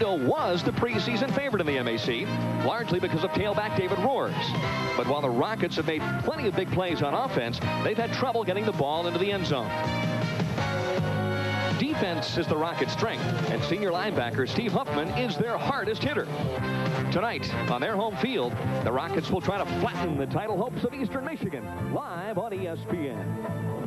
Toledo was the preseason favorite in the MAC, largely because of tailback David Roars. But while the Rockets have made plenty of big plays on offense, they've had trouble getting the ball into the end zone. Defense is the Rockets' strength, and senior linebacker Steve Huffman is their hardest hitter. Tonight, on their home field, the Rockets will try to flatten the title hopes of Eastern Michigan, live on ESPN.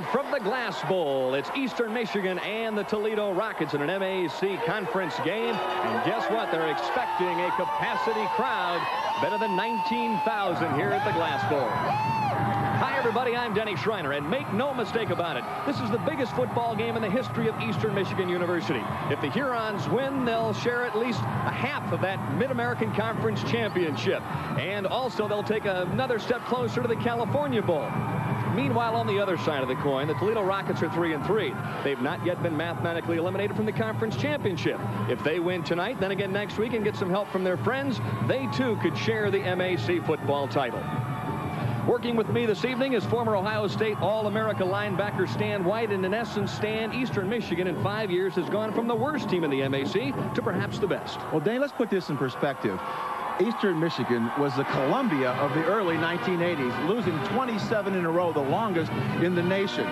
Live from the Glass Bowl. It's Eastern Michigan and the Toledo Rockets in an MAC conference game. And guess what? They're expecting a capacity crowd better than 19,000 here at the Glass Bowl. Hi, everybody. I'm Denny Schreiner, and make no mistake about it, this is the biggest football game in the history of Eastern Michigan University. If the Hurons win, they'll share at least a half of that Mid-American Conference championship. And also, they'll take another step closer to the California Bowl. Meanwhile, on the other side of the coin, the Toledo Rockets are 3 and 3. They've not yet been mathematically eliminated from the conference championship. If they win tonight, then again next week and get some help from their friends, they too could share the MAC football title. Working with me this evening is former Ohio State All-America linebacker Stan White. And in essence, Stan, Eastern Michigan in five years has gone from the worst team in the MAC to perhaps the best. Well, Dane, let's put this in perspective. Eastern Michigan was the Columbia of the early 1980s, losing 27 in a row, the longest in the nation.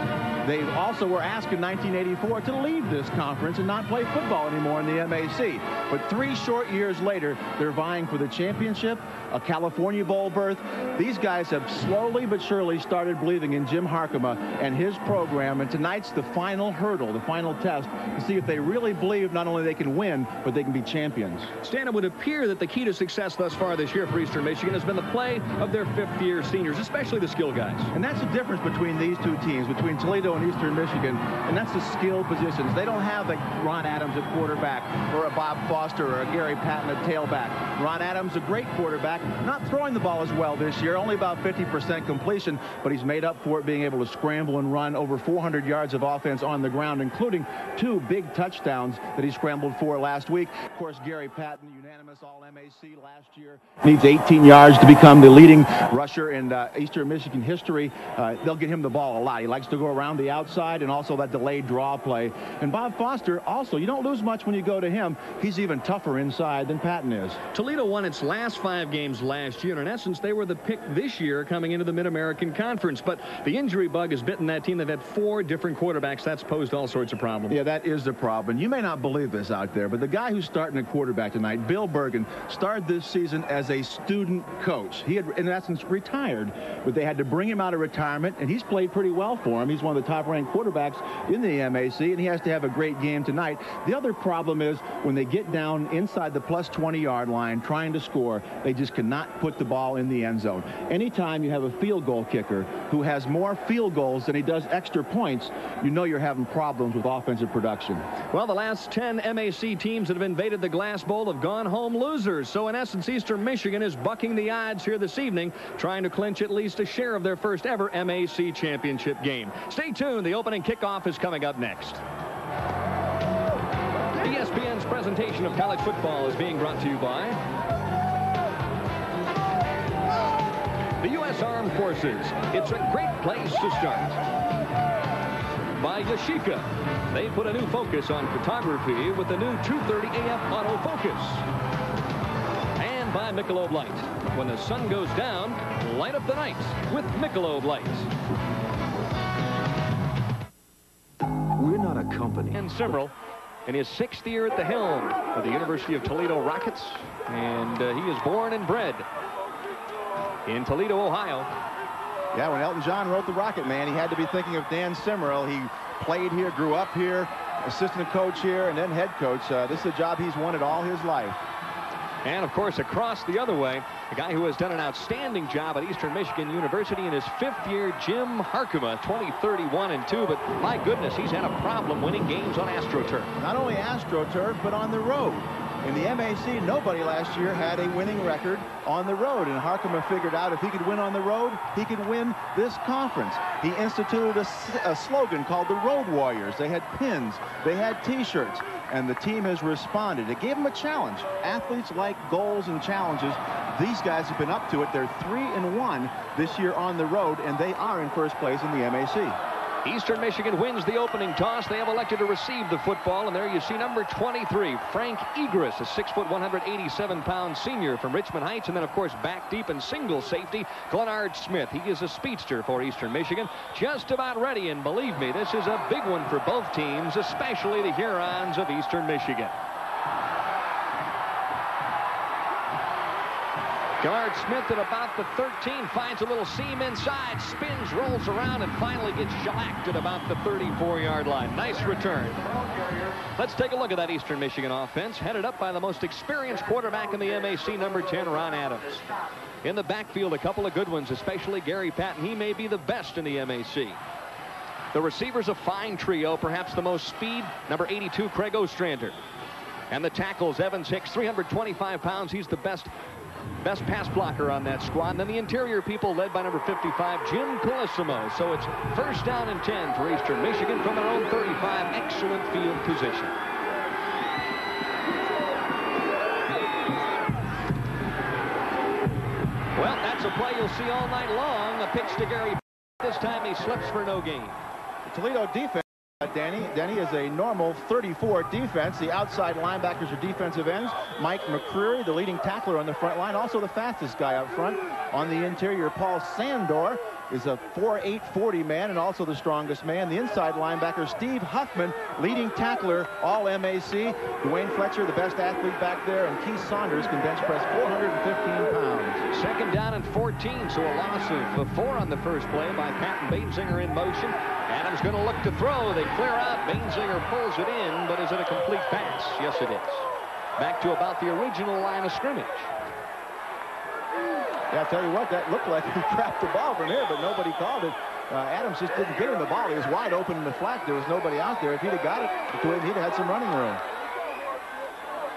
They also were asked in 1984 to leave this conference and not play football anymore in the MAC. But three short years later, they're vying for the championship, a California Bowl berth. These guys have slowly but surely started believing in Jim Harkema and his program. And tonight's the final hurdle, the final test to see if they really believe not only they can win, but they can be champions. Stan, it would appear that the key to success thus far this year for Eastern Michigan has been the play of their fifth-year seniors, especially the skill guys. And that's the difference between these two teams, between Toledo and Eastern Michigan, and that's the skill positions. They don't have a Ron Adams at quarterback or a Bob Foster or a Gary Patton at tailback. Ron Adams, a great quarterback, not throwing the ball as well this year, only about 50% completion, but he's made up for it being able to scramble and run over 400 yards of offense on the ground, including two big touchdowns that he scrambled for last week. Of course, Gary Patton, unanimous All-MAC last year, needs 18 yards to become the leading rusher in uh, Eastern Michigan history. Uh, they'll get him the ball a lot. He likes to go around the outside and also that delayed draw play. And Bob Foster, also, you don't lose much when you go to him. He's even tougher inside than Patton is. Toledo won its last five games last year, and in essence, they were the pick this year coming into the Mid-American Conference. But the injury bug has bitten that team. They've had four different quarterbacks. That's posed all sorts of problems. Yeah, that is the problem. You may not believe this out there, but the guy who's starting at quarterback tonight, Bill Bergen, started this season as a student coach. He had, in essence, retired, but they had to bring him out of retirement, and he's played pretty well for him. He's one of the top-ranked quarterbacks in the MAC, and he has to have a great game tonight. The other problem is when they get down inside the plus 20-yard line trying to score, they just cannot put the ball in the end zone. Anytime you have a field goal kicker who has more field goals than he does extra points, you know you're having problems with offensive production. Well, the last 10 MAC teams that have invaded the Glass Bowl have gone home losers. So, in essence, Eastern Michigan is bucking the odds here this evening, trying to clinch at least a share of their first ever MAC championship game. Stay tuned. The opening kickoff is coming up next. ESPN's presentation of college football is being brought to you by the U.S. Armed Forces. It's a great place to start. By Yashica. They put a new focus on photography with the new 230 AF autofocus. And by Michelob Light. When the sun goes down, light up the night with Michelob Light. We're not a company. And Simrell in his sixth year at the helm of the University of Toledo Rockets. And uh, he is born and bred in Toledo, Ohio. Yeah, when Elton John wrote The Rocket Man, he had to be thinking of Dan Simrell. He played here, grew up here, assistant coach here, and then head coach. Uh, this is a job he's wanted all his life. And, of course, across the other way, a guy who has done an outstanding job at Eastern Michigan University in his fifth year, Jim Harkema, 2031 and 2. But, my goodness, he's had a problem winning games on AstroTurf. Not only AstroTurf, but on the road. In the MAC, nobody last year had a winning record on the road. And Harkema figured out if he could win on the road, he could win this conference. He instituted a, a slogan called the Road Warriors. They had pins. They had T-shirts. And the team has responded. It gave them a challenge. Athletes like goals and challenges. These guys have been up to it. They're 3 and one this year on the road, and they are in first place in the MAC. Eastern Michigan wins the opening toss. They have elected to receive the football, and there you see number 23, Frank Egris, a 6-foot, 187-pound senior from Richmond Heights, and then, of course, back deep in single safety, Glenard Smith. He is a speedster for Eastern Michigan, just about ready, and believe me, this is a big one for both teams, especially the Hurons of Eastern Michigan. Gard Smith at about the 13 finds a little seam inside, spins, rolls around, and finally gets shellacked at about the 34-yard line. Nice return. Let's take a look at that Eastern Michigan offense, headed up by the most experienced quarterback in the MAC, number 10, Ron Adams. In the backfield, a couple of good ones, especially Gary Patton. He may be the best in the MAC. The receivers, a fine trio, perhaps the most speed, number 82, Craig Ostrander. And the tackles, Evans Hicks, 325 pounds. He's the best best pass blocker on that squad. And then the interior people led by number 55, Jim Colissimo. So it's first down and 10 for Eastern Michigan from their own 35. Excellent field position. Well, that's a play you'll see all night long. A pitch to Gary. This time he slips for no gain. The Toledo defense Danny. Danny is a normal 34 defense. The outside linebackers are defensive ends. Mike McCreary, the leading tackler on the front line, also the fastest guy up front. On the interior, Paul Sandor is a 4'8", 40 man and also the strongest man. The inside linebacker, Steve Huffman, leading tackler, all MAC. Dwayne Fletcher, the best athlete back there, and Keith Saunders can bench press 415 pounds. Second down and 14, so a loss of four on the first play by Patton Benzinger in motion. Adams going to look to throw. They clear out. Benzinger pulls it in, but is it a complete pass? Yes, it is. Back to about the original line of scrimmage. Yeah, I'll tell you what, that looked like he trapped the ball from here, but nobody called it. Uh, Adams just didn't get him the ball. He was wide open in the flat. There was nobody out there. If he'd have got it to him, he'd have had some running room.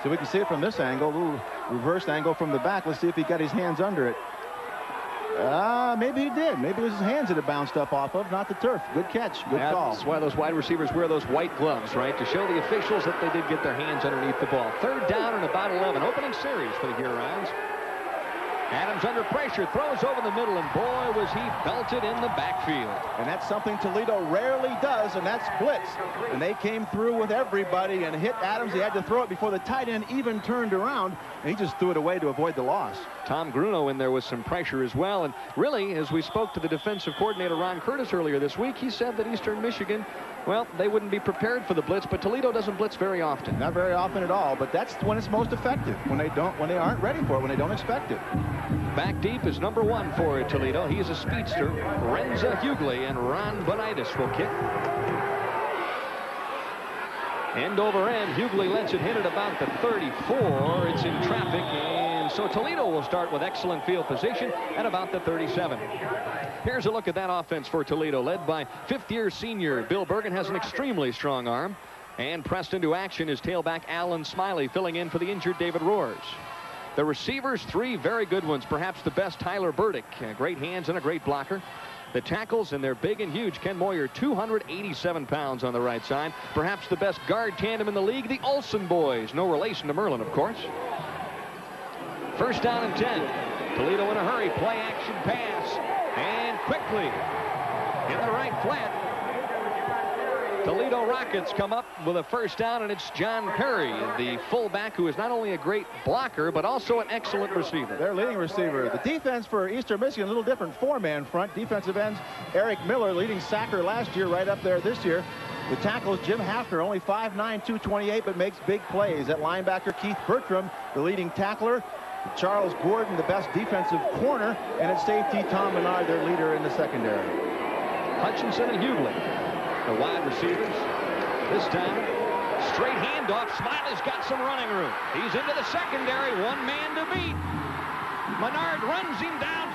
So we can see it from this angle, a little reversed angle from the back. Let's see if he got his hands under it. Uh, maybe he did. Maybe it was his hands that it bounced up off of, not the turf. Good catch. Good That's call. That's why those wide receivers wear those white gloves, right? To show the officials that they did get their hands underneath the ball. Third down and about 11. Opening series for the Hurons. Adams under pressure, throws over the middle, and boy, was he belted in the backfield. And that's something Toledo rarely does, and that's blitz. And they came through with everybody and hit Adams. He had to throw it before the tight end even turned around, and he just threw it away to avoid the loss. Tom Grunow in there with some pressure as well. And really, as we spoke to the defensive coordinator, Ron Curtis, earlier this week, he said that Eastern Michigan well, they wouldn't be prepared for the blitz, but Toledo doesn't blitz very often. Not very often at all, but that's when it's most effective, when they don't, when they aren't ready for it, when they don't expect it. Back deep is number one for Toledo. He is a speedster. Renza Hughley and Ron Bonitis will kick. End over end. Hughley lets it hit at about the 34. It's in traffic, and so Toledo will start with excellent field position at about the 37. Here's a look at that offense for Toledo, led by fifth-year senior Bill Bergen has an extremely strong arm. And pressed into action is tailback Alan Smiley, filling in for the injured David Roars. The receivers, three very good ones, perhaps the best Tyler Burdick. Uh, great hands and a great blocker. The tackles, and they're big and huge. Ken Moyer, 287 pounds on the right side. Perhaps the best guard tandem in the league, the Olsen boys. No relation to Merlin, of course. First down and 10. Toledo in a hurry. Play action pass. And quickly in the right flat. Toledo Rockets come up with a first down, and it's John Perry, the fullback, who is not only a great blocker, but also an excellent receiver. Their leading receiver. The defense for Eastern Michigan, a little different four-man front. Defensive ends, Eric Miller, leading sacker last year, right up there this year. The tackles, Jim Hafner, only 5'9", 228, but makes big plays. At linebacker, Keith Bertram, the leading tackler. Charles Gordon, the best defensive corner. And at safety, Tom Menard, their leader in the secondary. Hutchinson and Hughley the wide receivers. This time, straight handoff. Smiley's got some running room. He's into the secondary. One man to beat. Menard runs him down,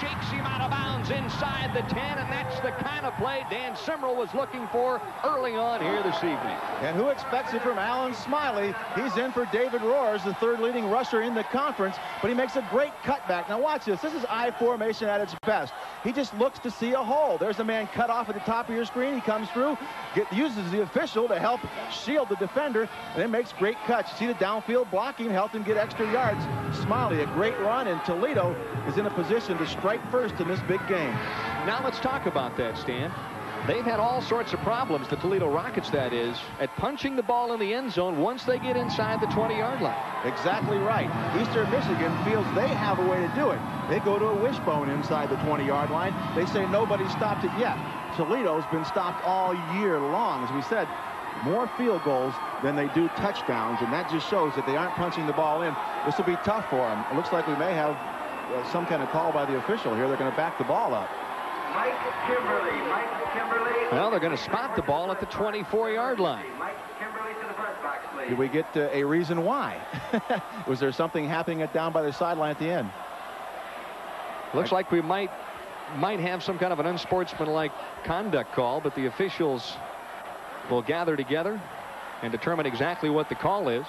shakes him out of bounds inside the 10, and that's the kind of play Dan Simrell was looking for early on here this evening. And who expects it from Alan Smiley? He's in for David Roars, the third leading rusher in the conference, but he makes a great cutback. Now watch this. This is I formation at its best. He just looks to see a hole. There's a man cut off at the top of your screen. He comes through, get, uses the official to help shield the defender, and then makes great cuts. You see the downfield blocking helped him get extra yards. Smiley, a great run, and Toledo is in a position to strike first in this big game. Now let's talk about that, Stan. They've had all sorts of problems, the Toledo Rockets, that is, at punching the ball in the end zone once they get inside the 20-yard line. Exactly right. Eastern Michigan feels they have a way to do it. They go to a wishbone inside the 20-yard line. They say nobody stopped it yet. Toledo's been stopped all year long. As we said, more field goals than they do touchdowns, and that just shows that they aren't punching the ball in. This will be tough for them. It looks like we may have some kind of call by the official here. They're going to back the ball up. Mike Kimberly. Mike Kimberly. Well, they're going to spot the ball at the 24-yard line. Mike Kimberly to the press box, please. Did we get uh, a reason why? Was there something happening at down by the sideline at the end? Looks like we might might have some kind of an unsportsmanlike conduct call, but the officials will gather together and determine exactly what the call is.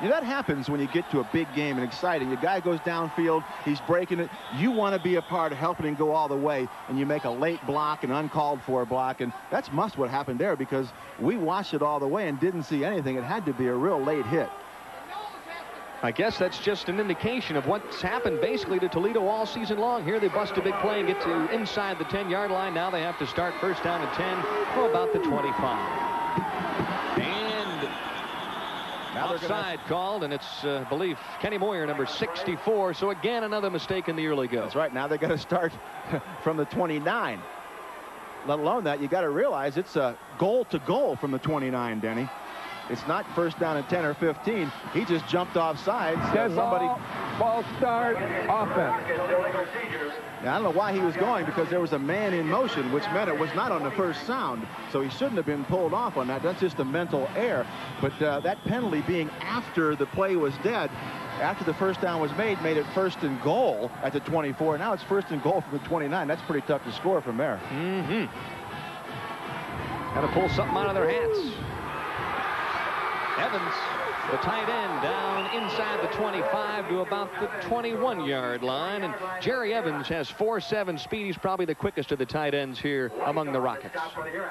You know, that happens when you get to a big game and exciting. Your guy goes downfield, he's breaking it. You want to be a part of helping him go all the way, and you make a late block, an uncalled for block, and that's must what happened there because we watched it all the way and didn't see anything. It had to be a real late hit. I guess that's just an indication of what's happened basically to Toledo all season long. Here they bust a big play and get to inside the 10-yard line. Now they have to start first down and 10 from about the 25. Outside called, and it's, uh, I believe, Kenny Moyer, number 64. So again, another mistake in the early go. That's right. Now they got to start from the 29. Let alone that, you got to realize it's a goal to goal from the 29, Denny. It's not first down and 10 or 15. He just jumped off sides. Dead somebody. ball, ball start, offense. Now, I don't know why he was going because there was a man in motion, which meant it was not on the first sound. So he shouldn't have been pulled off on that. That's just a mental error. But uh, that penalty being after the play was dead, after the first down was made, made it first and goal at the 24. Now it's first and goal from the 29. That's pretty tough to score from there. Mm-hmm. Got to pull something out of their hats. Evans, the tight end, down inside the 25 to about the 21-yard line. And Jerry Evans has 4-7 speed. He's probably the quickest of the tight ends here among the Rockets.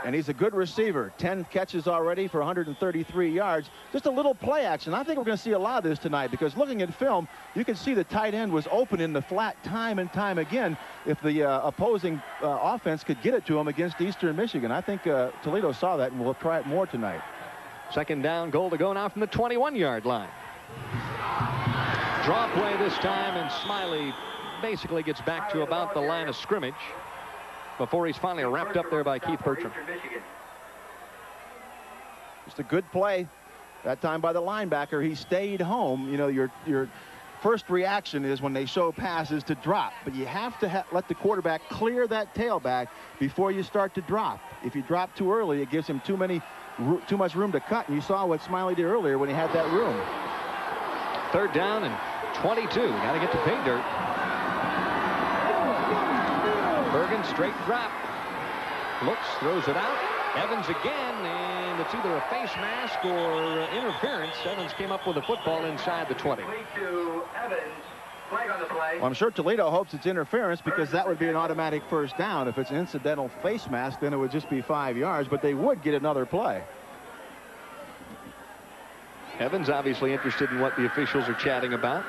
And he's a good receiver. 10 catches already for 133 yards. Just a little play action. I think we're going to see a lot of this tonight because looking at film, you can see the tight end was open in the flat time and time again if the uh, opposing uh, offense could get it to him against Eastern Michigan. I think uh, Toledo saw that and will try it more tonight. Second down, goal to go now from the 21-yard line. Draw play this time, and Smiley basically gets back to about the line of scrimmage before he's finally wrapped up there by Keith Bertram. Just a good play. That time by the linebacker, he stayed home. You know, your your first reaction is when they show passes to drop, but you have to ha let the quarterback clear that tailback before you start to drop. If you drop too early, it gives him too many too much room to cut. And you saw what Smiley did earlier when he had that room. Third down and 22. Got to get to pay dirt. Bergen straight drop. Looks, throws it out. Evans again, and it's either a face mask or uh, interference. Evans came up with the football inside the 20. Well, I'm sure Toledo hopes it's interference because that would be an automatic first down. If it's incidental face mask, then it would just be five yards, but they would get another play. Evans obviously interested in what the officials are chatting about.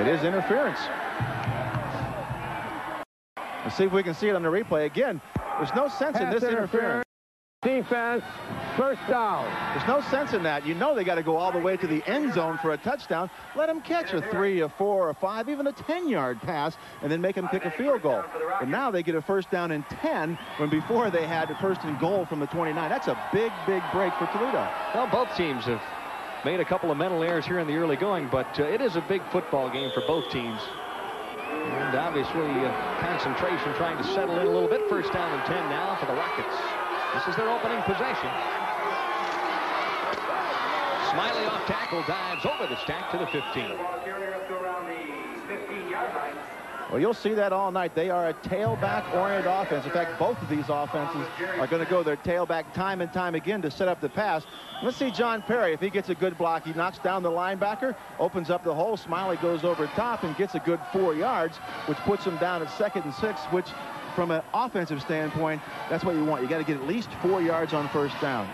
It is interference. Let's see if we can see it on the replay again. There's no sense in this interference. Defense, first down. There's no sense in that. You know they got to go all the way to the end zone for a touchdown. Let them catch a three, a four, a five, even a 10-yard pass, and then make them kick a field goal. And now they get a first down and 10 when before they had a first and goal from the 29. That's a big, big break for Toledo. Well, both teams have made a couple of mental errors here in the early going, but uh, it is a big football game for both teams. And obviously, uh, concentration trying to settle in a little bit. First down and 10 now for the Rockets. This is their opening possession. Smiley off tackle, dives over the stack to the 15. Ball carrier up to around the 15-yard line. Well, you'll see that all night. They are a tailback-oriented offense. In fact, both of these offenses are going to go their tailback time and time again to set up the pass. Let's see John Perry. If he gets a good block, he knocks down the linebacker, opens up the hole. Smiley goes over top and gets a good four yards, which puts him down at second and six, which from an offensive standpoint, that's what you want. You got to get at least four yards on first down.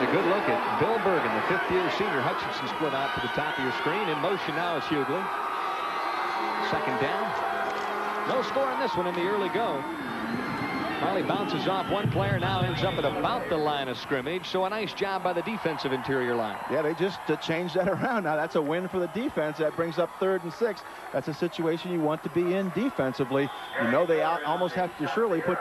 Here's a good look at Bill Bergen, the fifth-year senior. Hutchinson split out to the top of your screen. In motion now is Hughley. Second down. No score on this one in the early go. Finally bounces off one player, now ends up at about the line of scrimmage. So a nice job by the defensive interior line. Yeah, they just uh, changed that around. Now that's a win for the defense. That brings up third and six. That's a situation you want to be in defensively. You know they out, almost have to surely put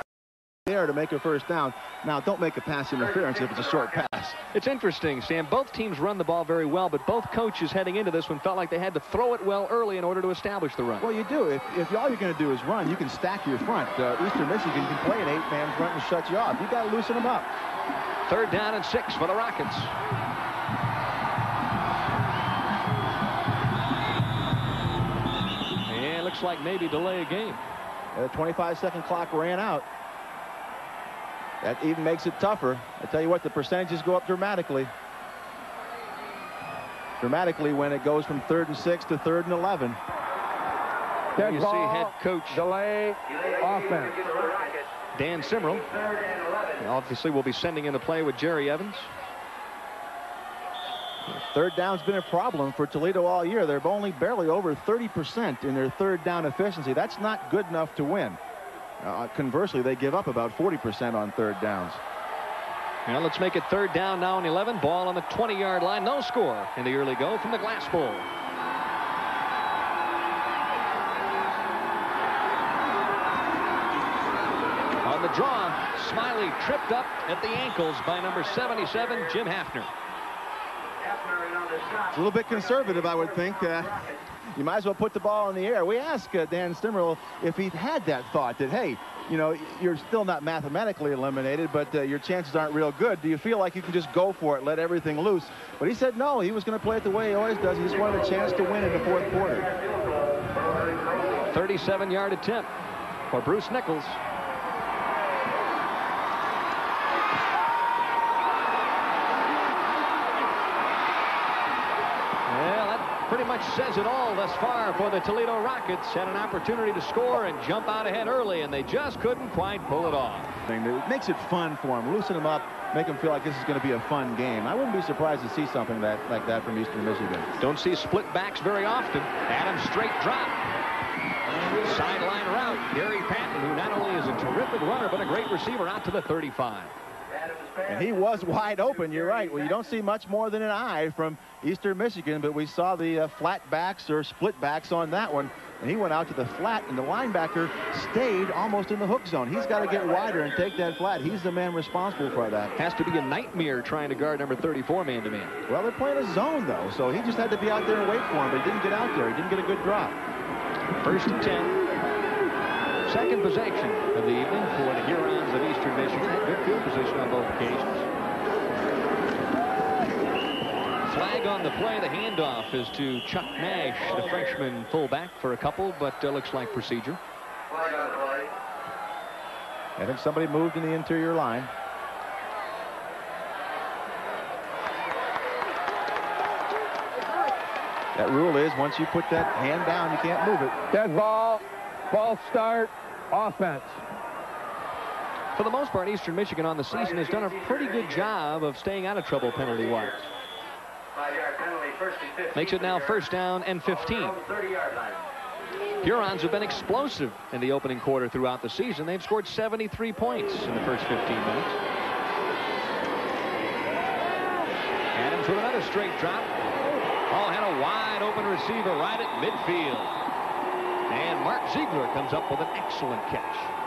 there to make a first down. Now don't make a pass interference if it's a short pass. It's interesting, Sam. Both teams run the ball very well, but both coaches heading into this one felt like they had to throw it well early in order to establish the run. Well, you do. If, if all you're going to do is run, you can stack your front. Uh, Eastern Michigan can play an eight-man front and shut you off. you got to loosen them up. Third down and six for the Rockets. And looks like maybe delay a game. Uh, The 25-second clock ran out. That even makes it tougher. I tell you what, the percentages go up dramatically. Dramatically when it goes from third and six to third and 11. Dead You see head coach Delay. Offense. Dan Simrell. Obviously, will be sending in the play with Jerry Evans. Third down's been a problem for Toledo all year. They're only barely over 30% in their third down efficiency. That's not good enough to win. Uh, conversely, they give up about 40% on third downs. Now let's make it third down now and 11. Ball on the 20-yard line. No score in the early go from the Glass Bowl. On the draw, Smiley tripped up at the ankles by number 77, Jim Hafner. It's a little bit conservative, I would think. Uh, you might as well put the ball in the air. We asked uh, Dan Simrell if he'd had that thought that, hey, you know, you're still not mathematically eliminated, but uh, your chances aren't real good. Do you feel like you can just go for it, let everything loose? But he said no, he was going to play it the way he always does. He just wanted a chance to win in the fourth quarter. 37-yard attempt for Bruce Nichols. Well, that pretty much says it all thus far for the Toledo Rockets. Had an opportunity to score and jump out ahead early, and they just couldn't quite pull it off. It makes it fun for them. Loosen them up, make them feel like this is going to be a fun game. I wouldn't be surprised to see something that like that from Eastern Michigan. Don't see split backs very often. Adams straight drop. Sideline route. Gary Patton, who not only is a terrific runner, but a great receiver out to the 35. And he was wide open. You're right. Well, you don't see much more than an eye from Eastern Michigan, but we saw the uh, flat backs or split backs on that one. And he went out to the flat, and the linebacker stayed almost in the hook zone. He's got to get wider and take that flat. He's the man responsible for that. Has to be a nightmare trying to guard number 34 man-to-man. Well, they're playing a zone, though, so he just had to be out there and wait for him, but he didn't get out there. He didn't get a good drop. First and 10. Second possession of the evening for the Hurons of Eastern Michigan. Had good field position on both occasions. Flag on the play. The handoff is to Chuck Nash, the freshman fullback, for a couple, but uh, looks like procedure. I think somebody moved in the interior line. That rule is once you put that hand down, you can't move it. Dead ball. False start. Offense. For the most part, Eastern Michigan on the season has done a pretty good job of staying out of trouble penalty-wise. Five-yard penalty, first and 15. Makes it now first down and 15. Hurons have been explosive in the opening quarter throughout the season. They've scored 73 points in the first 15 minutes. Adams with another straight drop. Oh, had a wide open receiver right at midfield. And Mark Ziegler comes up with an excellent catch.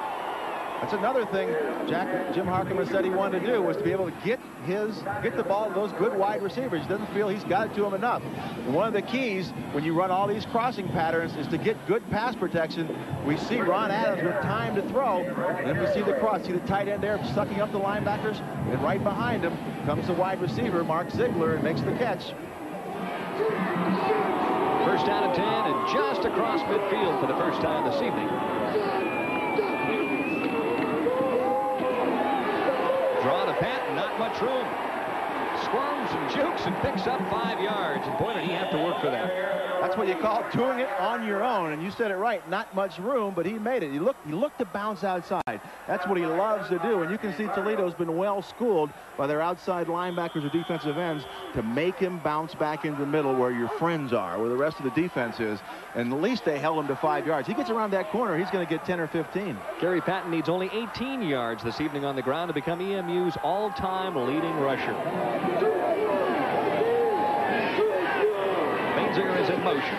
That's another thing Jack Jim Harkema said he wanted to do was to be able to get his get the ball to those good wide receivers. He doesn't feel he's got it to him enough. And one of the keys when you run all these crossing patterns is to get good pass protection. We see Ron Adams with time to throw. And then we see the cross. See the tight end there sucking up the linebackers. And right behind him comes the wide receiver, Mark Ziegler, and makes the catch. First down and 10 and just across midfield for the first time this evening. Not much room. Squirms and jukes and picks up five yards. And boy, did he have to work for that. That's what you call doing it on your own. And you said it right. Not much room, but he made it. He looked, he looked to bounce outside. That's what he loves to do. And you can see Toledo's been well schooled by their outside linebackers or defensive ends to make him bounce back into the middle where your friends are, where the rest of the defense is. And at least they held him to five yards. He gets around that corner, he's going to get 10 or 15. Gary Patton needs only 18 yards this evening on the ground to become EMU's all-time leading rusher. Benzinger is in motion.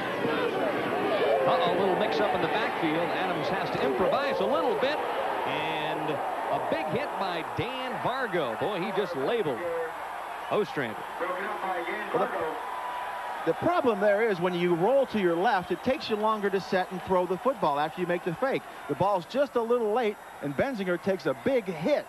Uh-oh, a little mix-up in the backfield. Adams has to improvise a little bit. And a big hit by Dan Vargo. Boy, he just labeled Ostrander. Well, the, the problem there is when you roll to your left, it takes you longer to set and throw the football after you make the fake. The ball's just a little late, and Benzinger takes a big hit.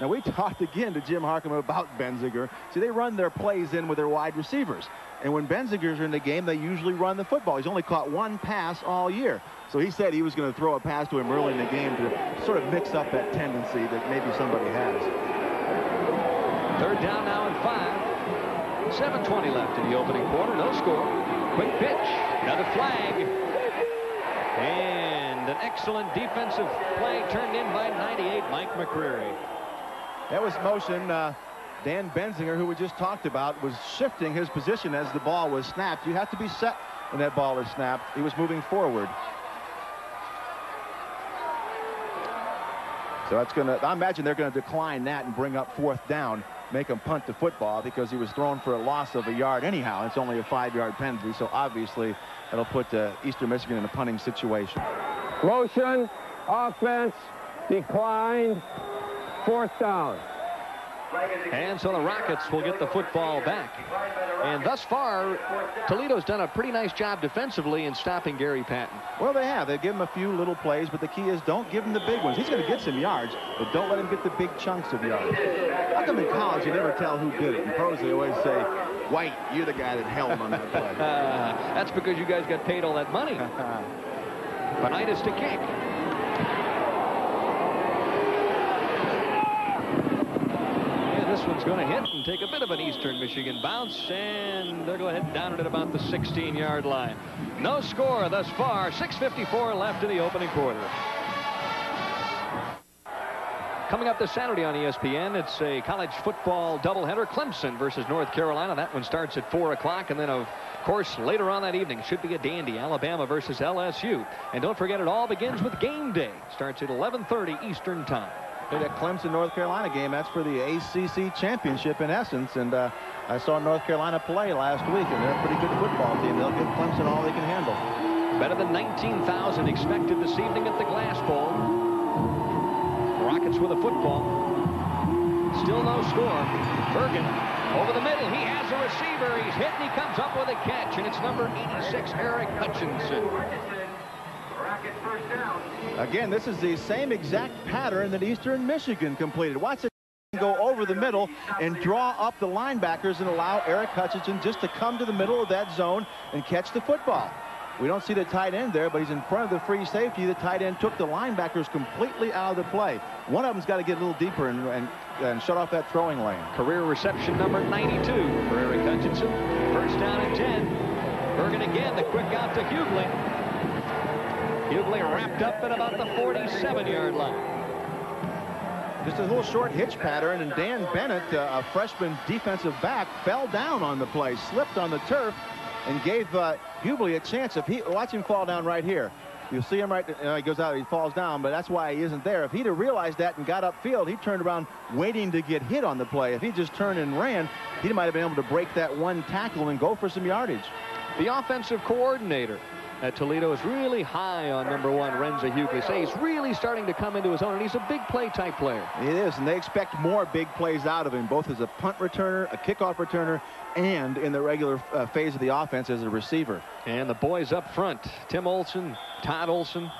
Now, we talked again to Jim Harkema about Benzinger. See, they run their plays in with their wide receivers. And when Benzinger's in the game, they usually run the football. He's only caught one pass all year. So he said he was going to throw a pass to him early in the game to sort of mix up that tendency that maybe somebody has. Third down now and five. 7.20 left in the opening quarter. No score. Quick pitch. Another flag. And an excellent defensive play turned in by 98 Mike McCreary. That was motion. Uh, Dan Benzinger, who we just talked about, was shifting his position as the ball was snapped. You have to be set when that ball is snapped. He was moving forward. So that's going to, I imagine they're going to decline that and bring up fourth down, make him punt the football because he was thrown for a loss of a yard anyhow. It's only a five-yard penalty, so obviously it'll put uh, Eastern Michigan in a punting situation. Motion, offense, declined, fourth down. And so the Rockets will get the football back. And thus far, Toledo's done a pretty nice job defensively in stopping Gary Patton. Well, they have. They give him a few little plays, but the key is don't give him the big ones. He's going to get some yards, but don't let him get the big chunks of yards. How come in college you never tell who did it? In pros, they always say, White, you're the guy that held him on that play. Uh, that's because you guys got paid all that money. Bonitis to kick. This one's going to hit and take a bit of an Eastern Michigan bounce, and they're going to head down it at about the 16-yard line. No score thus far. 6.54 left in the opening quarter. Coming up this Saturday on ESPN, it's a college football doubleheader. Clemson versus North Carolina. That one starts at 4 o'clock. And then, of course, later on that evening, should be a dandy. Alabama versus LSU. And don't forget, it all begins with game day. Starts at 11.30 Eastern Time. Hey, that Clemson North Carolina game, that's for the ACC championship in essence. And uh, I saw North Carolina play last week, and they're a pretty good football team. They'll give Clemson all they can handle. Better than 19,000 expected this evening at the Glass Bowl. Rockets with a football. Still no score. Bergen over the middle. He has a receiver. He's hit and he comes up with a catch. And it's number 86, Eric Hutchinson. Again, this is the same exact pattern that Eastern Michigan completed. Watch it go over the middle and draw up the linebackers and allow Eric Hutchinson just to come to the middle of that zone and catch the football. We don't see the tight end there, but he's in front of the free safety. The tight end took the linebackers completely out of the play. One of them's got to get a little deeper and, and, and shut off that throwing lane. Career reception number 92 for Eric Hutchinson. First down and 10. Bergen again, the quick out to Hughley. Hughley wrapped up at about the 47-yard line. Just a little short hitch pattern, and Dan Bennett, uh, a freshman defensive back, fell down on the play, slipped on the turf, and gave uh, Hughley a chance. If he watch him fall down right here. You'll see him right, uh, he goes out, he falls down, but that's why he isn't there. If he'd have realized that and got upfield, he turned around waiting to get hit on the play. If he just turned and ran, he might have been able to break that one tackle and go for some yardage. The offensive coordinator at Toledo is really high on number one, Renza Hughley. Say he's really starting to come into his own, and he's a big play type player. He is, and they expect more big plays out of him, both as a punt returner, a kickoff returner, and in the regular uh, phase of the offense as a receiver. And the boys up front, Tim Olson, Todd Olson.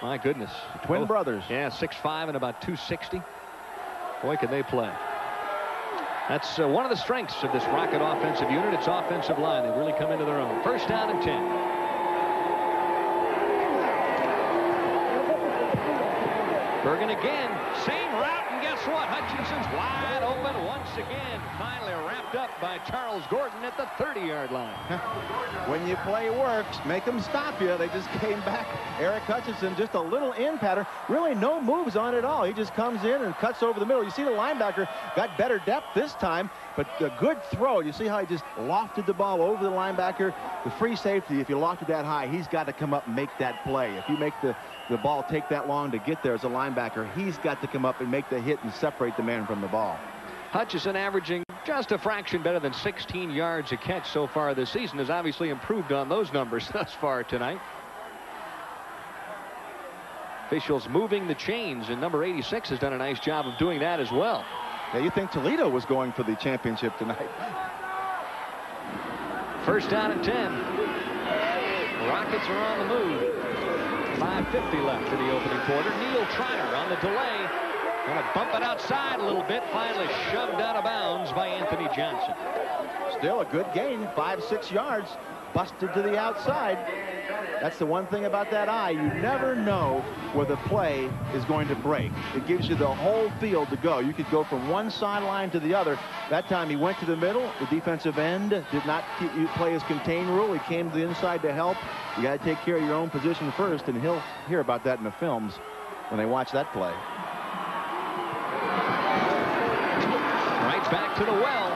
My goodness. Twin Both, brothers. Yeah, 6'5 and about 260. Boy, can they play. That's uh, one of the strengths of this Rocket offensive unit. It's offensive line. They've really come into their own. First down and 10. Bergen again. Same route, and guess what? Hutchinson's wide open once again. Finally wrapped up by Charles Gordon at the 30-yard line. when you play works, make them stop you. They just came back. Eric Hutchinson, just a little in pattern. Really no moves on it all. He just comes in and cuts over the middle. You see the linebacker got better depth this time, but a good throw. You see how he just lofted the ball over the linebacker. The free safety, if you loft it that high, he's got to come up and make that play. If you make the, the ball take that long to get there as a linebacker, he's got to come up and make the hit and separate the man from the ball. Hutchinson averaging just a fraction better than 16 yards a catch so far this season has obviously improved on those numbers thus far tonight. Officials moving the chains, and number 86 has done a nice job of doing that as well. Yeah, you think Toledo was going for the championship tonight. First down and 10. Rockets are on the move. 5.50 left in the opening quarter. Neil Trotter on the delay Going to bump it outside a little bit. Finally shoved out of bounds by Anthony Johnson. Still a good gain. Five, six yards. Busted to the outside. That's the one thing about that eye. You never know where the play is going to break. It gives you the whole field to go. You could go from one sideline to the other. That time he went to the middle. The defensive end did not play his contain rule. He came to the inside to help. You got to take care of your own position first, and he'll hear about that in the films when they watch that play. Right back to the well.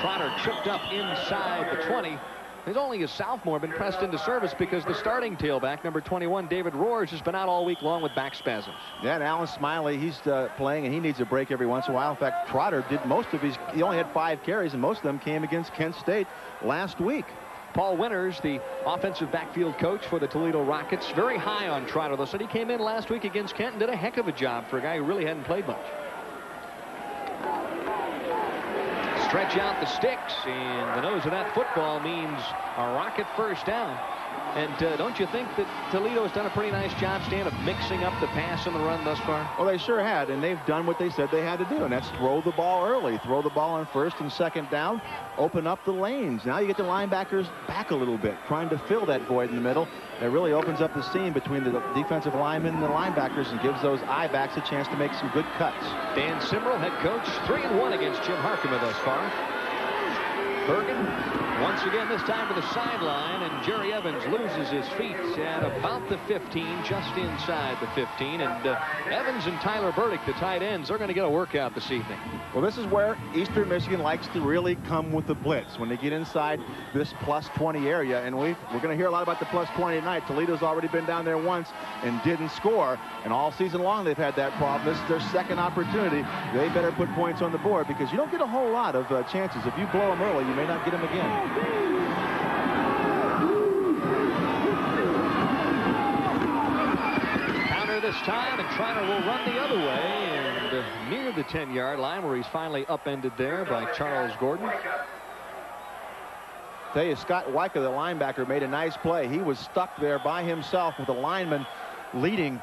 Trotter tripped up inside the 20. He's only a sophomore been pressed into service because the starting tailback, number 21, David Roars, has been out all week long with back spasms. Yeah, and Alan Smiley, he's uh, playing, and he needs a break every once in a while. In fact, Trotter did most of his, he only had five carries, and most of them came against Kent State last week. Paul Winters, the offensive backfield coach for the Toledo Rockets, very high on Trotter, though. Said he came in last week against Kent and did a heck of a job for a guy who really hadn't played much. Stretch out the sticks, and the nose of that football means a rocket first down. And uh, don't you think that Toledo has done a pretty nice job, Stan, of mixing up the pass and the run thus far? Well, they sure had, and they've done what they said they had to do, and that's throw the ball early. Throw the ball on first and second down, open up the lanes. Now you get the linebackers back a little bit, trying to fill that void in the middle. It really opens up the seam between the defensive linemen and the linebackers and gives those I-backs a chance to make some good cuts. Dan Simrell, head coach, 3 and one against Jim Harkema thus far. Bergen once again this time to the sideline and Jerry Evans loses his feet at about the 15 just inside the 15 and uh, Evans and Tyler Burdick the tight ends are going to get a workout this evening. Well this is where Eastern Michigan likes to really come with the blitz when they get inside this plus 20 area and we we're going to hear a lot about the plus 20 tonight. Toledo's already been down there once and didn't score and all season long they've had that problem. This is their second opportunity. They better put points on the board because you don't get a whole lot of uh, chances. If you blow them early you may not get him again. Counter this time, and Trotter will run the other way and uh, near the 10-yard line where he's finally upended there by Charles Gordon. Tell you, Scott Weicker, the linebacker, made a nice play. He was stuck there by himself with a lineman leading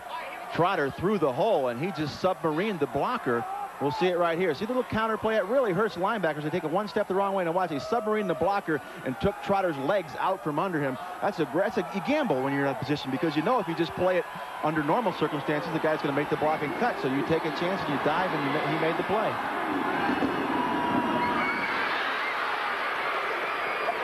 Trotter through the hole, and he just submarined the blocker We'll see it right here. See the little counter play? It really hurts linebackers. They take it one step the wrong way. And watch, he submarined the blocker and took Trotter's legs out from under him. That's a, that's a you gamble when you're in that position because you know if you just play it under normal circumstances, the guy's going to make the blocking cut. So you take a chance and you dive, and you, he made the play.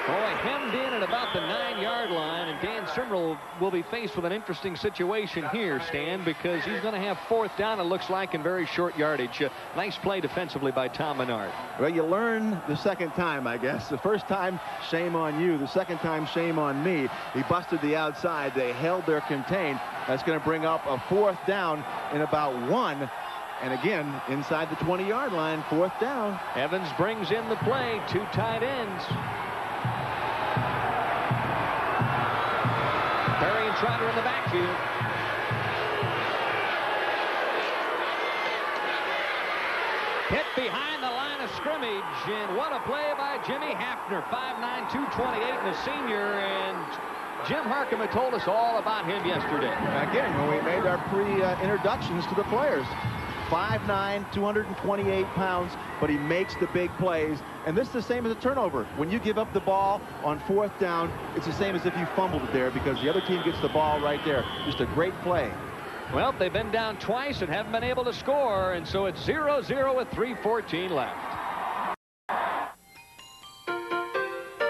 Boy, hemmed in at about the nine-yard line, and Dan Simrell will be faced with an interesting situation here, Stan, because he's going to have fourth down, it looks like, in very short yardage. Uh, nice play defensively by Tom Menard. Well, you learn the second time, I guess. The first time, shame on you. The second time, shame on me. He busted the outside. They held their contain. That's going to bring up a fourth down in about one. And again, inside the 20-yard line, fourth down. Evans brings in the play, two tight ends. Trotter in the backfield. Hit behind the line of scrimmage, and what a play by Jimmy Hafner, 5'9", 228, and a senior, and Jim Harkema told us all about him yesterday. Again, when we made our pre-introductions uh, to the players. 5'9", 228 pounds, but he makes the big plays. And this is the same as a turnover. When you give up the ball on fourth down, it's the same as if you fumbled it there because the other team gets the ball right there. Just a great play. Well, they've been down twice and haven't been able to score, and so it's 0-0 with 3.14 left.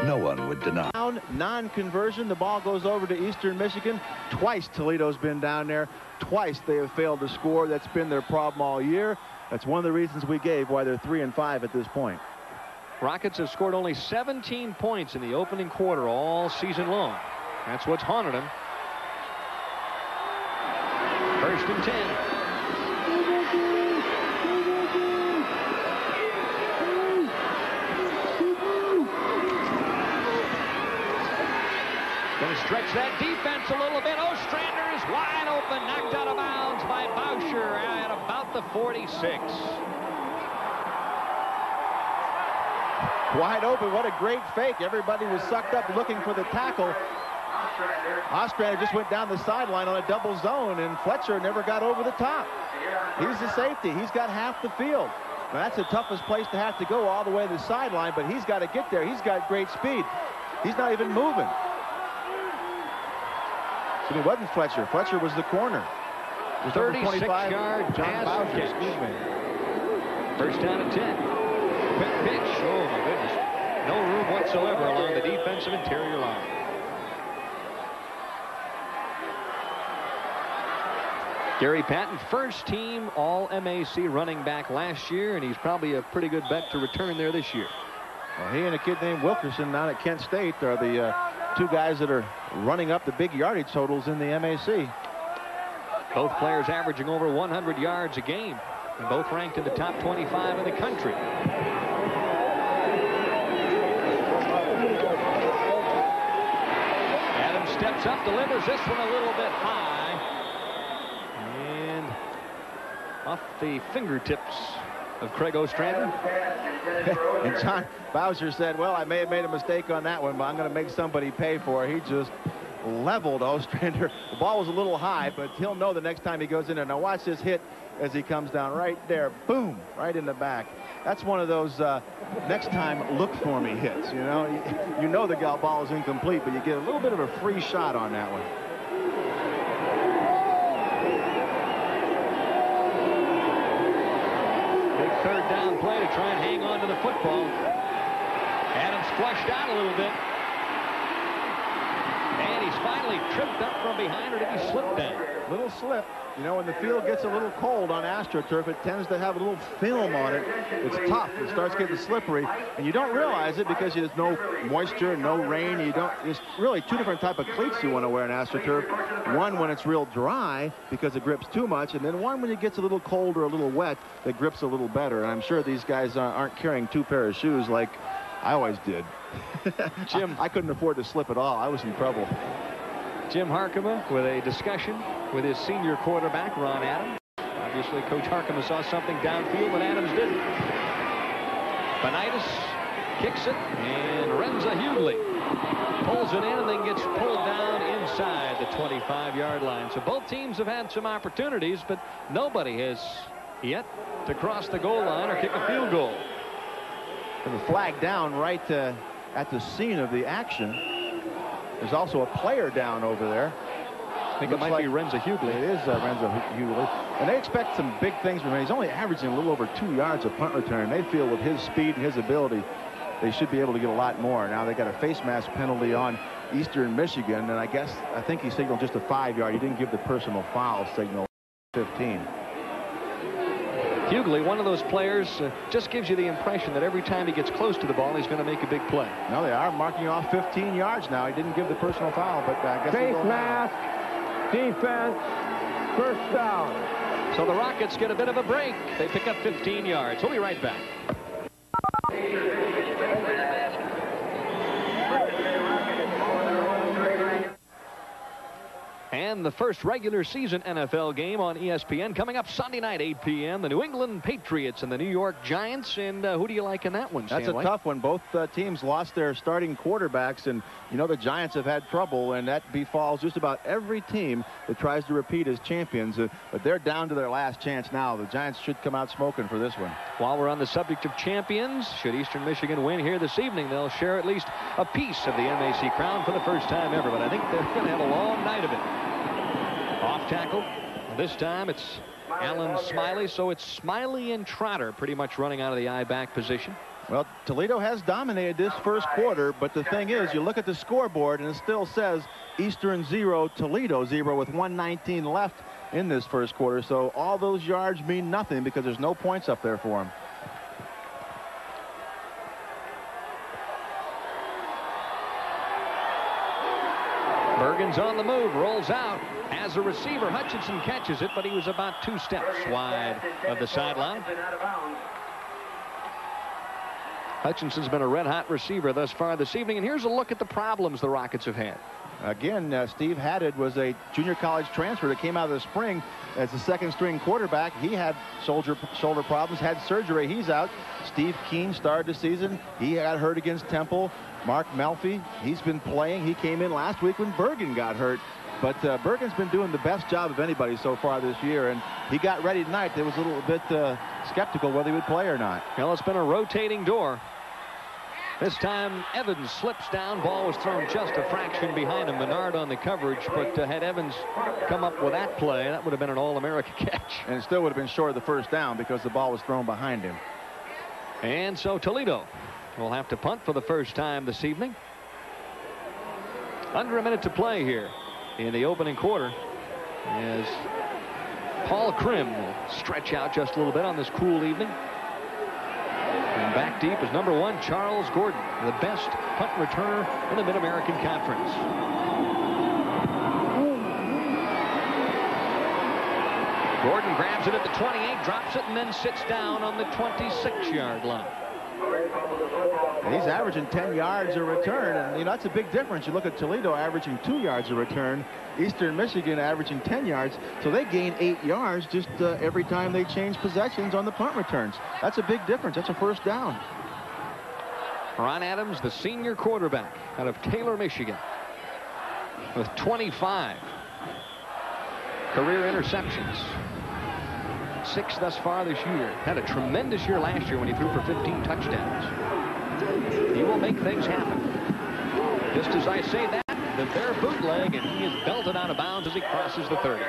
No one would deny. Non-conversion, the ball goes over to Eastern Michigan. Twice Toledo's been down there. Twice they have failed to score. That's been their problem all year. That's one of the reasons we gave why they're 3 and five at this point. Rockets have scored only 17 points in the opening quarter all season long. That's what's haunted them. First and 10. Going to stretch that defense a little bit. Ostrander is wide open, knocked out of bounds by Boucher at about the 46. Wide open. What a great fake. Everybody was sucked up looking for the tackle. Ostrander just went down the sideline on a double zone, and Fletcher never got over the top. He's the safety. He's got half the field. Now, that's the toughest place to have to go all the way to the sideline, but he's got to get there. He's got great speed. He's not even moving. It wasn't Fletcher. Fletcher was the corner. Was number 36 25, yard John pass Bowser, catch. excuse me. First down and 10. Quick pitch. Oh, my goodness. No room whatsoever along the defensive interior line. Gary Patton, first team All-MAC running back last year, and he's probably a pretty good bet to return there this year. Well, he and a kid named Wilkerson down at Kent State are the uh, two guys that are running up the big yardage totals in the MAC. Both players averaging over 100 yards a game, and both ranked in the top 25 in the country. Adams steps up, delivers this one a little bit high. And off the fingertips of Craig Ostrander. and John Bowser said, well, I may have made a mistake on that one, but I'm going to make somebody pay for it. He just leveled Ostrander. The ball was a little high, but he'll know the next time he goes in there. Now watch this hit as he comes down right there. Boom, right in the back. That's one of those uh, next time look for me hits. You know, you, know the ball is incomplete, but you get a little bit of a free shot on that one. Down play to try and hang on to the football. Adams flushed out a little bit. And he's finally tripped up from behind, or did he slip down? Little slip. You know, when the field gets a little cold on AstroTurf, it tends to have a little film on it. It's tough. It starts getting slippery, and you don't realize it because there's no moisture, no rain. You don't. There's really two different type of cleats you want to wear in AstroTurf. One when it's real dry because it grips too much, and then one when it gets a little cold or a little wet that grips a little better. And I'm sure these guys aren't carrying two pair of shoes like I always did. Jim, I, I couldn't afford to slip at all. I was in trouble. Jim Harkema with a discussion with his senior quarterback, Ron Adams. Obviously, Coach Harkema saw something downfield, but Adams didn't. Benitis kicks it, and Renza Hughley pulls it in and then gets pulled down inside the 25-yard line. So both teams have had some opportunities, but nobody has yet to cross the goal line or kick a field goal. And the flag down right uh, at the scene of the action. There's also a player down over there. I think Looks it might like- be Renzo Hughley. It is uh, Renzo Hughley. And they expect some big things from him. He's only averaging a little over two yards of punt return. They feel with his speed and his ability, they should be able to get a lot more. Now they got a face mask penalty on Eastern Michigan, and I guess I think he signaled just a five yard. He didn't give the personal foul signal 15. Hughley, one of those players, uh, just gives you the impression that every time he gets close to the ball, he's going to make a big play. No, they are marking off 15 yards now. He didn't give the personal foul, but I guess Face mask, defense, first down. So the Rockets get a bit of a break. They pick up 15 yards. We'll be right back. And the first regular season NFL game on ESPN. Coming up Sunday night, 8 p.m., the New England Patriots and the New York Giants. And uh, who do you like in that one, That's a tough one. Both uh, teams lost their starting quarterbacks, and you know the Giants have had trouble, and that befalls just about every team that tries to repeat as champions. Uh, but they're down to their last chance now. The Giants should come out smoking for this one. While we're on the subject of champions, should Eastern Michigan win here this evening, they'll share at least a piece of the MAC crown for the first time ever. But I think they're going to have a long night of it. Tackle. This time it's Alan Smiley, so it's Smiley and Trotter pretty much running out of the I back position. Well, Toledo has dominated this first quarter, but the thing is, you look at the scoreboard, and it still says Eastern 0, Toledo 0 with 119 left in this first quarter. So all those yards mean nothing because there's no points up there for them. Bergen's on the move, rolls out. As a receiver, Hutchinson catches it, but he was about two steps wide of the sideline. Hutchinson's been a red-hot receiver thus far this evening, and here's a look at the problems the Rockets have had. Again, uh, Steve Haddad was a junior college transfer that came out of the spring as a second string quarterback. He had shoulder, shoulder problems, had surgery. He's out. Steve Keen started the season. He got hurt against Temple. Mark Melfi, he's been playing. He came in last week when Bergen got hurt. But uh, Bergen's been doing the best job of anybody so far this year, and he got ready tonight. They was a little bit uh, skeptical whether he would play or not. Well, it's been a rotating door. This time, Evans slips down. Ball was thrown just a fraction behind him. Menard on the coverage, but uh, had Evans come up with that play, that would have been an All-America catch. And it still would have been short of the first down because the ball was thrown behind him. And so Toledo will have to punt for the first time this evening. Under a minute to play here in the opening quarter as Paul Krim will stretch out just a little bit on this cool evening. And back deep is number one, Charles Gordon, the best punt returner in the Mid-American Conference. Gordon grabs it at the 28, drops it, and then sits down on the 26-yard line. And he's averaging 10 yards a return, and you know that's a big difference. You look at Toledo averaging two yards a return, Eastern Michigan averaging 10 yards, so they gain eight yards just uh, every time they change possessions on the punt returns. That's a big difference. That's a first down. Ron Adams, the senior quarterback out of Taylor, Michigan, with 25 career interceptions. Six thus far this year. Had a tremendous year last year when he threw for 15 touchdowns. He will make things happen. Just as I say that, the bare bootleg, and he is belted out of bounds as he crosses the 30.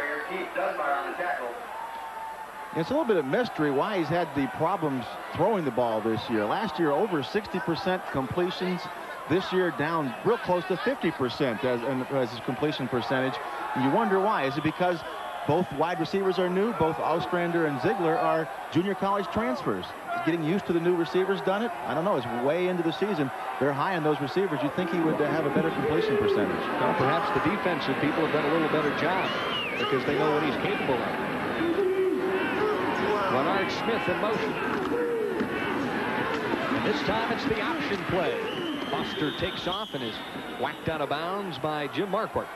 It's a little bit of mystery why he's had the problems throwing the ball this year. Last year, over 60% completions. This year, down real close to 50% as, as his completion percentage. And you wonder why. Is it because both wide receivers are new? Both Ostrander and Ziegler are junior college transfers. Getting used to the new receivers done it? I don't know. It's way into the season. They're high on those receivers. You'd think he would have a better completion percentage. Well, perhaps the defensive people have done a little better job because they know what he's capable of. Leonard Smith in motion. And this time it's the option play. Foster takes off and is whacked out of bounds by Jim Marquardt.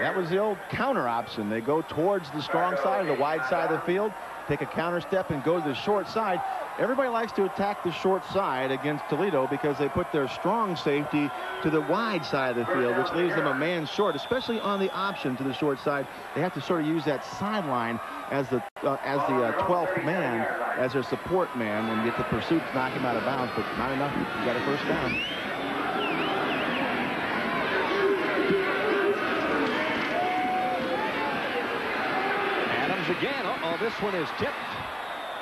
That was the old counter option. They go towards the strong side, the wide side of the field, take a counter step and go to the short side. Everybody likes to attack the short side against Toledo because they put their strong safety to the wide side of the field, which leaves them a man short, especially on the option to the short side. They have to sort of use that sideline as the uh, as the uh, 12th man, as their support man, and get the pursuit to knock him out of bounds, but not enough. You got a first down. Again. Uh-oh, this one is tipped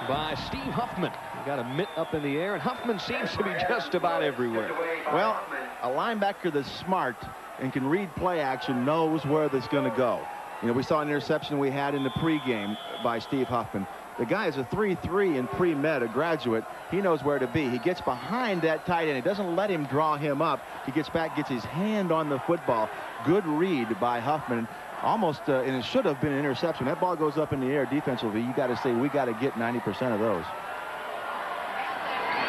by Steve Huffman. He got a mitt up in the air, and Huffman seems to be just about everywhere. Well, a linebacker that's smart and can read play action knows where that's going to go. You know, we saw an interception we had in the pregame by Steve Huffman. The guy is a 3-3 in pre-med, a graduate. He knows where to be. He gets behind that tight end. He doesn't let him draw him up. He gets back, gets his hand on the football. Good read by Huffman. Almost, uh, and it should have been an interception. That ball goes up in the air defensively. You got to say, we got to get 90% of those.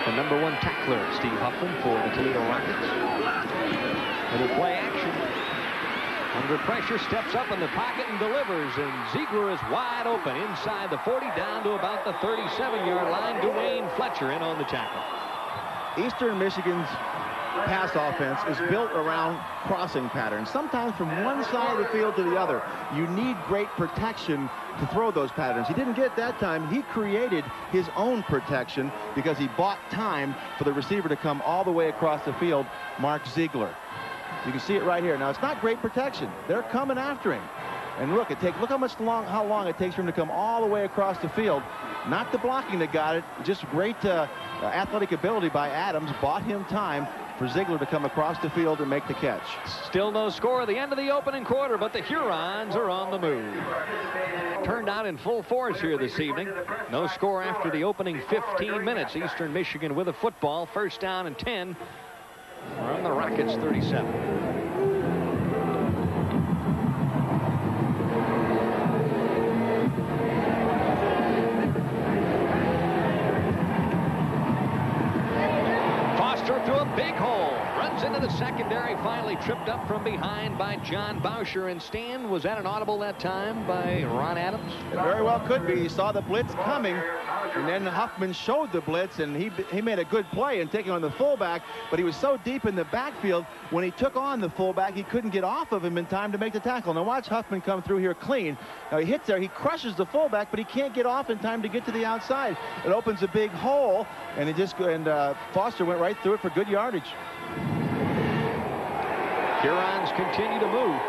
The number one tackler, Steve Huffman, for the Toledo Rockets. Little play action. Under pressure, steps up in the pocket and delivers. And Ziegler is wide open inside the 40, down to about the 37-yard line. Dwayne Fletcher in on the tackle. Eastern Michigan's pass offense is built around crossing patterns. Sometimes from one side of the field to the other. You need great protection to throw those patterns. He didn't get that time. He created his own protection because he bought time for the receiver to come all the way across the field, Mark Ziegler. You can see it right here. Now, it's not great protection. They're coming after him. And look, it take, look how much long, how long it takes for him to come all the way across the field. Not the blocking that got it, just great uh, athletic ability by Adams. Bought him time for Ziegler to come across the field and make the catch. Still no score at the end of the opening quarter, but the Hurons are on the move. Turned out in full force here this evening. No score after the opening 15 minutes. Eastern Michigan with a football. First down and 10 from the Rockets 37. The secondary. Finally tripped up from behind by John Boucher. And Stan, was that an audible that time by Ron Adams? It very well could be. He saw the blitz coming. And then Huffman showed the blitz, and he he made a good play in taking on the fullback. But he was so deep in the backfield, when he took on the fullback, he couldn't get off of him in time to make the tackle. Now watch Huffman come through here clean. Now he hits there. He crushes the fullback, but he can't get off in time to get to the outside. It opens a big hole, and it just and uh, Foster went right through it for good yardage. Hurons continue to move.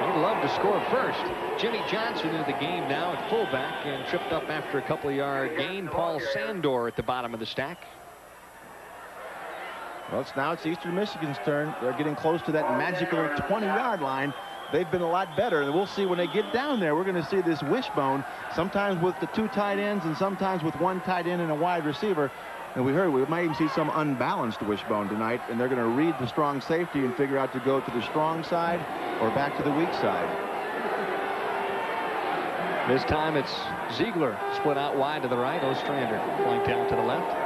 They'd love to score first. Jimmy Johnson in the game now at fullback and tripped up after a couple yard gain. Paul Sandor at the bottom of the stack. Well, it's now it's Eastern Michigan's turn. They're getting close to that magical 20-yard line. They've been a lot better, and we'll see when they get down there. We're going to see this wishbone, sometimes with the two tight ends and sometimes with one tight end and a wide receiver. And we heard we might even see some unbalanced wishbone tonight, and they're going to read the strong safety and figure out to go to the strong side or back to the weak side. This time it's Ziegler split out wide to the right. Ostrander flanked out to the left.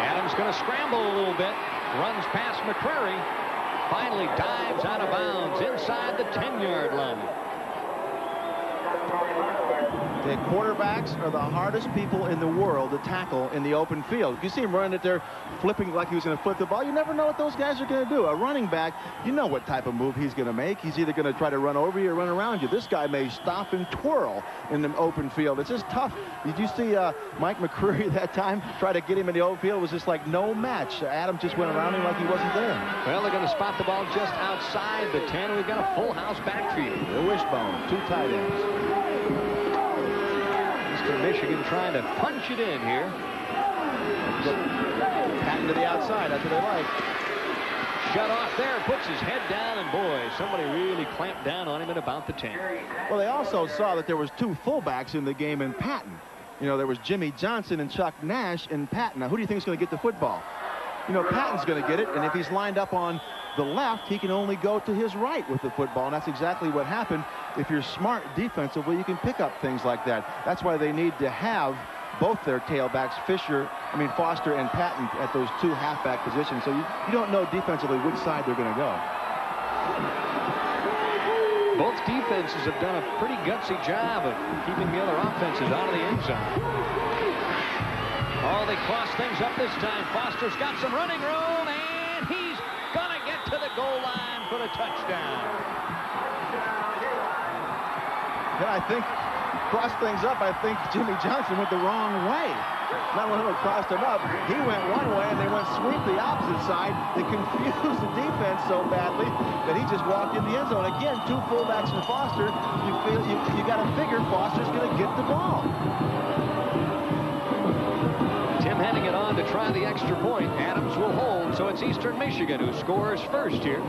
Adams going to scramble a little bit. Runs past McCrary. Finally dives out of bounds inside the 10-yard line. Thank you. The quarterbacks are the hardest people in the world to tackle in the open field. You see him running it there, flipping like he was going to flip the ball. You never know what those guys are going to do. A running back, you know what type of move he's going to make. He's either going to try to run over you or run around you. This guy may stop and twirl in the open field. It's just tough. Did you see uh, Mike McCreary that time try to get him in the open field? It was just like no match. Adam just went around him like he wasn't there. Well, they're going to spot the ball just outside the 10. We've got a full house backfield. The wishbone, two tight ends. Michigan trying to punch it in here. Patton to the outside. That's what they like. Shut off there, puts his head down, and boy, somebody really clamped down on him at about the 10. Well, they also saw that there was two fullbacks in the game in Patton. You know, there was Jimmy Johnson and Chuck Nash in Patton. Now, who do you think is going to get the football? You know, Patton's going to get it, and if he's lined up on the left, he can only go to his right with the football, and that's exactly what happened. If you're smart defensively, you can pick up things like that. That's why they need to have both their tailbacks, Fisher, I mean Foster and Patton at those two halfback positions. So you, you don't know defensively which side they're going to go. Both defenses have done a pretty gutsy job of keeping the other offenses out of the end zone. Oh, they cross things up this time. Foster's got some running room, and he's going to get to the goal line for the touchdown. And I think, cross things up, I think Jimmy Johnson went the wrong way. Not one of them crossed him up. He went one way, and they went sweep the opposite side. They confused the defense so badly that he just walked in the end zone. Again, two fullbacks and Foster. You feel you, you got to figure Foster's going to get the ball. Try the extra point. Adams will hold, so it's Eastern Michigan who scores first here.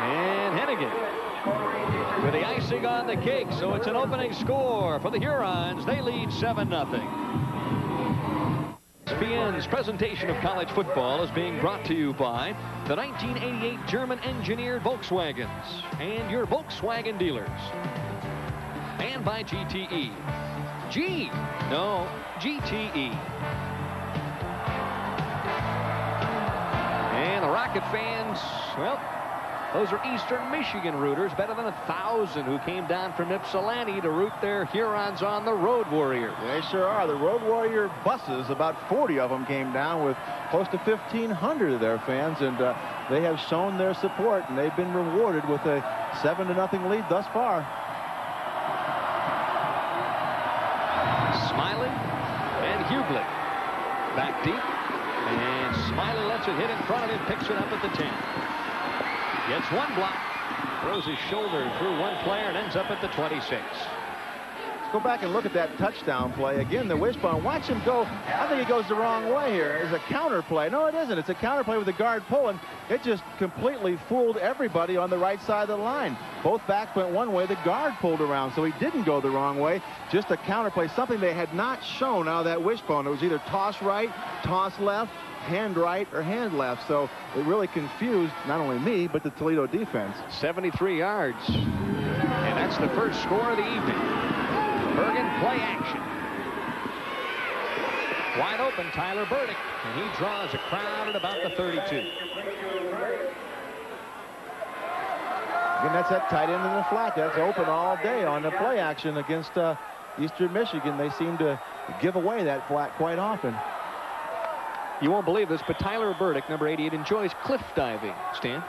And Hennigan with the icing on the cake, so it's an opening score for the Hurons. They lead 7-0. ESPN's presentation of college football is being brought to you by the 1988 German engineered Volkswagens and your Volkswagen dealers. And by GTE. G, no, GTE. And the Rocket fans, well, those are Eastern Michigan rooters, better than a thousand who came down from Ypsilanti to root their Hurons on the Road Warriors. They sure are. The Road Warrior buses, about 40 of them came down with close to 1,500 of their fans, and uh, they have shown their support, and they've been rewarded with a 7 to nothing lead thus far. Smiley and Hughley back deep, and Smiley lets it hit in front of him, picks it up at the 10. Gets one block, throws his shoulder through one player, and ends up at the 26. Let's Go back and look at that touchdown play. Again, the wishbone. Watch him go. I think he goes the wrong way here. It's a counter play. No, it isn't. It's a counter play with the guard pulling. It just completely fooled everybody on the right side of the line. Both backs went one way. The guard pulled around, so he didn't go the wrong way. Just a counter play, something they had not shown out of that wishbone. It was either toss right, toss left, hand right or hand left. So it really confused not only me, but the Toledo defense. 73 yards. And that's the first score of the evening. Bergen play action. Wide open, Tyler Burdick. And he draws a crowd at about the 32. Again, that's that tight end in the flat. That's open all day on the play action against uh, Eastern Michigan. They seem to give away that flat quite often. You won't believe this, but Tyler Burdick, number 88, enjoys cliff diving. Stan?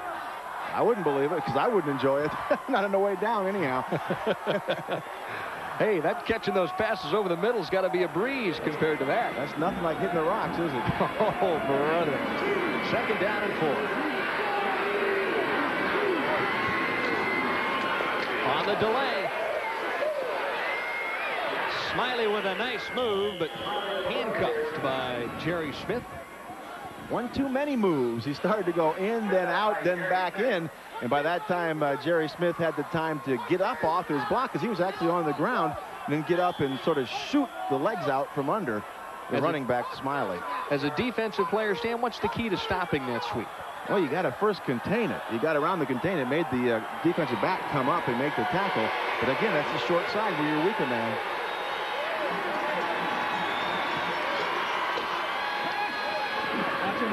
I wouldn't believe it because I wouldn't enjoy it. Not on the way down, anyhow. hey, that catching those passes over the middle's got to be a breeze compared to that. That's nothing like hitting the rocks, is it? oh, brother. Second down and four. On the delay. Smiley with a nice move, but handcuffed by Jerry Smith. One too many moves. He started to go in, then out, then back in. And by that time, uh, Jerry Smith had the time to get up off his block because he was actually on the ground and then get up and sort of shoot the legs out from under the as running a, back Smiley. As a defensive player, Stan, what's the key to stopping that sweep? Well, you got to first contain it. You got around the contain it, made the uh, defensive back come up and make the tackle. But again, that's the short side where you're weaker man.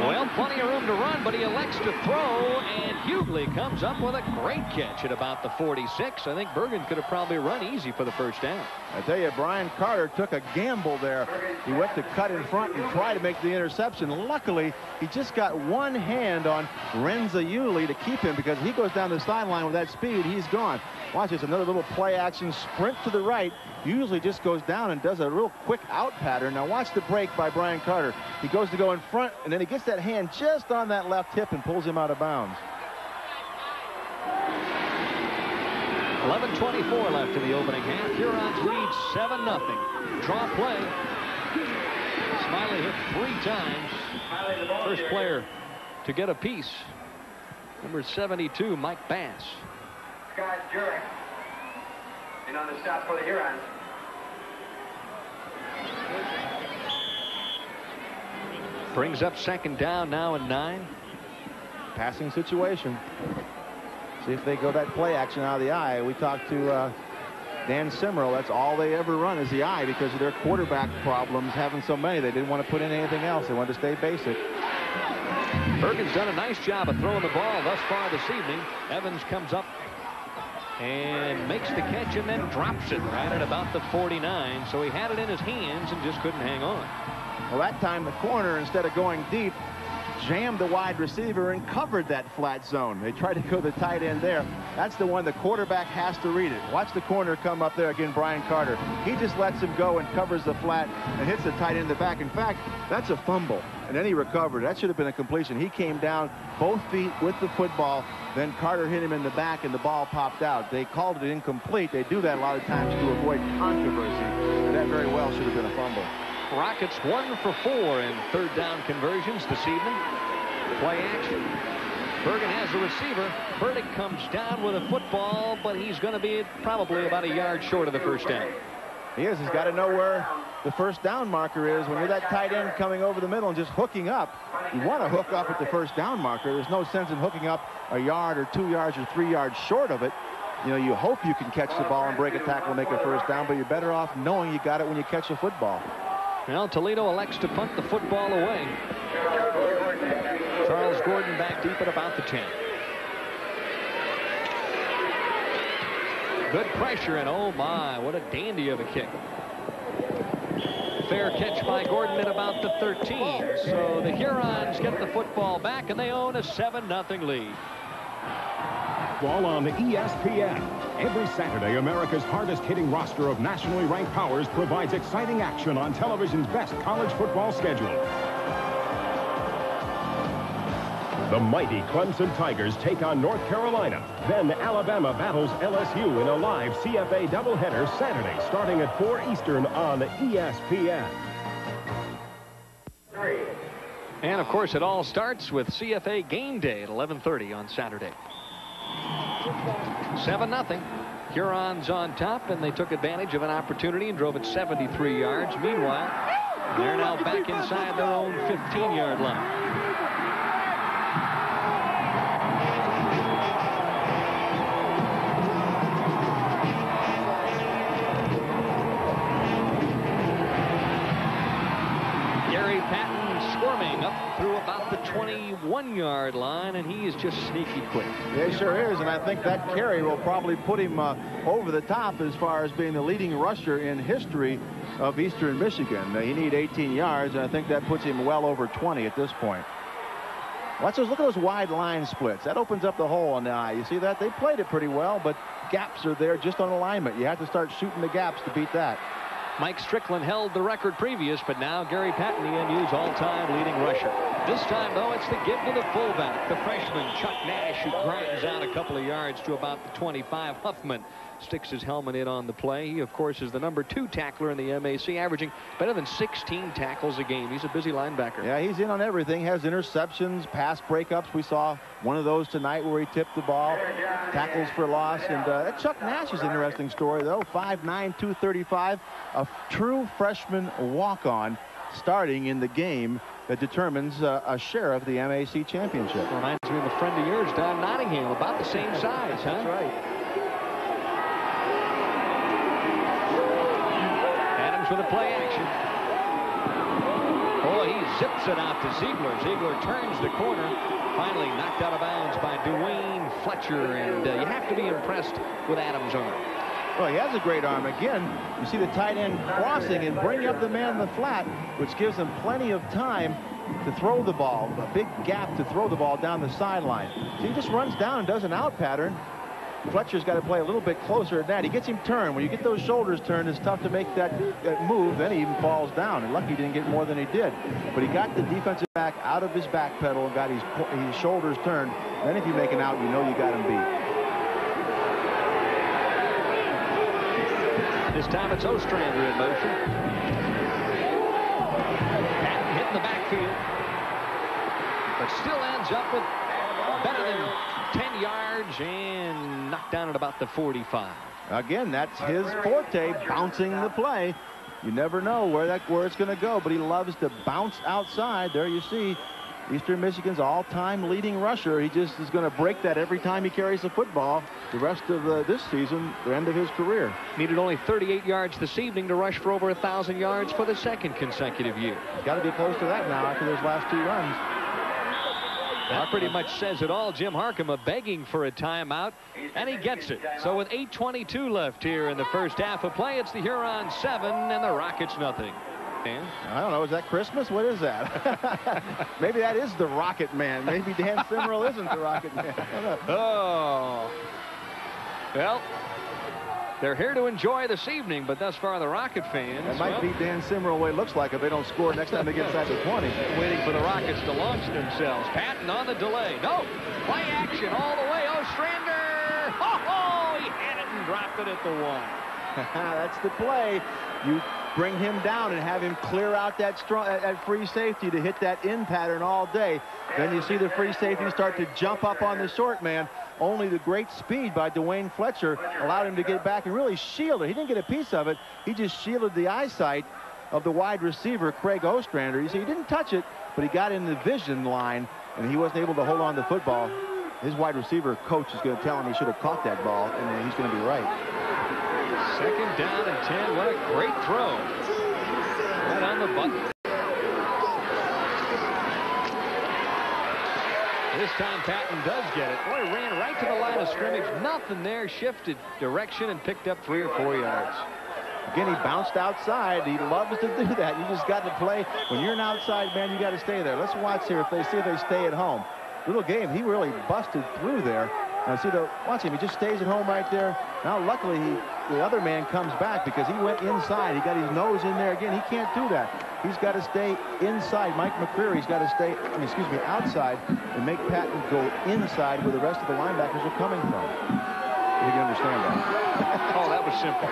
Well, plenty of room to run, but he elects to throw, and Hughley comes up with a great catch at about the 46. I think Bergen could have probably run easy for the first down. I tell you, Brian Carter took a gamble there. He went to cut in front and try to make the interception. Luckily, he just got one hand on Renza Hughley to keep him because he goes down the sideline with that speed, he's gone. Watch this, another little play action sprint to the right. Usually just goes down and does a real quick out pattern. Now watch the break by Brian Carter. He goes to go in front, and then he gets that hand just on that left hip and pulls him out of bounds. 11.24 left in the opening half. Hurons lead 7-0. Draw play. Smiley hit three times. First player to get a piece. Number 72, Mike Bass. Scott Jurek. On the stop for the Hurons. Brings up second down now and nine. Passing situation. See if they go that play action out of the I. We talked to uh, Dan Simrell. That's all they ever run is the I because of their quarterback problems, having so many. They didn't want to put in anything else. They wanted to stay basic. Bergen's done a nice job of throwing the ball thus far this evening. Evans comes up and makes the catch and then drops it right at about the 49. So he had it in his hands and just couldn't hang on. Well, that time the corner, instead of going deep, jammed the wide receiver and covered that flat zone. They tried to go the tight end there. That's the one the quarterback has to read it. Watch the corner come up there again, Brian Carter. He just lets him go and covers the flat and hits the tight end in the back. In fact, that's a fumble. And then he recovered. That should have been a completion. He came down both feet with the football. Then Carter hit him in the back and the ball popped out. They called it incomplete. They do that a lot of times to avoid controversy. And that very well should have been a fumble. Rockets one for four in third down conversions this evening. Play action. Bergen has the receiver. Burdick comes down with a football, but he's going to be probably about a yard short of the first down. He is. He's got to know where the first down marker is. When you're that tight end coming over the middle and just hooking up, you want to hook up at the first down marker. There's no sense in hooking up a yard or two yards or three yards short of it. You know, you hope you can catch the ball and break a tackle and make a first down, but you're better off knowing you got it when you catch the football. Well, Toledo elects to punt the football away. Charles Gordon back deep at about the 10. Good pressure, and oh my, what a dandy of a kick. Fair catch by Gordon at about the 13. So the Hurons get the football back, and they own a 7-0 lead. Ball on the ESPN. Every Saturday, America's hardest-hitting roster of nationally ranked powers provides exciting action on television's best college football schedule. The mighty Clemson Tigers take on North Carolina. Then Alabama battles LSU in a live CFA doubleheader Saturday starting at 4 Eastern on ESPN. And, of course, it all starts with CFA game day at 11.30 on Saturday. 7-0. Hurons on top, and they took advantage of an opportunity and drove it 73 yards. Meanwhile, they're now back inside their own 15-yard line. 21-yard line, and he is just sneaky quick. He sure is, and I think that carry will probably put him uh, over the top as far as being the leading rusher in history of Eastern Michigan. He need 18 yards, and I think that puts him well over 20 at this point. Watch those. Look at those wide line splits. That opens up the hole on the I. You see that? They played it pretty well, but gaps are there just on alignment. You have to start shooting the gaps to beat that. Mike Strickland held the record previous, but now Gary Patton, EMU's all-time leading rusher. This time, though, it's the give to the fullback, the freshman Chuck Nash, who grinds out a couple of yards to about the 25. Huffman sticks his helmet in on the play. He, of course, is the number two tackler in the MAC, averaging better than 16 tackles a game. He's a busy linebacker. Yeah, he's in on everything. Has interceptions, pass breakups. We saw one of those tonight where he tipped the ball, tackles for loss. And uh, Chuck Nash is an interesting story, though. 5'9", 235, a true freshman walk-on starting in the game that determines uh, a share of the MAC championship. Reminds me of a friend of yours, Don Nottingham, about the same size, huh? That's right. For the play action. Oh, he zips it out to Ziegler. Ziegler turns the corner. Finally knocked out of bounds by Dwayne Fletcher. And uh, you have to be impressed with Adams' arm. Well, he has a great arm. Again, you see the tight end crossing and bringing up the man in the flat, which gives him plenty of time to throw the ball. A big gap to throw the ball down the sideline. So he just runs down and does an out pattern. Fletcher's got to play a little bit closer than that. He gets him turned. When you get those shoulders turned, it's tough to make that, that move. Then he even falls down. And lucky he didn't get more than he did. But he got the defensive back out of his back pedal and got his, his shoulders turned. Then if you make an out, you know you got him beat. This time it's Ostrander in motion. Patton hitting the backfield. But still ends up with better than 10 yards and knocked down at about the 45. Again, that's his forte, bouncing the play. You never know where that where it's going to go, but he loves to bounce outside. There you see Eastern Michigan's all-time leading rusher. He just is going to break that every time he carries the football. The rest of uh, this season, the end of his career. Needed only 38 yards this evening to rush for over 1,000 yards for the second consecutive year. Got to be close to that now after those last two runs. That pretty much says it all. Jim Harkema begging for a timeout, and he gets it. So with 8.22 left here in the first half of play, it's the Huron 7 and the Rockets nothing. Dan? I don't know. Is that Christmas? What is that? Maybe that is the Rocket Man. Maybe Dan Simrell isn't the Rocket Man. Oh. Well, they're here to enjoy this evening, but thus far the Rocket fans... That might well, be Dan Simrell way it looks like if they don't score next time they get inside the 20. Waiting for the Rockets to launch themselves. Patton on the delay. No! Play action all the way. Ostrander! Oh, oh! He had it and dropped it at the one. That's the play. You bring him down and have him clear out that strong that free safety to hit that in pattern all day. Then you see the free safety start to jump up on the short man. Only the great speed by Dwayne Fletcher allowed him to get back and really shield it. He didn't get a piece of it. He just shielded the eyesight of the wide receiver, Craig Ostrander. You see, he didn't touch it, but he got in the vision line, and he wasn't able to hold on to the football. His wide receiver coach is going to tell him he should have caught that ball, and he's going to be right. Second down and 10. What a great throw. Right on the button. This time Patton does get it. Boy, ran right to the line of scrimmage. Nothing there. Shifted direction and picked up three or four yards. Again, he bounced outside. He loves to do that. You just got to play. When you're an outside man, you got to stay there. Let's watch here if they see if they stay at home. Little game. He really busted through there. Now see the watch him. He just stays at home right there. Now luckily he the other man comes back because he went inside. He got his nose in there again. He can't do that. He's got to stay inside. Mike McCreary's got to stay, I mean, excuse me, outside and make Patton go inside where the rest of the linebackers are coming from. You can understand that. oh, that was simple.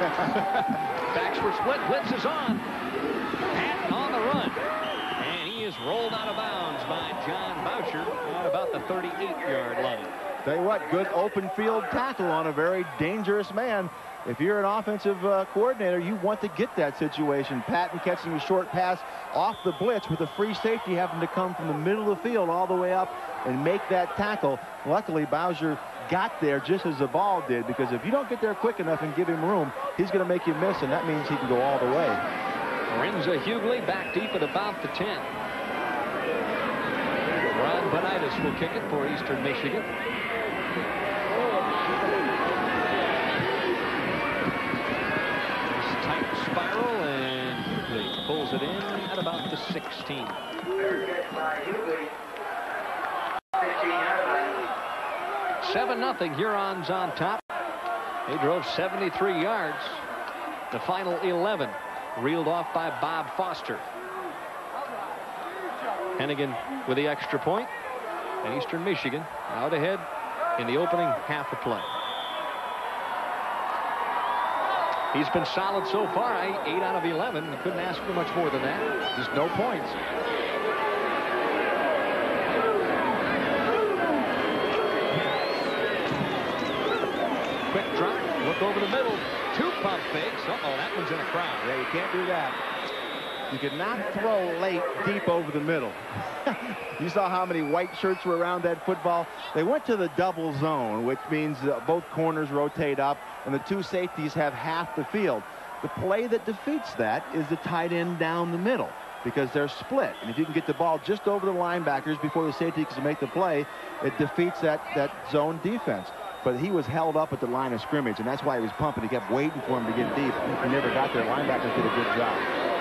Backs were split. Blitz is on. Patton on the run. And he is rolled out of bounds by John Boucher at about the 38-yard line. Tell you what, good open field tackle on a very dangerous man. If you're an offensive uh, coordinator, you want to get that situation. Patton catching a short pass off the blitz with a free safety having to come from the middle of the field all the way up and make that tackle. Luckily, Bowser got there just as the ball did because if you don't get there quick enough and give him room, he's going to make you miss, and that means he can go all the way. Lorenzo Hughley back deep at about the 10. Ron Bonitis will kick it for Eastern Michigan. spiral and he pulls it in at about the 16. Seven nothing. Hurons on top. They drove 73 yards. The final 11 reeled off by Bob Foster. Hennigan with the extra point, and Eastern Michigan out ahead in the opening half of play. He's been solid so far. Eight out of 11. Couldn't ask for much more than that. Just no points. Quick drop. Look over the middle. Two pump fakes. Uh-oh, that one's in a crowd. Yeah, you can't do that. You cannot throw late deep over the middle. you saw how many white shirts were around that football. They went to the double zone, which means uh, both corners rotate up and the two safeties have half the field. The play that defeats that is the tight end down the middle because they're split. And if you can get the ball just over the linebackers before the safety can make the play, it defeats that, that zone defense. But he was held up at the line of scrimmage, and that's why he was pumping. He kept waiting for him to get deep. He never got there. Linebackers did a good job.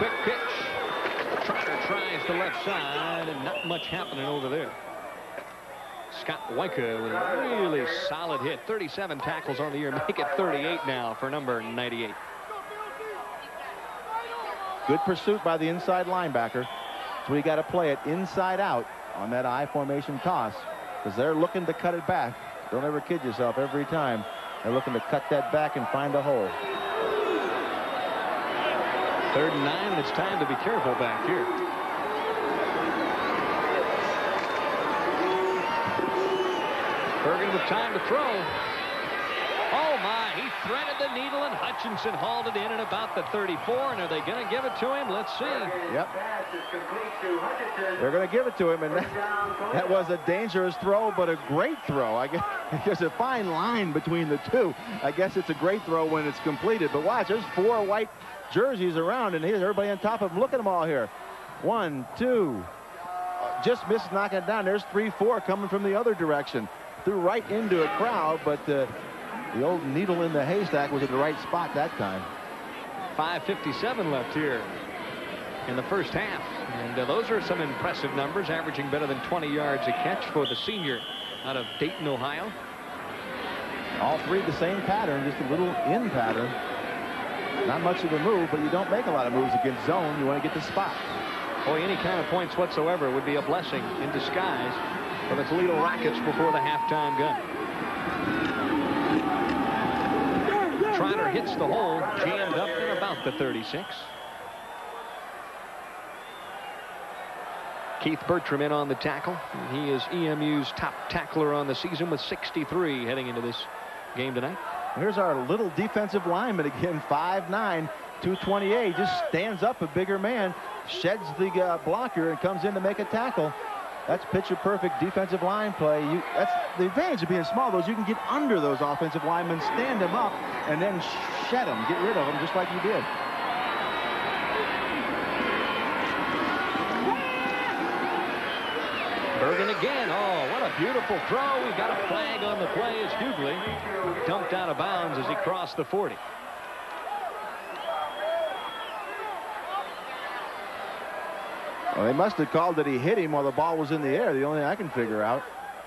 Second and 10, quick pitch. Trotter tries the left side, and not much happening over there. Scott Weicha with a really solid hit. 37 tackles on the year. Make it 38 now for number 98. Good pursuit by the inside linebacker. So we got to play it inside out on that I formation toss because they're looking to cut it back. Don't ever kid yourself every time. They're looking to cut that back and find a hole. Third and nine, and it's time to be careful back here. Bergen with time to throw. Oh, my. He threaded the needle, and Hutchinson hauled it in at about the 34. And are they going to give it to him? Let's see. Yep. They're going to give it to him, and that, that was a dangerous throw, but a great throw. I guess there's a fine line between the two. I guess it's a great throw when it's completed. But watch, there's four white jerseys around, and here's everybody on top of them. Look at them all here. One, two. Just missed knocking it down. There's three, four coming from the other direction threw right into a crowd, but uh, the old needle in the haystack was at the right spot that time. 5.57 left here in the first half. And uh, those are some impressive numbers, averaging better than 20 yards a catch for the senior out of Dayton, Ohio. All three the same pattern, just a little in pattern. Not much of a move, but you don't make a lot of moves against zone. You want to get the spot. Boy, any kind of points whatsoever would be a blessing in disguise for the Toledo Rockets before the halftime gun. Trotter hits the hole, jammed up in about the 36. Keith Bertram in on the tackle. He is EMU's top tackler on the season with 63 heading into this game tonight. Here's our little defensive lineman again, 5'9", 228. Just stands up a bigger man, sheds the uh, blocker, and comes in to make a tackle. That's picture perfect defensive line play. You, that's the advantage of being small. Those you can get under those offensive linemen, stand them up, and then shed them, get rid of them, just like you did. Bergen again. Oh, a beautiful throw. We got a flag on the play as Hughley dumped out of bounds as he crossed the 40. Well, they must have called that he hit him while the ball was in the air. The only thing I can figure out.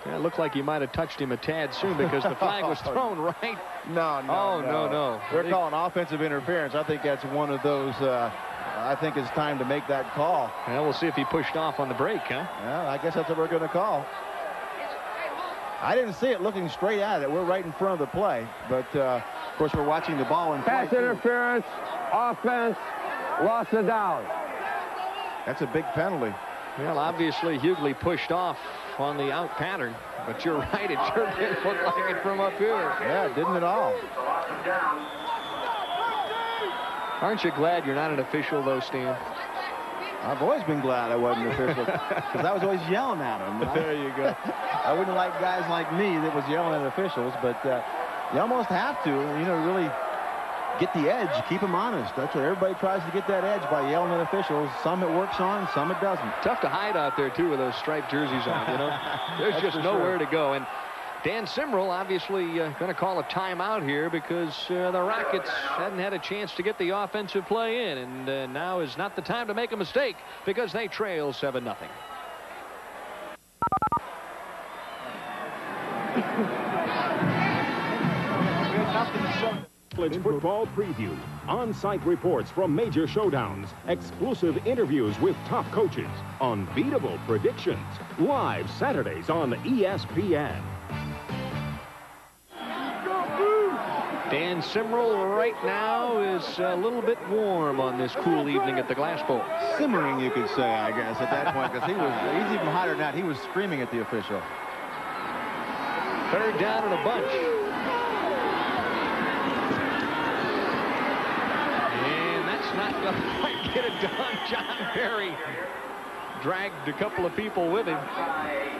Yeah, it looked like he might have touched him a tad soon because the flag was thrown right. No, no, oh, no, no. They're calling offensive interference. I think that's one of those. Uh, I think it's time to make that call. Well, we'll see if he pushed off on the break, huh? Yeah, I guess that's what we're going to call. I didn't see it looking straight at it. We're right in front of the play. But, uh, of course, we're watching the ball in Pass interference, offense, loss of down. That's a big penalty. Well, obviously, Hughley pushed off on the out pattern. But you're right, it sure didn't look like it from up here. Yeah, it didn't at all. Aren't you glad you're not an official, though, Stan? I've always been glad I wasn't an official because I was always yelling at them. there you go. I wouldn't like guys like me that was yelling at officials, but uh, you almost have to, you know, really get the edge, keep them honest. That's what everybody tries to get that edge by yelling at officials. Some it works on, some it doesn't. Tough to hide out there, too, with those striped jerseys on, you know. There's just nowhere sure. to go. And Dan Simrell obviously uh, going to call a timeout here because uh, the Rockets hadn't had a chance to get the offensive play in. And uh, now is not the time to make a mistake because they trail 7-0. College football preview, on-site reports from major showdowns, exclusive interviews with top coaches, unbeatable predictions, live Saturdays on ESPN. Dan Simrell right now is a little bit warm on this cool evening at the Glass Bowl. Simmering, you could say, I guess, at that point, because he was, he's even hotter than that. He was screaming at the official. Third down in a bunch. And that's not going to quite get it done. John Perry dragged a couple of people with him.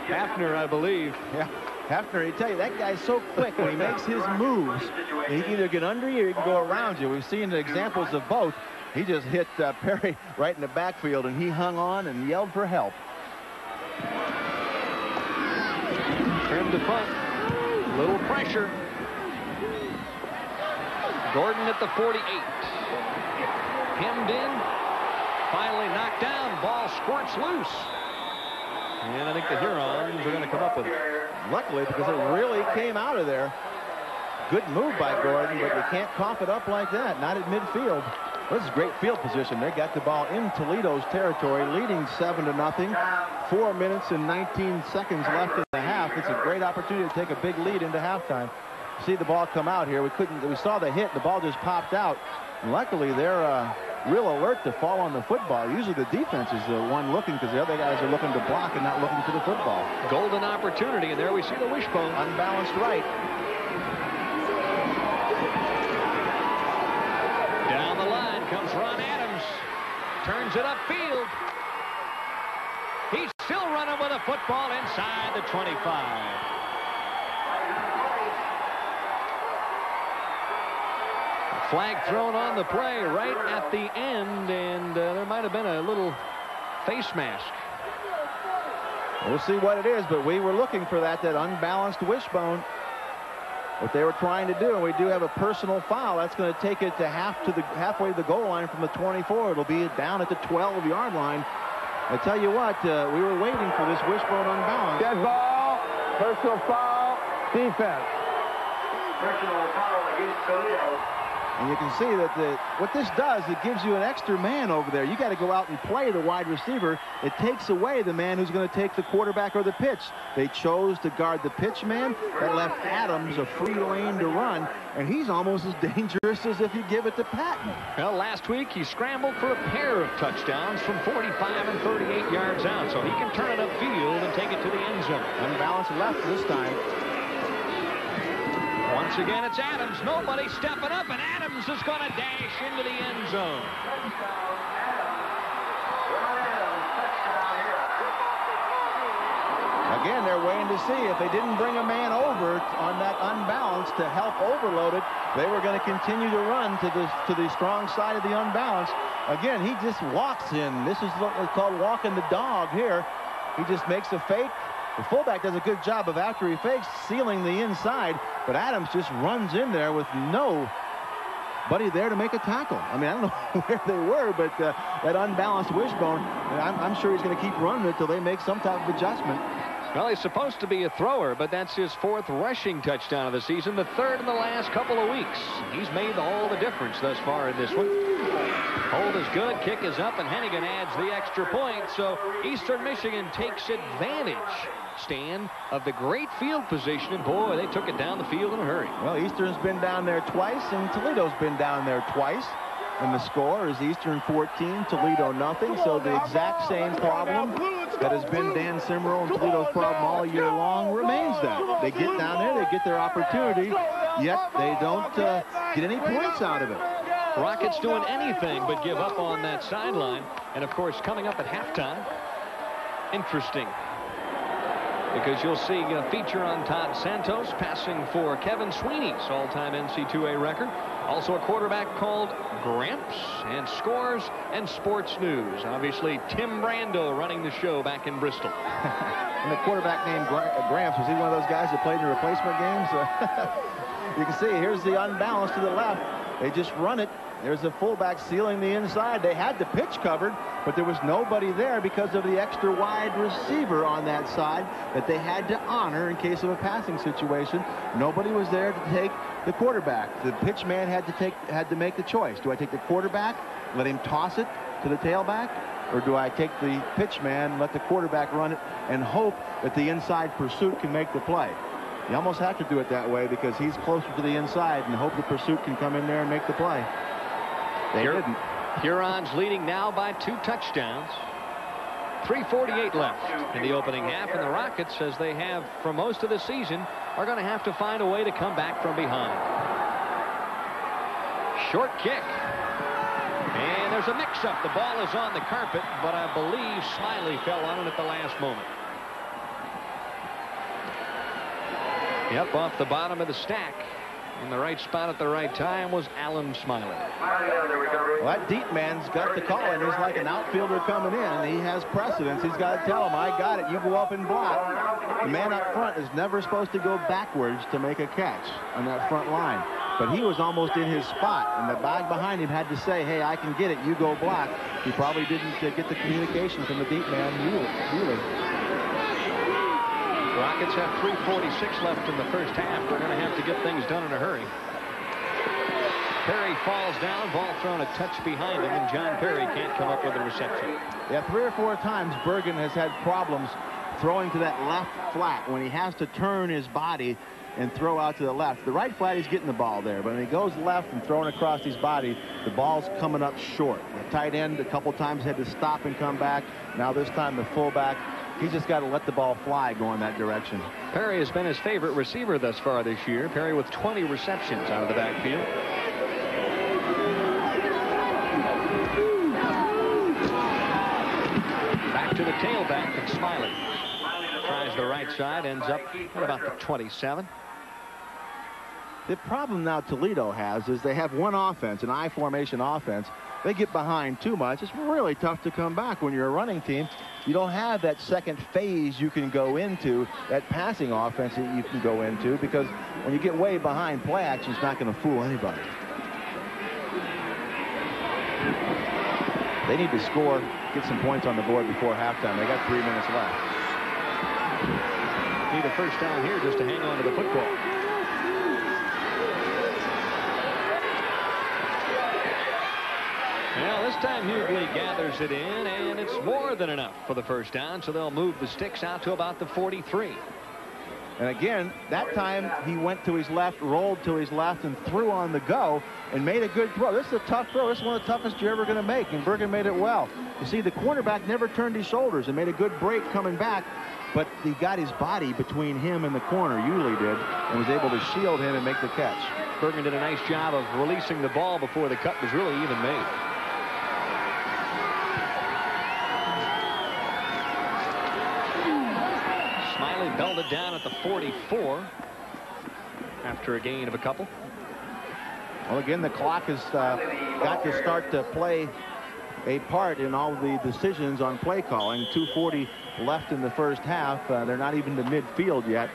Hafner, I believe. Yeah. Hafner, I tell you, that guy's so quick when he makes his moves. He can either get under you or he can go around you. We've seen examples of both. He just hit uh, Perry right in the backfield, and he hung on and yelled for help. Trim to punt. Little pressure. Gordon at the 48. Hemmed in. Finally knocked down. Ball squirts loose. And I think the Hurons are going to come up with it. Luckily, because it really came out of there. Good move by Gordon, but you can't cough it up like that. Not at midfield. This is great field position. They got the ball in Toledo's territory, leading 7 to nothing. Four minutes and 19 seconds left in the half. It's a great opportunity to take a big lead into halftime. See the ball come out here. We couldn't. We saw the hit. The ball just popped out. luckily, they're uh, real alert to fall on the football. Usually the defense is the one looking because the other guys are looking to block and not looking for the football. Golden opportunity, and there we see the wishbone. Unbalanced right. Down the line comes Ron Adams. Turns it upfield. He's still running with a football inside the 25. Flag thrown on the play right at the end, and uh, there might have been a little face mask. We'll see what it is, but we were looking for that, that unbalanced wishbone. What they were trying to do, and we do have a personal foul. That's going to take it to half to the halfway to the goal line from the 24. It'll be down at the 12-yard line. I tell you what, uh, we were waiting for this wishbone unbalanced. Dead ball, personal foul, defense. Personal foul against Toledo. And you can see that the, what this does, it gives you an extra man over there. You got to go out and play the wide receiver. It takes away the man who's going to take the quarterback or the pitch. They chose to guard the pitch man. That left Adams a free lane to run, and he's almost as dangerous as if you give it to Patton. Well, last week he scrambled for a pair of touchdowns from 45 and 38 yards out, so he can turn it upfield and take it to the end zone. Unbalanced left this time. Once again, it's Adams. Nobody stepping up, and Adams is going to dash into the end zone. Again, they're waiting to see if they didn't bring a man over on that unbalanced to help overload it. They were going to continue to run to the to the strong side of the unbalanced. Again, he just walks in. This is what's called walking the dog here. He just makes a fake. The fullback does a good job of after he fakes sealing the inside, but Adams just runs in there with no buddy there to make a tackle. I mean, I don't know where they were, but uh, that unbalanced wishbone, I'm, I'm sure he's going to keep running until they make some type of adjustment. Well, he's supposed to be a thrower, but that's his fourth rushing touchdown of the season, the third in the last couple of weeks. He's made all the difference thus far in this one. Hold is good, kick is up, and Hennigan adds the extra point, so Eastern Michigan takes advantage, Stan, of the great field position, and boy, they took it down the field in a hurry. Well, Eastern's been down there twice, and Toledo's been down there twice. And the score is Eastern 14, Toledo nothing. So the exact same problem that has been Dan Simrell and Toledo's problem all year long remains that. They get down there, they get their opportunity, yet they don't uh, get any points out of it. Rockets doing anything but give up on that sideline. And, of course, coming up at halftime, interesting because you'll see a feature on Todd Santos passing for Kevin Sweeney's all-time NC2A record. Also a quarterback called Gramps and scores and sports news. Obviously, Tim Brando running the show back in Bristol. and the quarterback named Gramps, was he one of those guys that played in the replacement games? you can see here's the unbalance to the left. They just run it there's a fullback sealing the inside. They had the pitch covered, but there was nobody there because of the extra wide receiver on that side that they had to honor in case of a passing situation. Nobody was there to take the quarterback. The pitch man had to take had to make the choice. Do I take the quarterback, let him toss it to the tailback, or do I take the pitch man, let the quarterback run it, and hope that the inside pursuit can make the play? You almost have to do it that way because he's closer to the inside and hope the pursuit can come in there and make the play. They Hur didn't. Hurons leading now by two touchdowns. 3.48 left in the opening half, and the Rockets, as they have for most of the season, are going to have to find a way to come back from behind. Short kick. And there's a mix-up. The ball is on the carpet, but I believe Smiley fell on it at the last moment. Yep, off the bottom of the stack in the right spot at the right time was Alan Smiley. Well, that deep man's got the call, and he's like an outfielder coming in. He has precedence. He's got to tell him, I got it. You go up and block. The man up front is never supposed to go backwards to make a catch on that front line. But he was almost in his spot, and the bag behind him had to say, hey, I can get it. You go block. He probably didn't uh, get the communication from the deep man, Really. Rockets have 3.46 left in the first half. They're going to have to get things done in a hurry. Perry falls down, ball thrown a touch behind him, and John Perry can't come up with a reception. Yeah, three or four times Bergen has had problems throwing to that left flat when he has to turn his body and throw out to the left. The right flat, he's getting the ball there, but when he goes left and throwing across his body, the ball's coming up short. The tight end a couple times had to stop and come back. Now this time the fullback He's just got to let the ball fly going that direction. Perry has been his favorite receiver thus far this year. Perry with 20 receptions out of the backfield. Back to the tailback and Smiley. Tries the right side, ends up at about the 27. The problem now Toledo has is they have one offense, an I formation offense. They get behind too much. It's really tough to come back when you're a running team. You don't have that second phase you can go into, that passing offense that you can go into, because when you get way behind, play action is not going to fool anybody. They need to score, get some points on the board before halftime. They got three minutes left. Need a first down here just to hang on to the football. Time Hughley gathers it in, and it's more than enough for the first down, so they'll move the sticks out to about the 43. And again, that time he went to his left, rolled to his left, and threw on the go and made a good throw. This is a tough throw. This is one of the toughest you're ever going to make, and Bergen made it well. You see, the cornerback never turned his shoulders and made a good break coming back, but he got his body between him and the corner, Hughley did, and was able to shield him and make the catch. Bergen did a nice job of releasing the ball before the cut was really even made. Belted down at the 44 after a gain of a couple. Well, again, the clock has uh, got to start to play a part in all the decisions on play calling. 240 left in the first half. Uh, they're not even to midfield yet.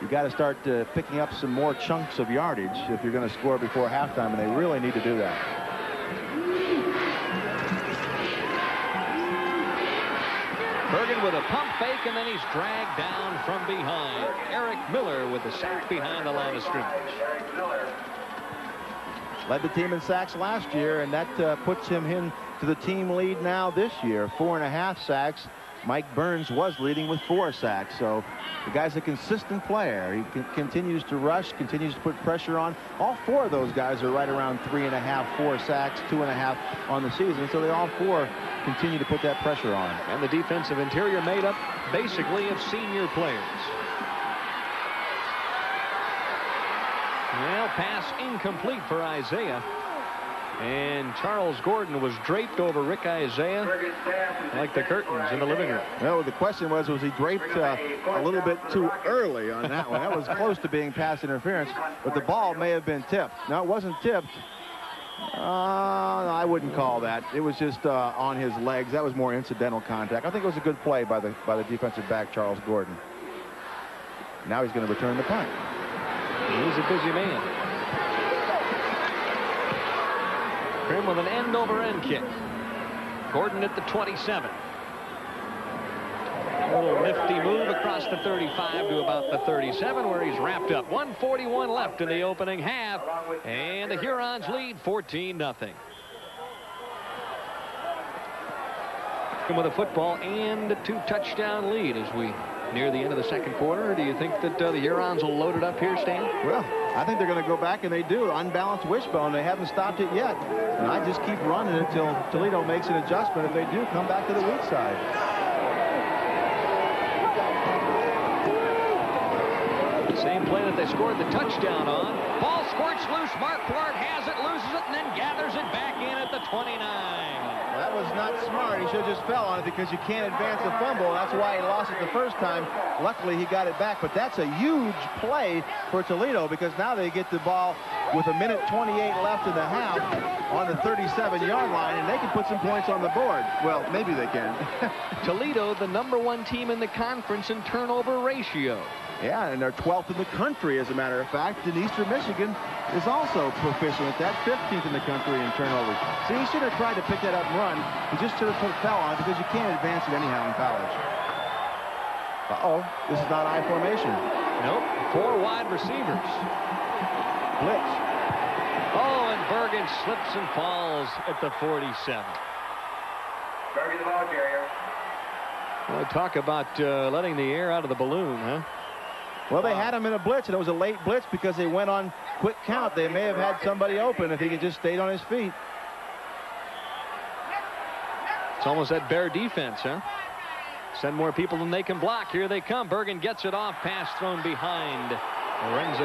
You've got to start uh, picking up some more chunks of yardage if you're going to score before halftime, and they really need to do that. With a pump fake, and then he's dragged down from behind. Eric Miller with the sack behind the line of scrimmage. Led the team in sacks last year, and that uh, puts him in to the team lead now this year. Four and a half sacks. Mike Burns was leading with four sacks. So the guy's a consistent player. He continues to rush, continues to put pressure on. All four of those guys are right around three and a half, four sacks, two and a half on the season. So they all four continue to put that pressure on. And the defensive interior made up basically of senior players. Well, pass incomplete for Isaiah. And Charles Gordon was draped over Rick Isaiah like the curtains in the living room. Well, the question was, was he draped uh, a little bit too early on that one? That was close to being pass interference, but the ball may have been tipped. No, it wasn't tipped. Uh, I wouldn't call that. It was just uh, on his legs. That was more incidental contact. I think it was a good play by the by the defensive back, Charles Gordon. Now he's going to return the punt. He's a busy man. Krim with an end-over-end kick. Gordon at the 27. A little nifty move across the 35 to about the 37 where he's wrapped up. 141 left in the opening half. And the Hurons lead 14 nothing. With a football and a two touchdown lead as we near the end of the second quarter. Do you think that uh, the Hurons will load it up here, Stan? Well, I think they're going to go back, and they do. Unbalanced wishbone. They haven't stopped it yet. And I just keep running until Toledo makes an adjustment. If they do, come back to the weak side. Same play that they scored the touchdown on. Ball squirts loose. Mark Clark has it, loses it, and then gathers it back in at the 29 that was not smart. He should have just fell on it because you can't advance a fumble. That's why he lost it the first time. Luckily, he got it back. But that's a huge play for Toledo because now they get the ball with a minute 28 left in the half on the 37-yard line, and they can put some points on the board. Well, maybe they can. Toledo, the number one team in the conference in turnover ratio. Yeah, and they're 12th in the country, as a matter of fact. And Eastern Michigan is also proficient at that, 15th in the country in turnovers. See, he should have tried to pick that up and run. He just sort of fell on it because you can't advance it anyhow in college. Uh-oh, this is not I formation. Nope, four wide receivers. Blitz. Oh, and Bergen slips and falls at the 47. Bergen the ball carrier. Well, talk about uh, letting the air out of the balloon, huh? Well, they had him in a blitz, and it was a late blitz because they went on quick count. They may have had somebody open if he had just stayed on his feet. It's almost that Bear defense, huh? Send more people than they can block. Here they come. Bergen gets it off. Pass thrown behind Lorenzo.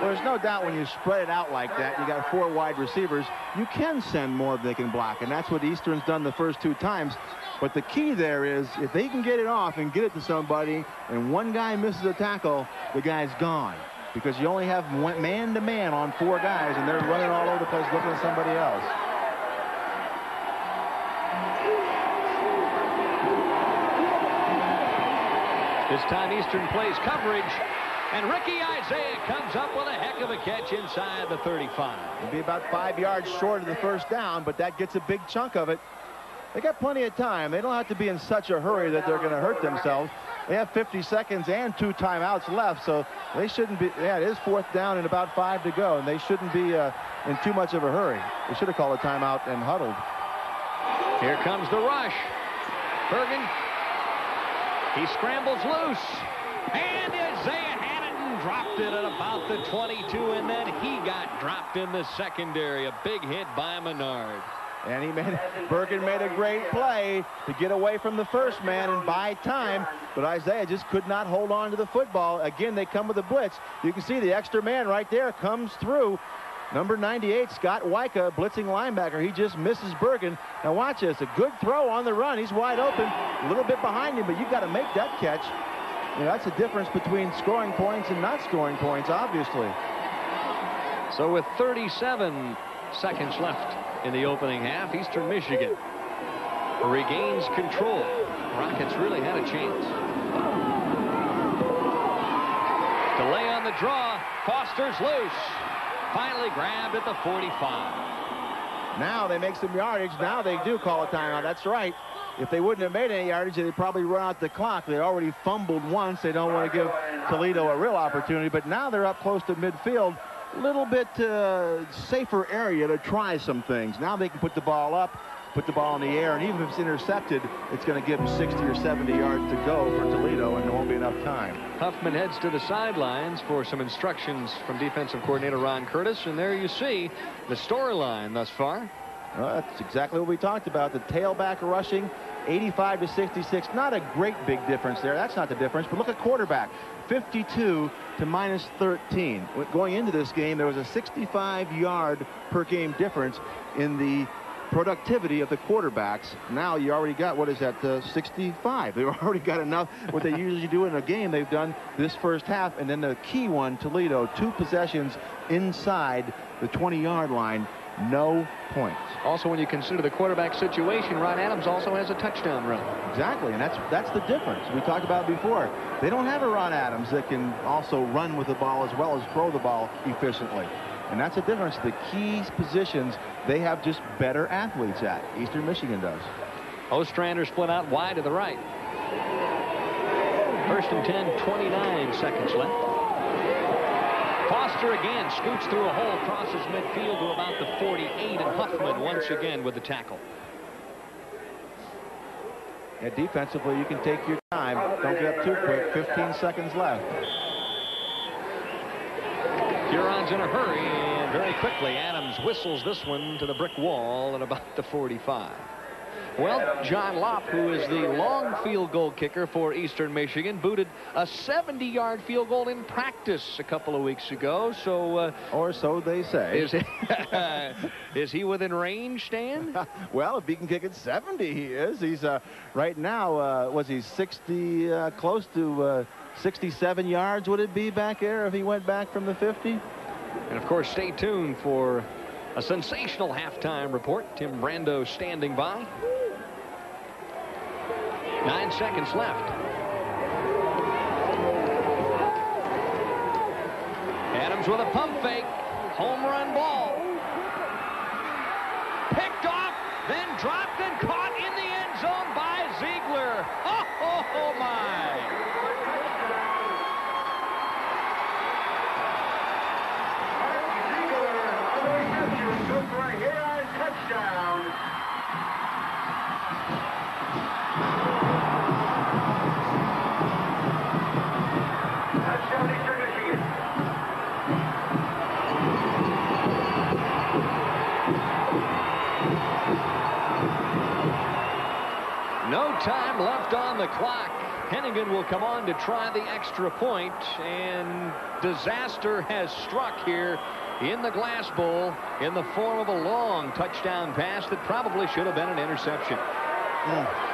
Well, there's no doubt when you spread it out like that, you got four wide receivers, you can send more than they can block, and that's what Eastern's done the first two times. But the key there is if they can get it off and get it to somebody and one guy misses a tackle, the guy's gone. Because you only have man-to-man -man on four guys, and they're running all over the place looking at somebody else. This time Eastern plays coverage. And Ricky Isaiah comes up with a heck of a catch inside the 35. It'll be about five yards short of the first down, but that gets a big chunk of it. They got plenty of time. They don't have to be in such a hurry that they're going to hurt themselves. They have 50 seconds and two timeouts left, so they shouldn't be. Yeah, it is fourth down and about five to go, and they shouldn't be uh, in too much of a hurry. They should have called a timeout and huddled. Here comes the rush. Bergen. He scrambles loose. And dropped it at about the 22, and then he got dropped in the secondary. A big hit by Menard. And he made Bergen made a great play to get away from the first man and buy time, but Isaiah just could not hold on to the football. Again, they come with a blitz. You can see the extra man right there comes through. Number 98, Scott Wyka, blitzing linebacker. He just misses Bergen. Now watch this. A good throw on the run. He's wide open. A little bit behind him, but you've got to make that catch. You know, that's the difference between scoring points and not scoring points, obviously. So with 37 seconds left in the opening half. Eastern Michigan regains control. Rockets really had a chance. Delay on the draw. Foster's loose. Finally grabbed at the 45. Now they make some yardage. Now they do call a timeout. That's right. If they wouldn't have made any yardage, they'd probably run out the clock. They already fumbled once. They don't want to give Toledo a real opportunity. But now they're up close to midfield A little bit uh, safer area to try some things. Now they can put the ball up, put the ball in the air, and even if it's intercepted, it's going to give them 60 or 70 yards to go for Toledo, and there won't be enough time. Huffman heads to the sidelines for some instructions from defensive coordinator Ron Curtis, and there you see the storyline thus far. Well, that's exactly what we talked about. The tailback rushing 85 to 66. Not a great big difference there. That's not the difference. But look at quarterback. 52 to minus 13. Going into this game, there was a 65-yard per game difference in the productivity of the quarterbacks. Now you already got, what is that, uh, 65. They've already got enough what they usually do in a game. They've done this first half. And then the key one, Toledo, two possessions inside the 20-yard line no points. Also, when you consider the quarterback situation, Ron Adams also has a touchdown run. Exactly, and that's that's the difference. We talked about before. They don't have a Ron Adams that can also run with the ball as well as throw the ball efficiently. And that's the difference. The key positions, they have just better athletes at. Eastern Michigan does. Ostrander split out wide to the right. First and 10, 29 seconds left. Foster again scoots through a hole, crosses midfield to about the 48, and Huffman once again with the tackle. Yeah, defensively, you can take your time. Don't get up too quick. 15 seconds left. Hurons in a hurry, and very quickly, Adams whistles this one to the brick wall at about the 45. Well, John Lopp, who is the long field goal kicker for Eastern Michigan, booted a 70-yard field goal in practice a couple of weeks ago. So, uh, or so they say. Is he, is he within range, Stan? well, if he can kick at 70, he is. He's uh, right now. Uh, was he 60, uh, close to uh, 67 yards? Would it be back there if he went back from the 50? And of course, stay tuned for a sensational halftime report. Tim Brando standing by. Nine seconds left. Adams with a pump fake. Home run ball. Picked off, then dropped and caught in the end zone by Ziegler. Oh, oh, oh my. The clock. Hennigan will come on to try the extra point, and disaster has struck here in the Glass Bowl in the form of a long touchdown pass that probably should have been an interception. Mm.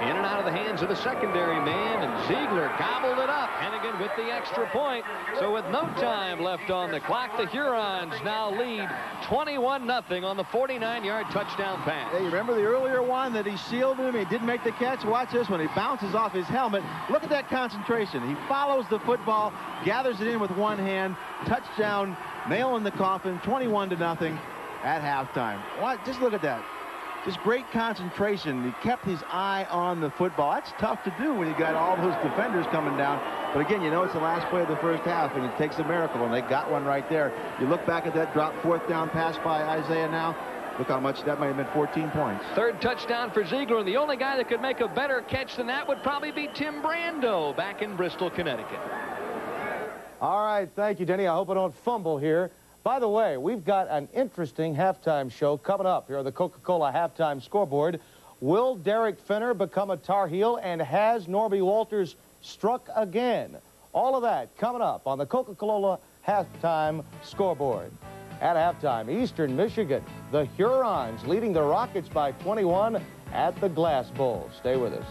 In and out of the hands of the secondary man, and Ziegler gobbled it up. Hennigan with the extra point. So with no time left on the clock, the Hurons now lead 21-0 on the 49-yard touchdown pass. Hey, remember the earlier one that he shielded him? He didn't make the catch. Watch this one. He bounces off his helmet. Look at that concentration. He follows the football, gathers it in with one hand. Touchdown, nail in the coffin, 21 to nothing at halftime. What? Just look at that just great concentration. He kept his eye on the football. That's tough to do when you got all those defenders coming down. But again, you know it's the last play of the first half, and it takes a miracle, and they got one right there. You look back at that drop fourth down pass by Isaiah now. Look how much that might have been 14 points. Third touchdown for Ziegler, and the only guy that could make a better catch than that would probably be Tim Brando back in Bristol, Connecticut. All right, thank you, Denny. I hope I don't fumble here. By the way, we've got an interesting halftime show coming up here on the Coca-Cola halftime scoreboard. Will Derrick Fenner become a Tar Heel, and has Norby Walters struck again? All of that coming up on the Coca-Cola halftime scoreboard. At halftime, Eastern Michigan, the Hurons leading the Rockets by 21 at the Glass Bowl. Stay with us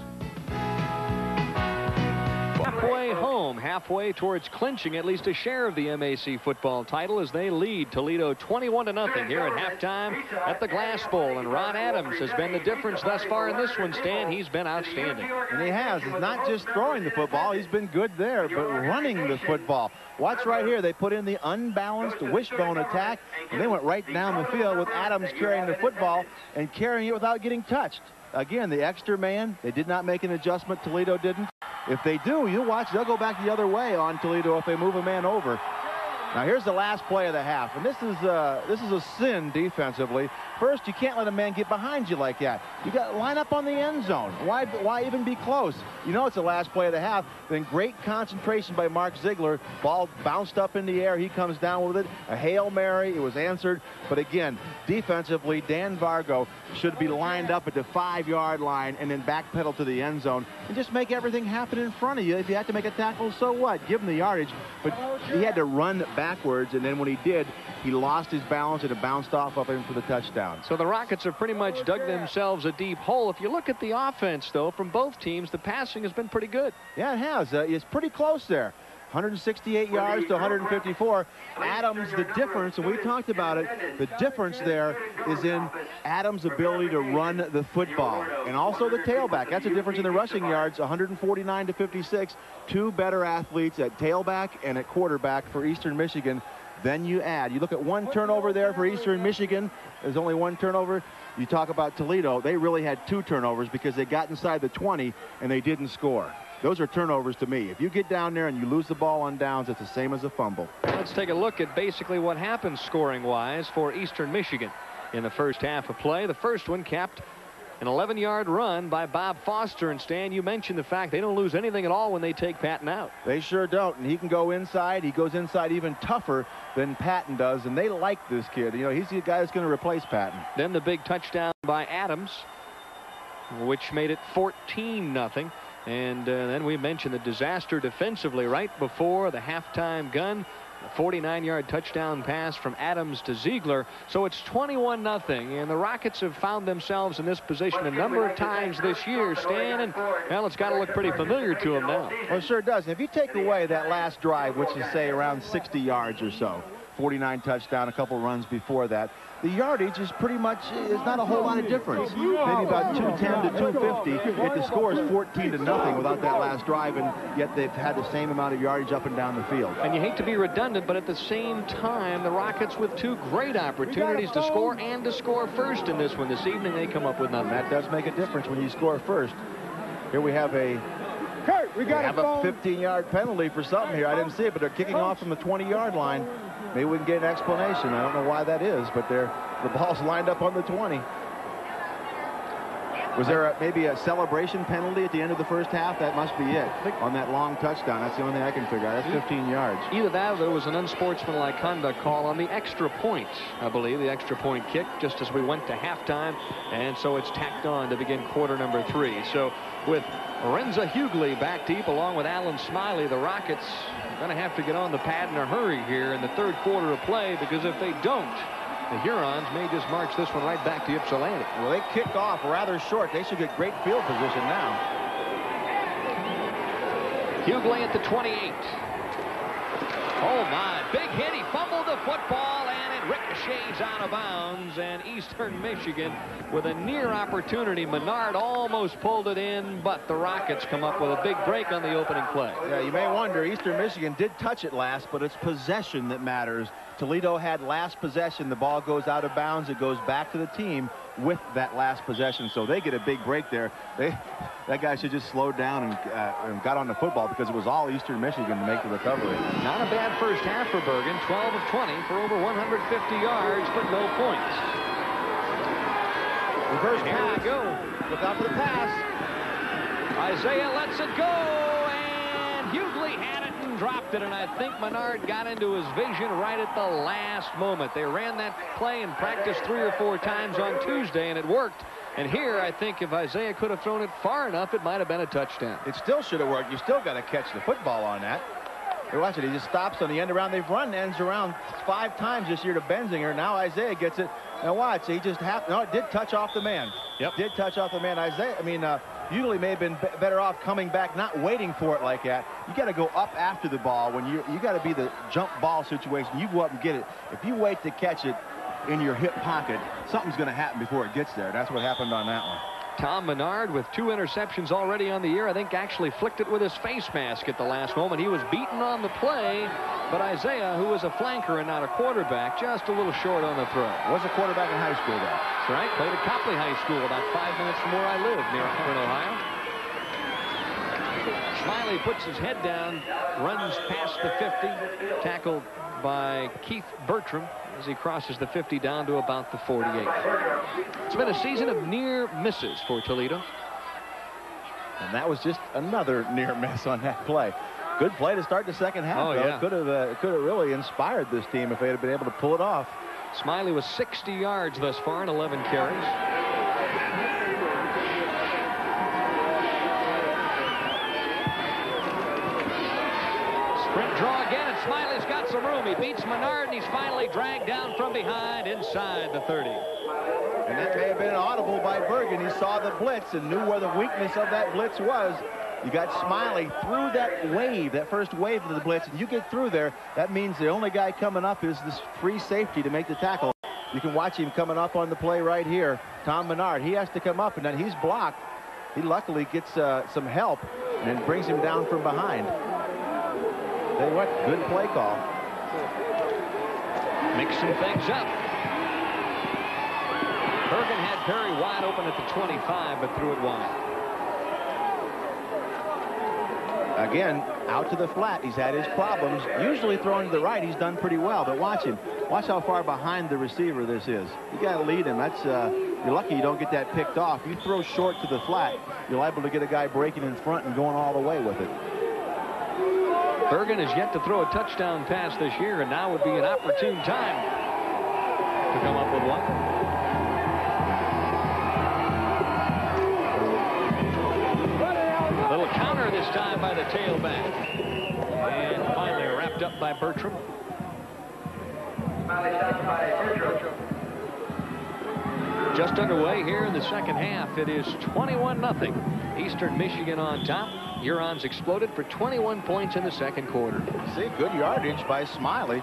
halfway home, halfway towards clinching at least a share of the MAC football title as they lead Toledo 21 to nothing here at halftime at the Glass Bowl. And Ron Adams has been the difference thus far in this one, Stan. He's been outstanding. And he has. He's not just throwing the football. He's been good there, but running the football. Watch right here. They put in the unbalanced wishbone attack, and they went right down the field with Adams carrying the football and carrying it without getting touched. Again, the extra man, they did not make an adjustment. Toledo didn't. If they do, you watch, they'll go back the other way on Toledo if they move a man over. Now here's the last play of the half, and this is uh, this is a sin defensively. First, you can't let a man get behind you like that. You got to line up on the end zone. Why why even be close? You know it's the last play of the half. Then great concentration by Mark Ziegler. Ball bounced up in the air. He comes down with it. A hail mary. It was answered. But again, defensively, Dan Vargo should be lined up at the five-yard line and then backpedal to the end zone and just make everything happen in front of you. If you have to make a tackle, so what? Give him the yardage. But he had to run backwards, and then when he did, he lost his balance and it bounced off of him for the touchdown. So the Rockets have pretty much dug themselves a deep hole. If you look at the offense, though, from both teams, the passing has been pretty good. Yeah, it has. Uh, it's pretty close there. 168 yards to 154. Adams, the difference, and we talked about it, the difference there is in Adams' ability to run the football and also the tailback. That's a difference in the rushing yards, 149 to 56. Two better athletes at tailback and at quarterback for Eastern Michigan. Then you add. You look at one turnover there for Eastern Michigan. There's only one turnover. You talk about Toledo. They really had two turnovers because they got inside the 20 and they didn't score. Those are turnovers to me. If you get down there and you lose the ball on downs, it's the same as a fumble. Let's take a look at basically what happened scoring-wise for Eastern Michigan in the first half of play. The first one capped an 11-yard run by Bob Foster. And Stan, you mentioned the fact they don't lose anything at all when they take Patton out. They sure don't. And he can go inside. He goes inside even tougher than Patton does. And they like this kid. You know, he's the guy that's going to replace Patton. Then the big touchdown by Adams, which made it 14 nothing. And uh, then we mentioned the disaster defensively right before the halftime gun. A 49-yard touchdown pass from Adams to Ziegler. So it's 21-0, and the Rockets have found themselves in this position a number of times this year, Stan, and well, it's got to look pretty familiar to them now. Well, it sure does. If you take away that last drive, which is, say, around 60 yards or so, 49 touchdown, a couple runs before that, the yardage is pretty much is not a whole lot of difference. Maybe about 210 to 250. Yet the score is 14 to nothing without that last drive, and yet they've had the same amount of yardage up and down the field. And you hate to be redundant, but at the same time, the Rockets with two great opportunities to score and to score first in this one this evening, they come up with nothing. That does make a difference when you score first. Here we have a Kurt, we got we have a 15-yard penalty for something here. I didn't see it, but they're kicking off from the 20-yard line. Maybe we can get an explanation. I don't know why that is, but they're, the ball's lined up on the 20. Was there a, maybe a celebration penalty at the end of the first half? That must be it. On that long touchdown. That's the only thing I can figure out. That's 15 yards. Either that or there was an unsportsmanlike conduct call on the extra point, I believe, the extra point kick, just as we went to halftime. And so it's tacked on to begin quarter number three. So with Renza Hughley back deep along with Alan Smiley, the Rockets are going to have to get on the pad in a hurry here in the third quarter of play because if they don't, the Hurons may just march this one right back to Ypsilanti. Well, they kicked off rather short. They should get great field position now. Hughley at the 28. Oh, my. Big hit. He fumbled the football, and it ricochets out of bounds. And Eastern Michigan with a near opportunity. Menard almost pulled it in, but the Rockets come up with a big break on the opening play. Yeah, you may wonder, Eastern Michigan did touch it last, but it's possession that matters. Toledo had last possession. The ball goes out of bounds. It goes back to the team with that last possession. So they get a big break there. They, that guy should just slow down and, uh, and got on the football because it was all Eastern Michigan to make the recovery. Not a bad first half for Bergen. 12 of 20 for over 150 yards, but no points. Reverse Here pass. we go. Look out for the pass. Isaiah lets it go, and Hughley had it and dropped it, and I think Menard got into his vision right at the last moment. They ran that play in practice three or four times on Tuesday, and it worked. And here, I think if Isaiah could have thrown it far enough, it might have been a touchdown. It still should have worked. You still got to catch the football on that. Hey, watch it. He just stops on the end around. They've run ends around five times this year to Benzinger. Now Isaiah gets it. Now watch. He just happened. No, it did touch off the man. Yep. Did touch off the man. Isaiah. I mean, uh, usually may have been be better off coming back, not waiting for it like that. You got to go up after the ball when you you got to be the jump ball situation. You go up and get it. If you wait to catch it in your hip pocket, something's going to happen before it gets there. That's what happened on that one. Tom Menard with two interceptions already on the year. I think actually flicked it with his face mask at the last moment. He was beaten on the play, but Isaiah, who was a flanker and not a quarterback, just a little short on the throw. Was a quarterback in high school, though. That's right. Played at Copley High School about five minutes from where I live near Akron, Ohio. Smiley puts his head down, runs past the 50, tackled by Keith Bertram as he crosses the 50 down to about the 48. It's been a season of near misses for Toledo. And that was just another near miss on that play. Good play to start the second half. Oh, though. yeah. Could have uh, could have really inspired this team if they had been able to pull it off. Smiley was 60 yards thus far in 11 carries. Sprint draw again, and Room. He beats Menard, and he's finally dragged down from behind inside the 30. And that may have been audible by Bergen. He saw the blitz and knew where the weakness of that blitz was. You got Smiley through that wave, that first wave of the blitz, and you get through there. That means the only guy coming up is this free safety to make the tackle. You can watch him coming up on the play right here. Tom Menard, he has to come up, and then he's blocked. He luckily gets uh, some help and brings him down from behind. You what, good play call. Mixing things up. Bergen had Perry wide open at the 25, but threw it wide. Again, out to the flat. He's had his problems. Usually throwing to the right, he's done pretty well. But watch him. Watch how far behind the receiver this is. You got to lead him. That's uh, You're lucky you don't get that picked off. You throw short to the flat, you're liable to get a guy breaking in front and going all the way with it. Bergen has yet to throw a touchdown pass this year, and now would be an opportune time to come up with one. Little counter this time by the tailback. And finally wrapped up by Bertram. Just underway here in the second half. It is 21-0. Eastern Michigan on top. Hurons exploded for 21 points in the second quarter. See, good yardage by Smiley.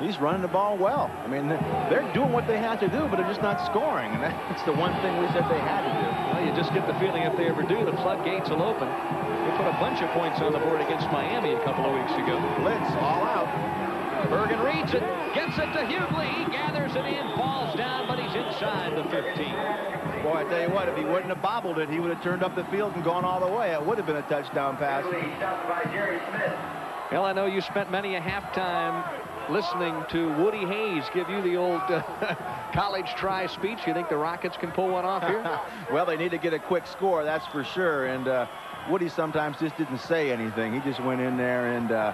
He's running the ball well. I mean, they're doing what they have to do, but they're just not scoring. And that's the one thing we said they had to do. Well, you just get the feeling if they ever do, the floodgates will open. They put a bunch of points on the board against Miami a couple of weeks ago. Blitz all out. Bergen reads it, gets it to Hughley. He gathers it in, falls down, but he's inside the 15. Boy, I tell you what, if he wouldn't have bobbled it, he would have turned up the field and gone all the way. It would have been a touchdown pass. Well, I know you spent many a halftime listening to Woody Hayes give you the old uh, college try speech. You think the Rockets can pull one off here? well, they need to get a quick score, that's for sure. And uh, Woody sometimes just didn't say anything. He just went in there and uh,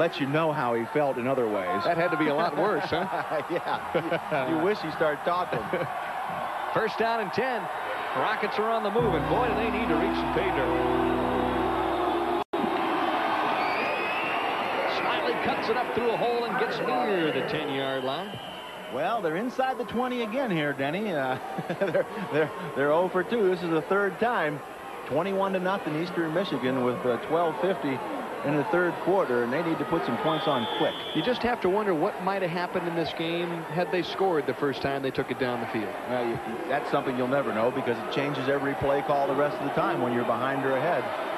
let you know how he felt in other ways. That had to be a lot worse, huh? yeah. You, you wish he started talking. First down and 10. Rockets are on the move, and boy, do they need to reach the pay dirt. Smiley cuts it up through a hole and gets near the 10-yard line. Well, they're inside the 20 again here, Denny. Uh, they're, they're, they're 0 for 2. This is the third time. 21 to nothing Eastern Michigan with uh, 12.50 in the third quarter, and they need to put some points on quick. You just have to wonder what might have happened in this game had they scored the first time they took it down the field. Well, you, that's something you'll never know because it changes every play call the rest of the time when you're behind or ahead.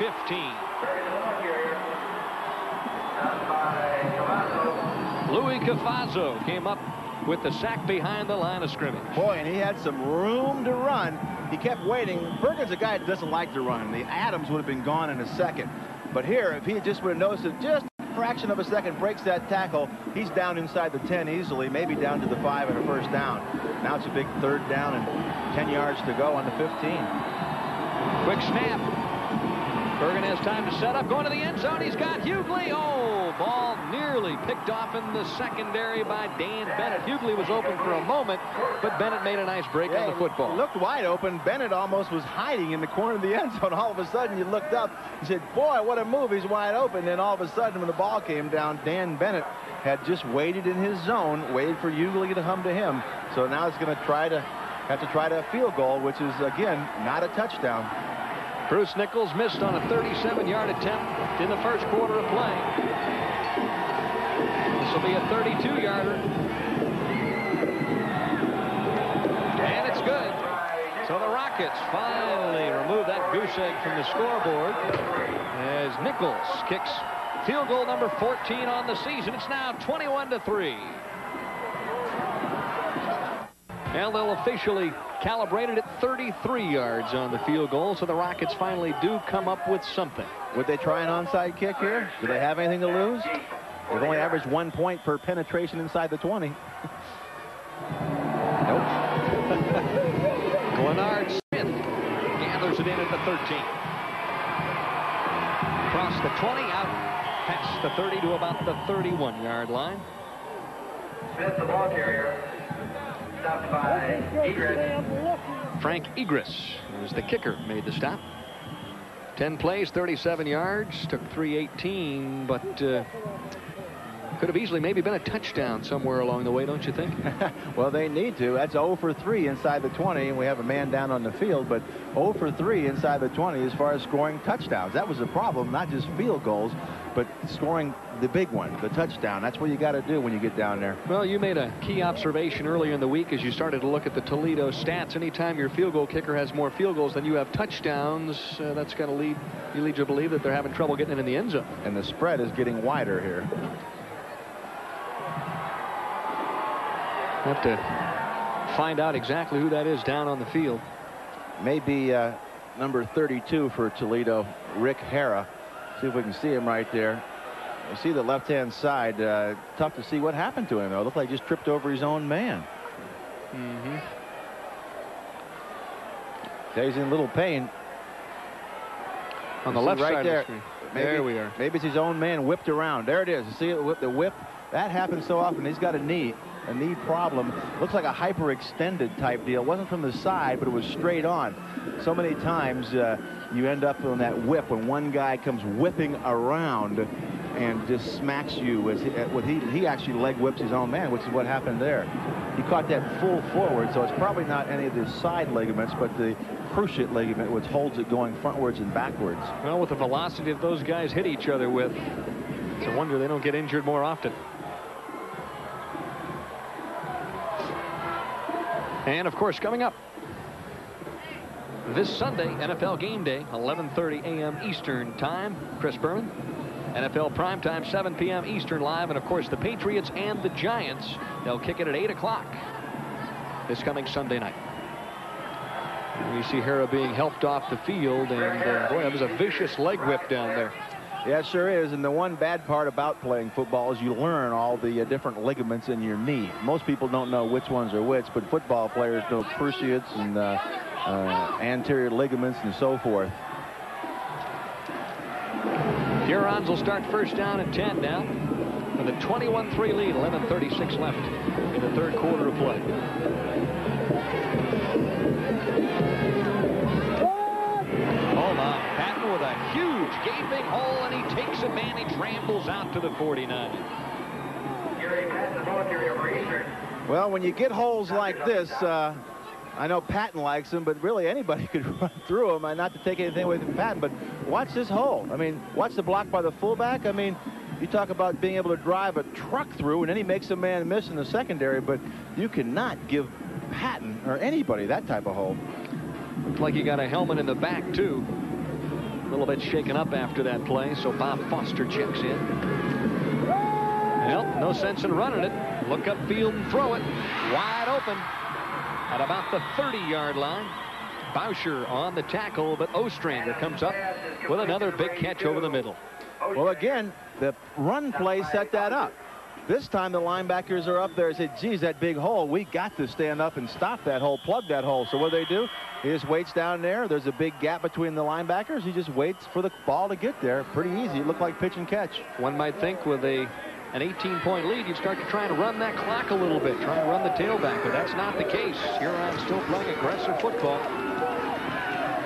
15. Louis Cafazzo came up with the sack behind the line of scrimmage. Boy, and he had some room to run. He kept waiting. Bergen's a guy that doesn't like to run. The Adams would have been gone in a second. But here, if he just would have noticed it just a fraction of a second, breaks that tackle, he's down inside the 10 easily, maybe down to the 5 and a first down. Now it's a big third down and 10 yards to go on the 15. Quick snap. Bergen has time to set up, going to the end zone. He's got Hughley. Oh, ball nearly picked off in the secondary by Dan Bennett. Hughley was open for a moment, but Bennett made a nice break yeah, on the football. Looked wide open. Bennett almost was hiding in the corner of the end zone. All of a sudden, you looked up. You said, boy, what a move. He's wide open. Then all of a sudden, when the ball came down, Dan Bennett had just waited in his zone, waited for Hughley to hum to him. So now it's going to try to have to try to field goal, which is, again, not a touchdown. Bruce Nichols missed on a 37-yard attempt in the first quarter of play. This will be a 32-yarder. And it's good. So the Rockets finally remove that goose egg from the scoreboard as Nichols kicks field goal number 14 on the season. It's now 21 to 3. And they'll officially calibrate it at 33 yards on the field goal, so the Rockets finally do come up with something. Would they try an onside kick here? Do they have anything to lose? They've only averaged one point per penetration inside the 20. nope. Glenard Smith gathers it in at the 13. Across the 20, out past the 30 to about the 31-yard line. Smith, the ball carrier. Stopped by Egret. Frank Egres, was the kicker, made the stop. 10 plays, 37 yards, took 318, but uh, could have easily maybe been a touchdown somewhere along the way, don't you think? well, they need to. That's 0 for 3 inside the 20, and we have a man down on the field, but 0 for 3 inside the 20 as far as scoring touchdowns. That was the problem, not just field goals, but scoring the big one, the touchdown. That's what you got to do when you get down there. Well, you made a key observation earlier in the week as you started to look at the Toledo stats. Anytime your field goal kicker has more field goals than you have touchdowns, uh, that's going to lead you lead you to believe that they're having trouble getting it in the end zone. And the spread is getting wider here. Have to find out exactly who that is down on the field. Maybe uh, number 32 for Toledo, Rick Hara. See if we can see him right there. You see the left-hand side. Uh, tough to see what happened to him, though. Looked like he just tripped over his own man. Mm-hmm. Yeah, he's in a little pain. On the left right side there. the. Maybe, there we are. Maybe it's his own man whipped around. There it is. You see it the whip? That happens so often. He's got a knee, a knee problem. Looks like a hyperextended type deal. Wasn't from the side, but it was straight on. So many times uh, you end up on that whip when one guy comes whipping around and just smacks you. As he, with he, he actually leg whips his own man, which is what happened there. He caught that full forward, so it's probably not any of the side ligaments, but the cruciate ligament, which holds it going frontwards and backwards. Well, with the velocity that those guys hit each other with, it's a wonder they don't get injured more often. And of course, coming up this Sunday, NFL Game Day, 11:30 a.m. Eastern Time. Chris Berman, NFL Primetime, 7 p.m. Eastern Live, and of course the Patriots and the Giants. They'll kick it at 8 o'clock this coming Sunday night. And we see Hera being helped off the field, and uh, boy, that was a vicious leg whip down there. Yeah, sure is. And the one bad part about playing football is you learn all the uh, different ligaments in your knee. Most people don't know which ones are which, but football players know cruciates and uh, uh, anterior ligaments and so forth. Hurons will start first down at 10 now with a 21-3 lead, 11.36 left in the third quarter of play. Gaping hole and he takes advantage, rambles out to the 49. Gary Patton, the ball carrier for Eastern. Well, when you get holes like this, uh, I know Patton likes them, but really anybody could run through them. And not to take anything away from Patton, but watch this hole. I mean, watch the block by the fullback. I mean, you talk about being able to drive a truck through, and then he makes a man miss in the secondary, but you cannot give Patton or anybody that type of hole. Looks like he got a helmet in the back, too. A little bit shaken up after that play, so Bob Foster checks in. Well, no sense in running it. Look upfield and throw it. Wide open at about the 30-yard line. Boucher on the tackle, but Ostrander comes up with another big catch over the middle. Well, again, the run play set that up. This time the linebackers are up there and said, geez, that big hole, we got to stand up and stop that hole, plug that hole. So what do they do? He just waits down there. There's a big gap between the linebackers. He just waits for the ball to get there. Pretty easy. It looked like pitch and catch. One might think with a an 18-point lead, you'd start to try to run that clock a little bit, try and run the tailback, but that's not the case. Huron still playing aggressive football.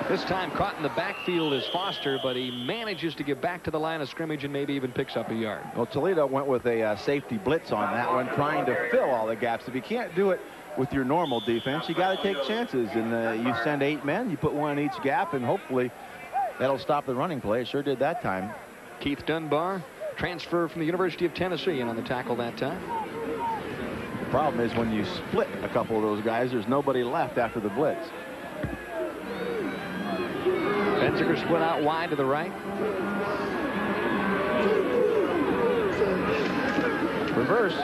This time caught in the backfield is Foster, but he manages to get back to the line of scrimmage and maybe even picks up a yard. Well, Toledo went with a uh, safety blitz on that one, trying to fill all the gaps. If you can't do it with your normal defense, you got to take chances. And uh, you send eight men, you put one in each gap, and hopefully that'll stop the running play. It sure did that time. Keith Dunbar, transfer from the University of Tennessee, and on the tackle that time. The problem is when you split a couple of those guys, there's nobody left after the blitz. Benzinger split out wide to the right. Reverse.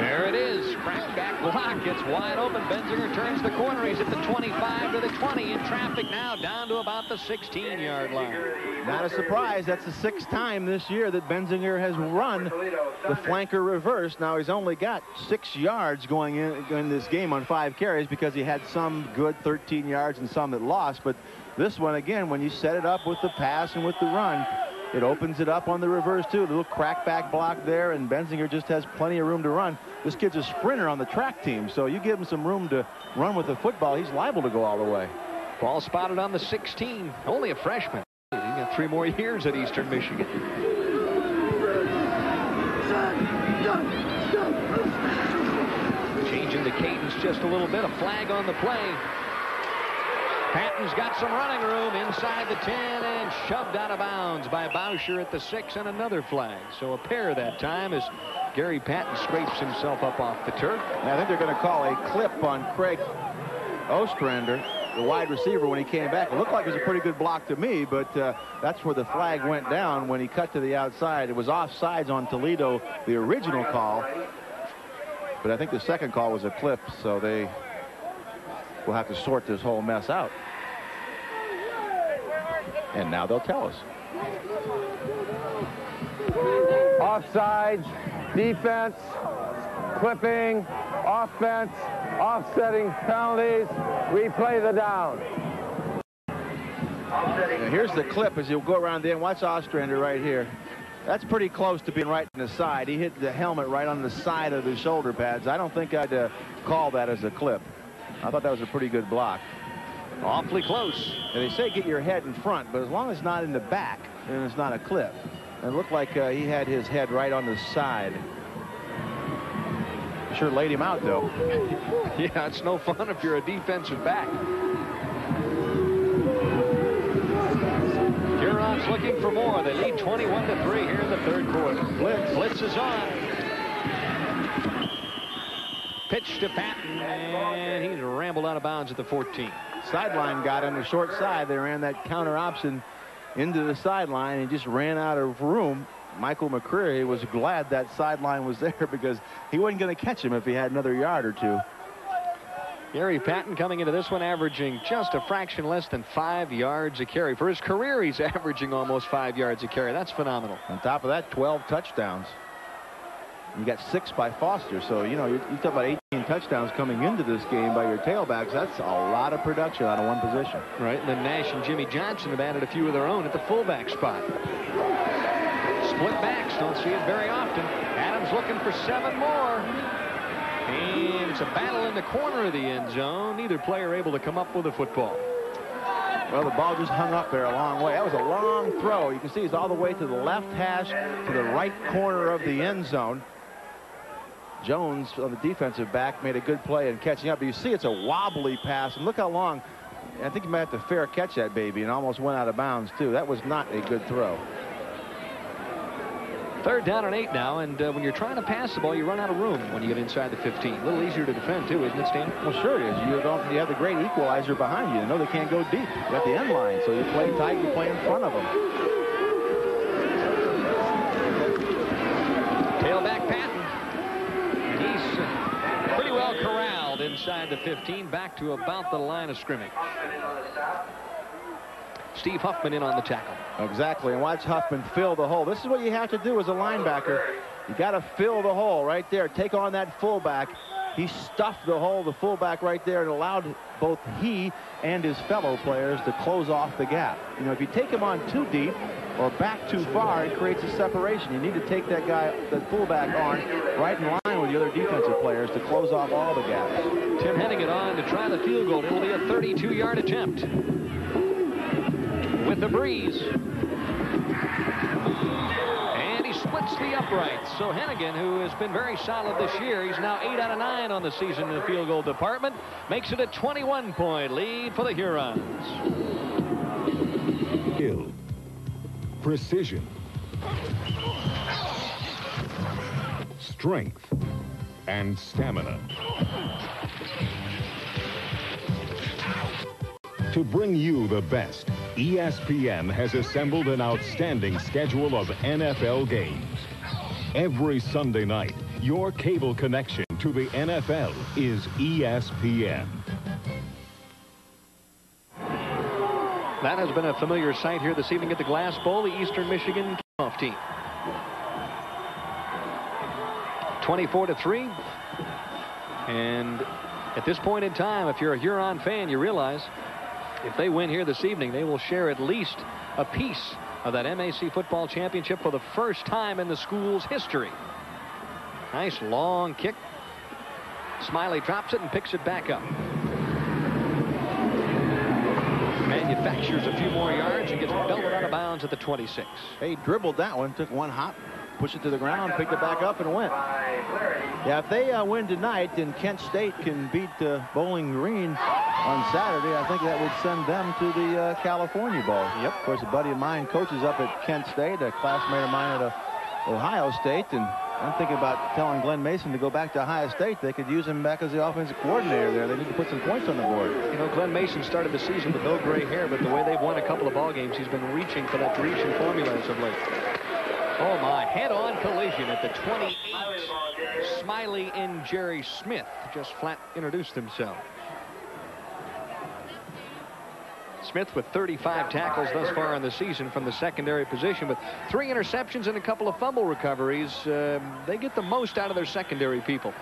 There it is. Crackback block. It's wide open. Benzinger turns the corner. He's at the 25 to the 20 in traffic now down to about the 16-yard line. Not a surprise. That's the sixth time this year that Benzinger has run the flanker reverse. Now he's only got six yards going in, in this game on five carries because he had some good 13 yards and some that lost. But this one, again, when you set it up with the pass and with the run, it opens it up on the reverse, too. A little crackback block there, and Benzinger just has plenty of room to run. This kid's a sprinter on the track team, so you give him some room to run with the football, he's liable to go all the way. Ball spotted on the 16. Only a freshman. He got three more years at Eastern Michigan. Changing the cadence just a little bit. A flag on the play. Patton's got some running room inside the 10 and shoved out of bounds by Boucher at the 6 and another flag. So a pair that time as Gary Patton scrapes himself up off the turf. Now, I think they're going to call a clip on Craig Ostrander, the wide receiver, when he came back. It looked like it was a pretty good block to me, but uh, that's where the flag went down when he cut to the outside. It was offsides on Toledo, the original call. But I think the second call was a clip, so they will have to sort this whole mess out. And now they'll tell us. Offsides, defense, clipping, offense, offsetting penalties, replay the down. Now here's the clip as you'll go around the end. Watch Ostrander right here. That's pretty close to being right in the side. He hit the helmet right on the side of the shoulder pads. I don't think I'd uh, call that as a clip. I thought that was a pretty good block. Awfully close. And they say get your head in front, but as long as it's not in the back, then it's not a clip. And it looked like uh, he had his head right on the side. Sure laid him out, though. yeah, it's no fun if you're a defensive back. Huron's looking for more. They lead 21 to 3 here in the third quarter. Blitz, Blitz is on. Pitch to Patton, and he's rambled out of bounds at the 14. Sideline got on the short side. They ran that counter option into the sideline and just ran out of room. Michael McCreary was glad that sideline was there because he wasn't going to catch him if he had another yard or two. Gary Patton coming into this one averaging just a fraction less than five yards a carry. For his career, he's averaging almost five yards a carry. That's phenomenal. On top of that, 12 touchdowns. You got six by Foster, so you know you, you talk about 18 touchdowns coming into this game by your tailbacks. That's a lot of production out of one position. Right, and then Nash and Jimmy Johnson have added a few of their own at the fullback spot. Split backs, don't see it very often. Adams looking for seven more. And it's a battle in the corner of the end zone. Neither player able to come up with a football. Well, the ball just hung up there a long way. That was a long throw. You can see he's all the way to the left hash, to the right corner of the end zone. Jones on the defensive back made a good play in catching up. But you see it's a wobbly pass. And look how long. I think you might have to fair catch that baby and almost went out of bounds, too. That was not a good throw. Third down and eight now, and uh, when you're trying to pass the ball, you run out of room when you get inside the 15. A little easier to defend, too, isn't it, Stan? Well, sure it is. You, don't, you have the great equalizer behind you. You know they can't go deep. You got the end line, so you play tight, you play in front of them. Inside the 15, back to about the line of scrimmage. Steve Huffman in on the tackle. Exactly, and watch Huffman fill the hole. This is what you have to do as a linebacker. You got to fill the hole right there. Take on that fullback. He stuffed the hole, the fullback right there, and allowed both he and his fellow players to close off the gap. You know, if you take him on too deep or back too far, it creates a separation. You need to take that guy, the fullback on right in line with the other defensive players to close off all the gaps. Tim Hennigan on to try the field goal. It'll be a 32-yard attempt. With the breeze. Splits the uprights. So Hennigan, who has been very solid this year, he's now 8 out of 9 on the season in the field goal department, makes it a 21-point lead for the Hurons. Skill, precision, strength, and stamina. To bring you the best, ESPN has assembled an outstanding schedule of NFL games. Every Sunday night, your cable connection to the NFL is ESPN. That has been a familiar sight here this evening at the Glass Bowl, the Eastern Michigan kickoff team. 24 to 3. And at this point in time, if you're a Huron fan, you realize if they win here this evening, they will share at least a piece of that MAC football championship for the first time in the school's history. Nice long kick. Smiley drops it and picks it back up. Manufactures a few more yards and gets belted out of bounds at the 26. He dribbled that one, took one hop, pushed it to the ground, picked it back up, and went. Yeah, if they uh, win tonight and Kent State can beat uh, Bowling Green on Saturday, I think that would send them to the uh, California Bowl. Yep. Of course, a buddy of mine coaches up at Kent State, a classmate of mine at uh, Ohio State, and I'm thinking about telling Glen Mason to go back to Ohio State. They could use him back as the offensive coordinator there. They need to put some points on the board. You know, Glen Mason started the season with no gray hair, but the way they've won a couple of ball games, he's been reaching for that Grecian formula as of late. Oh, my head-on collision at the 28. Smiley and Jerry Smith just flat introduced himself. Smith with 35 tackles thus far in the season from the secondary position, but three interceptions and a couple of fumble recoveries. Um, they get the most out of their secondary people.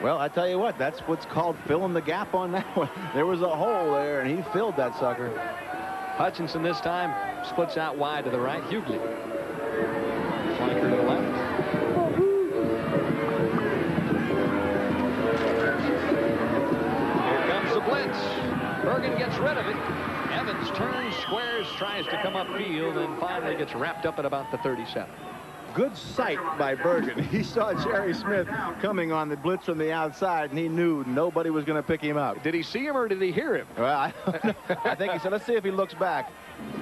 Well, I tell you what, that's what's called filling the gap on that one. There was a hole there, and he filled that sucker. Hutchinson this time splits out wide to the right. Hughley. Rid of it. Evans turns, squares, tries to come upfield, and finally gets wrapped up at about the 37. Good sight by Bergen. He saw Jerry Smith coming on the blitz from the outside, and he knew nobody was going to pick him up. Did he see him or did he hear him? Well, I, I think he said, let's see if he looks back.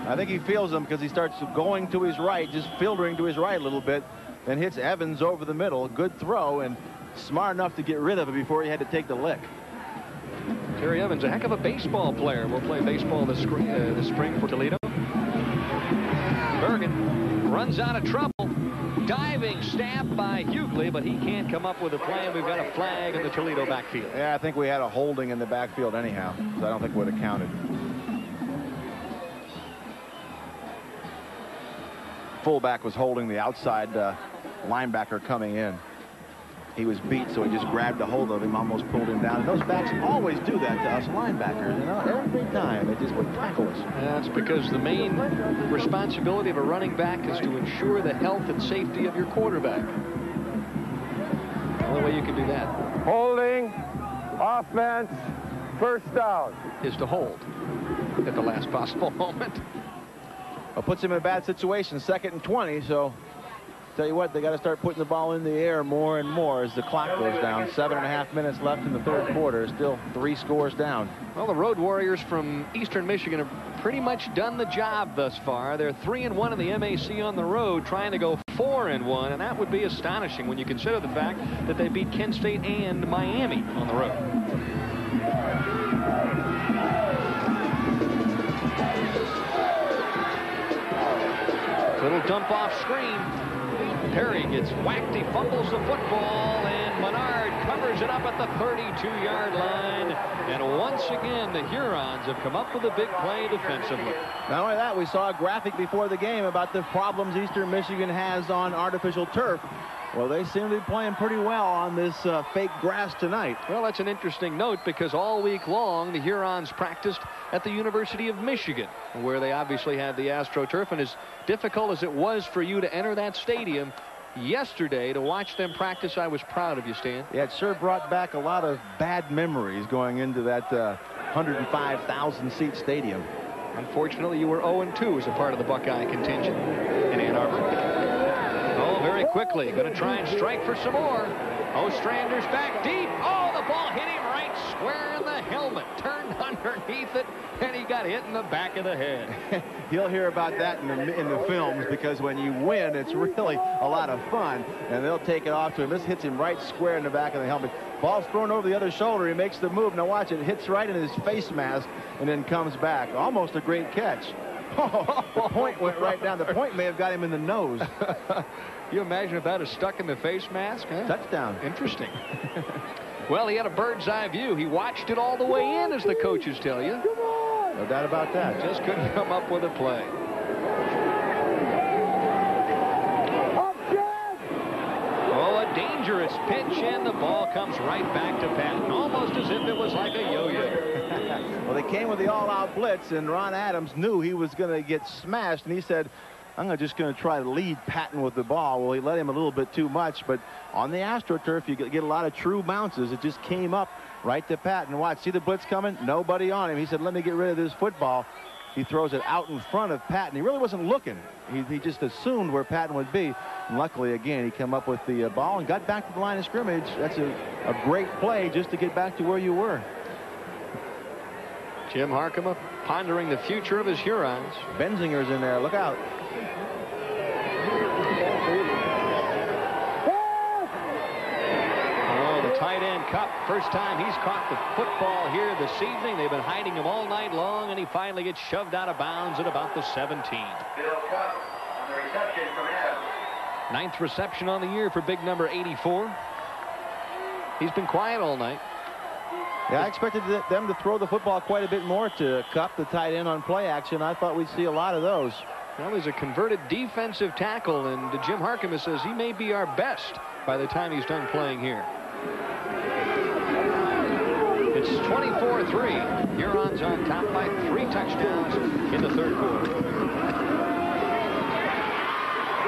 I think he feels him because he starts going to his right, just filtering to his right a little bit, and hits Evans over the middle. Good throw, and smart enough to get rid of it before he had to take the lick. Terry Evans, a heck of a baseball player. Will play baseball this, spring, uh, this spring for Toledo. Bergen runs out of trouble. Diving stab by Hughley, but he can't come up with a plan. We've got a flag in the Toledo backfield. Yeah, I think we had a holding in the backfield anyhow, so I don't think it would have counted. Fullback was holding the outside uh, linebacker coming in. He was beat, so he just grabbed a hold of him, almost pulled him down. And those backs always do that to us linebackers, you know, every time. They just would tackle us. That's because the main responsibility of a running back is to ensure the health and safety of your quarterback. The only way you can do that Holding, offense, first down. is to hold at the last possible moment. Well, puts him in a bad situation, second and 20, so tell you what, they got to start putting the ball in the air more and more as the clock goes down. Seven and a half minutes left in the third quarter, still three scores down. Well, the Road Warriors from Eastern Michigan have pretty much done the job thus far. They're 3 and 1 in the MAC on the road, trying to go 4 and 1, and that would be astonishing when you consider the fact that they beat Kent State and Miami on the road. Little dump off screen. Perry gets whacked. He fumbles the football, and Menard covers it up at the 32-yard line. And once again, the Hurons have come up with a big play defensively. Not only that, we saw a graphic before the game about the problems Eastern Michigan has on artificial turf. Well, they seem to be playing pretty well on this uh, fake grass tonight. Well, that's an interesting note because all week long the Hurons practiced at the University of Michigan, where they obviously had the AstroTurf. And as difficult as it was for you to enter that stadium yesterday to watch them practice, I was proud of you, Stan. Yeah, it sure brought back a lot of bad memories going into that uh, 105,000 seat stadium. Unfortunately, you were 0-2 as a part of the Buckeye contingent in Ann Arbor. Very quickly. Going to try and strike for some more. Ostrander's back deep. Oh, the ball hit him right square in the helmet. Turned underneath it, and he got hit in the back of the head. You'll hear about that in the, in the films because when you win, it's really a lot of fun, and they'll take it off to him. This hits him right square in the back of the helmet. Ball's thrown over the other shoulder. He makes the move. Now watch it. Hits right in his face mask and then comes back. Almost a great catch. the point went right down. The point may have got him in the nose. You imagine if that is stuck in the face mask? Huh? Touchdown. Interesting. well, he had a bird's eye view. He watched it all the way in, as the coaches tell you. No doubt about that. Just couldn't come up with a play. Oh, a dangerous pitch, and the ball comes right back to Patton, almost as if it was like a yo-yo. well, they came with the all-out blitz, and Ron Adams knew he was going to get smashed, and he said, I'm just going to try to lead Patton with the ball. Well, he let him a little bit too much, but on the AstroTurf, you get a lot of true bounces. It just came up right to Patton. Watch, see the blitz coming? Nobody on him. He said, let me get rid of this football. He throws it out in front of Patton. He really wasn't looking. He, he just assumed where Patton would be. And luckily, again, he came up with the uh, ball and got back to the line of scrimmage. That's a, a great play just to get back to where you were. Jim Harkema pondering the future of his Hurons. Benzinger's in there. Look out. Tight end Cup. First time he's caught the football here this evening. They've been hiding him all night long, and he finally gets shoved out of bounds at about the 17. Bill Cup on the reception from Adams. Ninth reception on the year for big number 84. He's been quiet all night. Yeah, I expected them to throw the football quite a bit more to Cup, the tight end on play action. I thought we'd see a lot of those. Well, he's a converted defensive tackle, and Jim Harkema says he may be our best by the time he's done playing here. It's 24-3. Hurons on top by three touchdowns in the third quarter.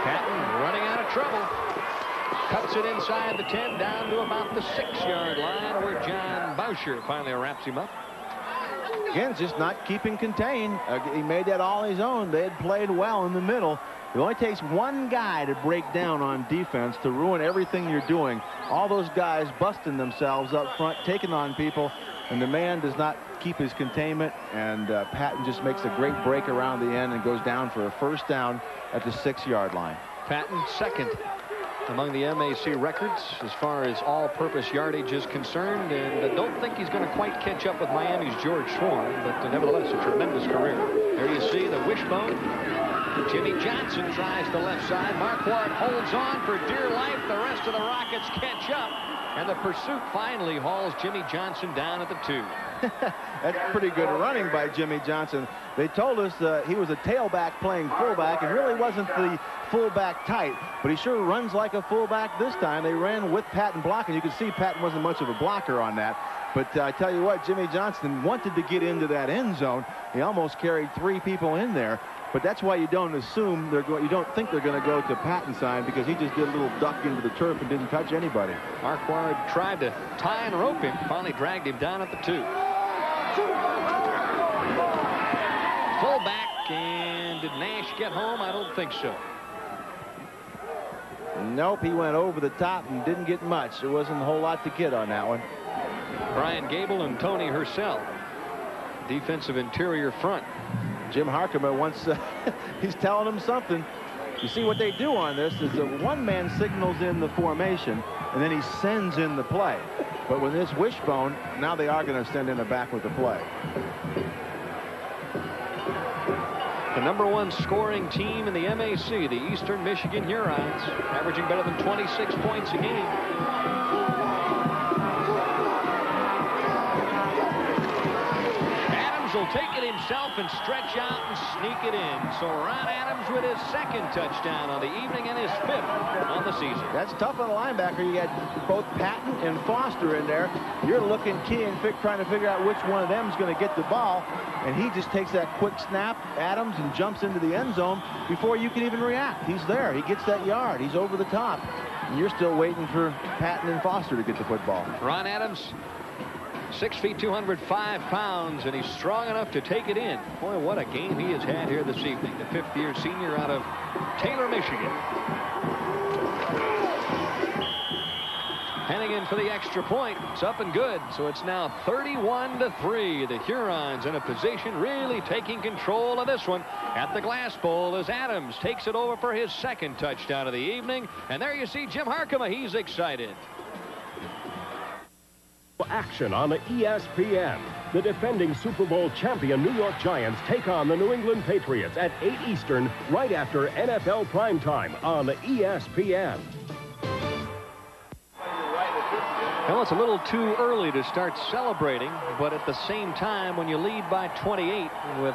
Patton running out of trouble. Cuts it inside the 10 down to about the six-yard line where John Boucher finally wraps him up. Again, just not keeping contained. Uh, he made that all his own. They had played well in the middle. It only takes one guy to break down on defense to ruin everything you're doing. All those guys busting themselves up front, taking on people, and the man does not keep his containment, and uh, Patton just makes a great break around the end and goes down for a first down at the six-yard line. Patton second among the MAC records as far as all-purpose yardage is concerned, and I don't think he's going to quite catch up with Miami's George Swarn, but uh, nevertheless a tremendous career. There you see the wishbone Jimmy Johnson tries the left side. Marquardt holds on for dear life. The rest of the Rockets catch up. And the pursuit finally hauls Jimmy Johnson down at the two. That's pretty good running by Jimmy Johnson. They told us uh, he was a tailback playing fullback and really wasn't the fullback type, but he sure runs like a fullback this time. They ran with Patton blocking. You can see Patton wasn't much of a blocker on that. But uh, I tell you what, Jimmy Johnson wanted to get into that end zone. He almost carried three people in there. But that's why you don't assume they're going. You don't think they're going to go to Patton's side because he just did a little duck into the turf and didn't touch anybody. Marquardt tried to tie and rope him. Finally dragged him down at the two. Fullback and did Nash get home? I don't think so. Nope, he went over the top and didn't get much. There wasn't a whole lot to get on that one. Brian Gable and Tony Hercel. Defensive interior front. Jim Harkema wants, uh, he's telling them something. You see what they do on this is that one man signals in the formation and then he sends in the play. But with this wishbone, now they are going to send in a back with the play. The number one scoring team in the MAC, the Eastern Michigan Hurons, averaging better than 26 points a game. Will take it himself and stretch out and sneak it in. So Ron Adams with his second touchdown on the evening and his fifth on the season. That's tough on the linebacker. You got both Patton and Foster in there. You're looking key and trying to figure out which one of them is going to get the ball. And he just takes that quick snap, Adams, and jumps into the end zone before you can even react. He's there. He gets that yard. He's over the top. And you're still waiting for Patton and Foster to get the football. Ron Adams, 6 feet 205 pounds, and he's strong enough to take it in. Boy, what a game he has had here this evening. The fifth-year senior out of Taylor, Michigan. Hennigan for the extra point. It's up and good. So it's now 31 to 3. The Hurons in a position really taking control of this one at the Glass Bowl as Adams takes it over for his second touchdown of the evening. And there you see Jim Harkema. He's excited. Action on ESPN. The defending Super Bowl champion New York Giants take on the New England Patriots at 8 Eastern right after NFL primetime on ESPN. Well, it's a little too early to start celebrating, but at the same time, when you lead by 28 with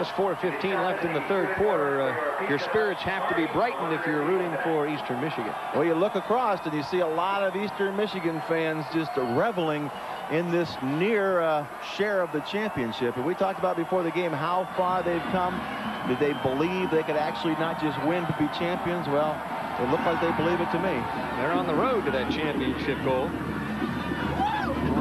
just 4.15 left in the third quarter, uh, your spirits have to be brightened if you're rooting for Eastern Michigan. Well, you look across and you see a lot of Eastern Michigan fans just reveling in this near uh, share of the championship. And we talked about before the game how far they've come. Did they believe they could actually not just win but be champions? Well, it looked like they believe it to me. They're on the road to that championship goal.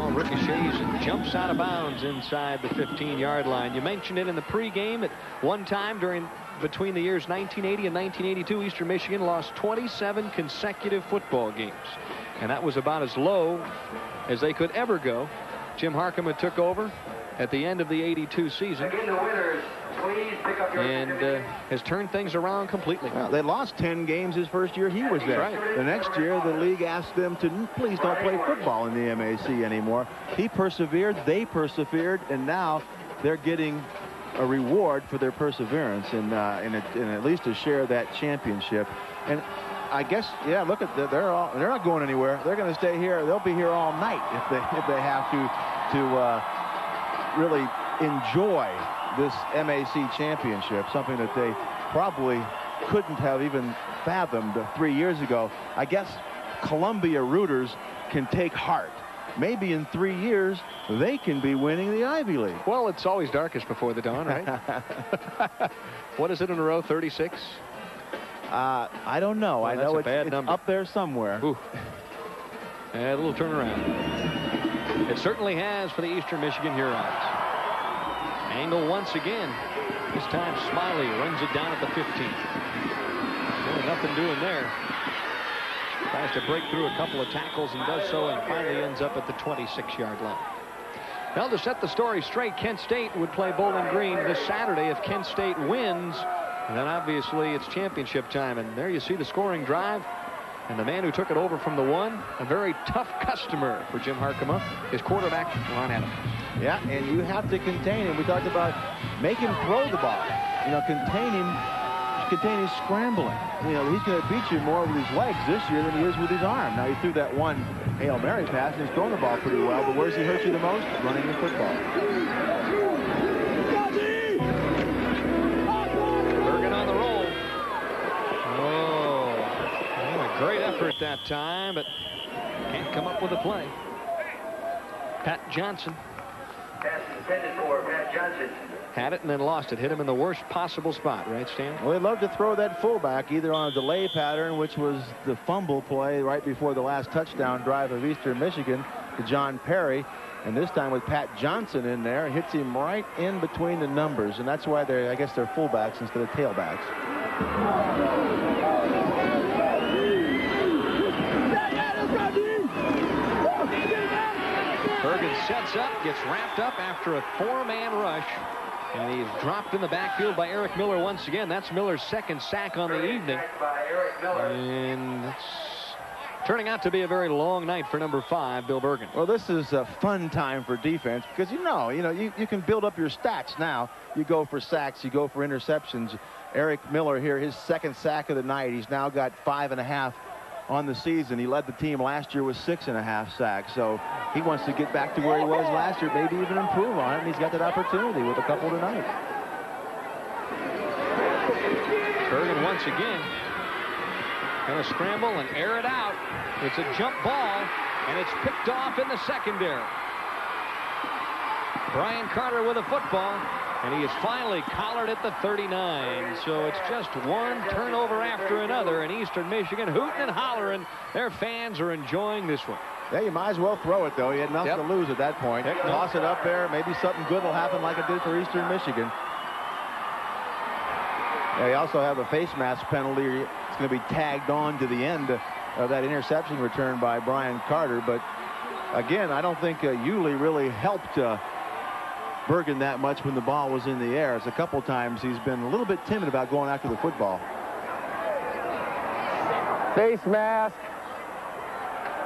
Ball ricochets and jumps out of bounds inside the 15-yard line. You mentioned it in the pregame at one time during between the years 1980 and 1982, Eastern Michigan lost 27 consecutive football games. And that was about as low as they could ever go. Jim Harkema took over at the end of the 82 season. Again, the winners, please pick up your and uh, has turned things around completely. Well, they lost 10 games his first year he was there. Right. The next year, the league asked them to please don't play football in the MAC anymore. He persevered, they persevered, and now they're getting a reward for their perseverance and, uh, and, and at least a share of that championship. And I guess, yeah, look at the, they're all they're not going anywhere. They're going to stay here. They'll be here all night if they if they have to to uh, really enjoy this MAC championship, something that they probably couldn't have even fathomed three years ago. I guess Columbia rooters can take heart. Maybe in three years, they can be winning the Ivy League. Well, it's always darkest before the dawn, right? what is it in a row, 36? Uh, I don't know. Well, I know it's, it's up there somewhere. Ooh. And a little turnaround. It certainly has for the Eastern Michigan Hurons. Angle once again. This time Smiley runs it down at the 15. Really nothing doing there. Tries to break through a couple of tackles and does so and finally ends up at the 26-yard line. Well, to set the story straight, Kent State would play Bowling Green this Saturday if Kent State wins. And then obviously it's championship time. And there you see the scoring drive. And the man who took it over from the one, a very tough customer for Jim Harkema, is quarterback Ron Adams. Yeah, and you have to contain him. We talked about make him throw the ball. You know, contain him, contain his scrambling. You know, he's going to beat you more with his legs this year than he is with his arm. Now, he threw that one Hail Mary pass, and he's throwing the ball pretty well, but where's he hurt you the most? Running the football. Bergen on the roll. Oh, great effort that time, but can't come up with a play. Pat Johnson Pass intended for Pat Johnson. had it and then lost it. Hit him in the worst possible spot, right, Stan? Well, they love to throw that fullback either on a delay pattern, which was the fumble play right before the last touchdown drive of Eastern Michigan to John Perry. And this time with Pat Johnson in there, hits him right in between the numbers. And that's why they're, I guess, they're fullbacks instead of tailbacks. Bergen sets up, gets wrapped up after a four-man rush. And he's dropped in the backfield by Eric Miller once again. That's Miller's second sack on the evening. By Eric Miller. And it's Turning out to be a very long night for number five, Bill Bergin. Well, this is a fun time for defense because you know, you know, you, you can build up your stats now. You go for sacks, you go for interceptions. Eric Miller here, his second sack of the night. He's now got five and a half on the season. He led the team last year with six and a half sacks. So he wants to get back to where he was last year, maybe even improve on it. And he's got that opportunity with a couple tonight. Bergin once again going to scramble and air it out. It's a jump ball, and it's picked off in the secondary. Brian Carter with a football, and he is finally collared at the 39. So it's just one turnover after another, in Eastern Michigan hooting and hollering. Their fans are enjoying this one. Yeah, you might as well throw it, though. You had nothing Yep. to lose at that point. Heck no. Toss it up there. Maybe something good will happen like it did for Eastern Michigan. You also have a face mask penalty. It's going to be tagged on to the end of that interception return by Brian Carter. But again, I don't think uh, Hughley really helped uh, Bergen that much when the ball was in the air. As a couple times he's been a little bit timid about going after the football. Face mask.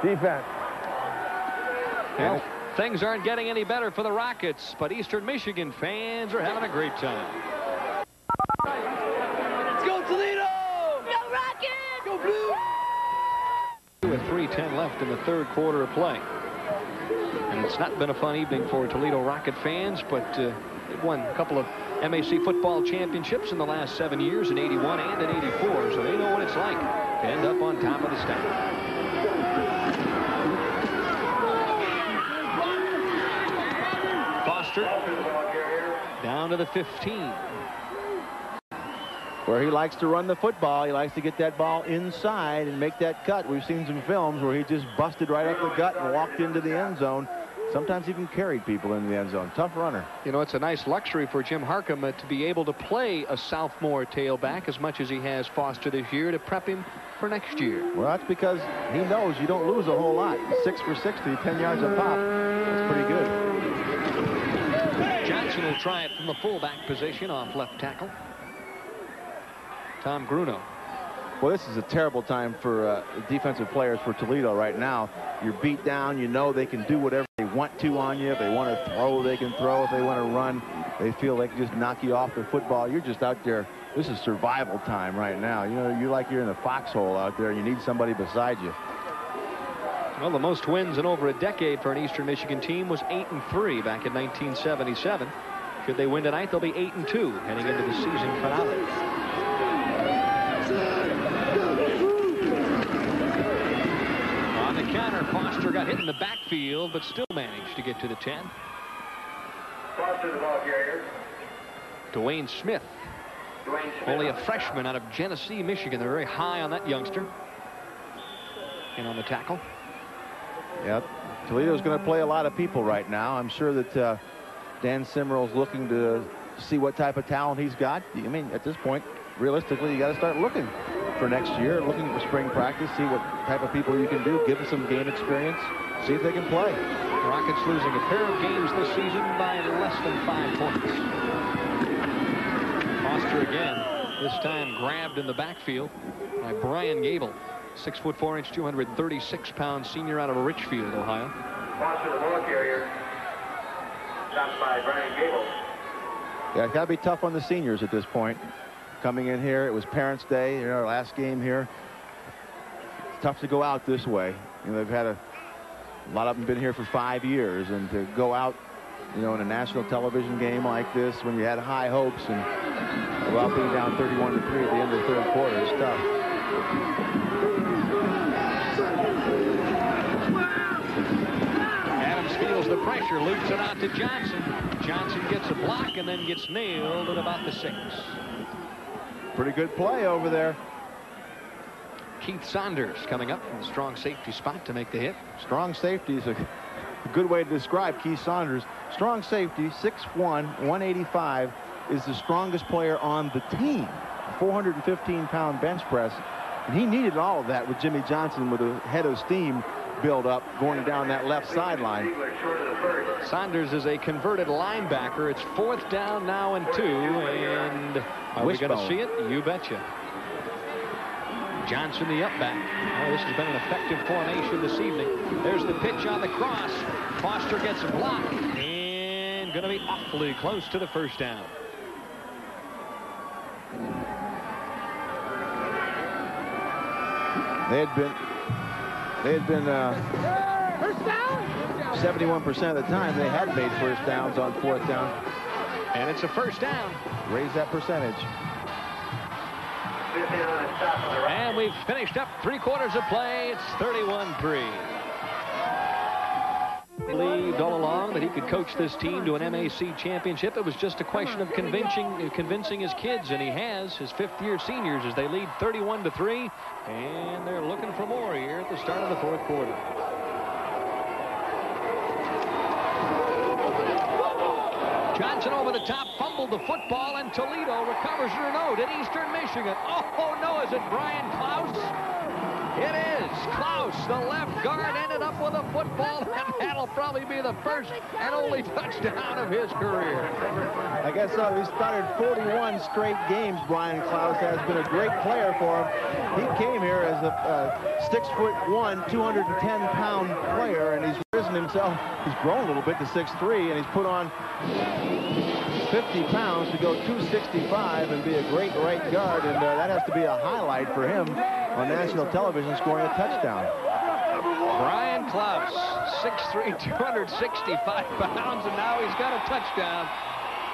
Defense. Well, things aren't getting any better for the Rockets, but Eastern Michigan fans are having a great time. Let's go Toledo! Go Rockets! Go Blue! With 3.10 left in the third quarter of play. And it's not been a fun evening for Toledo Rocket fans, but uh, they've won a couple of MAC football championships in the last seven years, in 81 and in 84, so they know what it's like to end up on top of the stack. Foster down to the 15. where he likes to run the football. He likes to get that ball inside and make that cut. We've seen some films where he just busted right up the gut and walked into the end zone. Sometimes even carried people in the end zone. Tough runner. You know, it's a nice luxury for Jim Harkema uh, to be able to play a sophomore tailback as much as he has Foster this year to prep him for next year. Well, that's because he knows you don't lose a whole lot. Six for 60, 10 yards a pop. That's pretty good. Johnson will try it from the fullback position off left tackle. Tom Gruno. Well, this is a terrible time for uh, defensive players for Toledo right now. You're beat down. You know they can do whatever they want to on you. If they want to throw, they can throw. If they want to run, they feel they can just knock you off the football. You're just out there. This is survival time right now. You know, you're like you're in a foxhole out there. You need somebody beside you. Well, the most wins in over a decade for an Eastern Michigan team was 8 and 3 back in 1977. Should they win tonight, they'll be 8 and 2 heading into the season finale. On the counter, Foster got hit in the backfield, but still managed to get to the 10. Foster the ball carrier. Dwayne Smith, Dwayne Smith. only a freshman out of Genesee, Michigan. They're very high on that youngster. And on the tackle. Yep. Toledo's going to play a lot of people right now. I'm sure that uh, Dan Simrell's looking to see what type of talent he's got. I mean, at this point, realistically, you got to start looking for next year, looking for spring practice, see what type of people you can do, give them some game experience, see if they can play. Rockets losing a pair of games this season by less than five points. Foster again, this time grabbed in the backfield by Brian Gable. Six foot four inch, 236 pound senior out of Richfield, Ohio. Foster the ball carrier. Stopped by Brian Gable. Yeah, it's got to be tough on the seniors at this point. Coming in here, it was Parents' Day, you know, our last game here. It's tough to go out this way. You know, they've had a, a lot of them been here for five years, and to go out, you know, in a national television game like this, when you had high hopes and go out being down 31 to three at the end of the third quarter is tough. Adams feels the pressure, loops it out to Johnson. Johnson gets a block and then gets nailed at about the six. Pretty good play over there. Keith Saunders coming up from the strong safety spot to make the hit. Strong safety is a good way to describe Keith Saunders. Strong safety, 6'1", 185, is the strongest player on the team. 415-pound bench press. And he needed all of that with Jimmy Johnson with a head of steam build up going down that left sideline. Ziegler short of the first. Saunders is a converted linebacker. It's fourth down now and two. And are we going to see it? You betcha. Johnson the up back. Oh, this has been an effective formation this evening. There's the pitch on the cross. Foster gets a block and going to be awfully close to the first down. They had been they had been uh, 71% of the time they had made first downs on fourth down. And it's a first down. Raise that percentage. And we've finished up three quarters of play. It's 31-3. Believed all along that he could coach this team to an MAC championship. It was just a question of convincing convincing his kids, and he has. His fifth-year seniors as they lead 31 to three, and they're looking for more here at the start of the fourth quarter. The top, fumbled the football, and Toledo recovers their note at Eastern Michigan. Oh, no, is it Brian Clouse? It is. Clouse, the left guard, ended up with a football, and that'll probably be the first and only touchdown of his career. I guess so. He started 41 straight games, Brian Clouse has been a great player for him. He came here as a uh, six foot one, 210 pound player, and he's risen himself. He's grown a little bit to 6'3", and he's put on 50 pounds to go 265 and be a great right guard, and uh, that has to be a highlight for him on national television scoring a touchdown. Brian Clouse, 6'3", 265 pounds, and now he's got a touchdown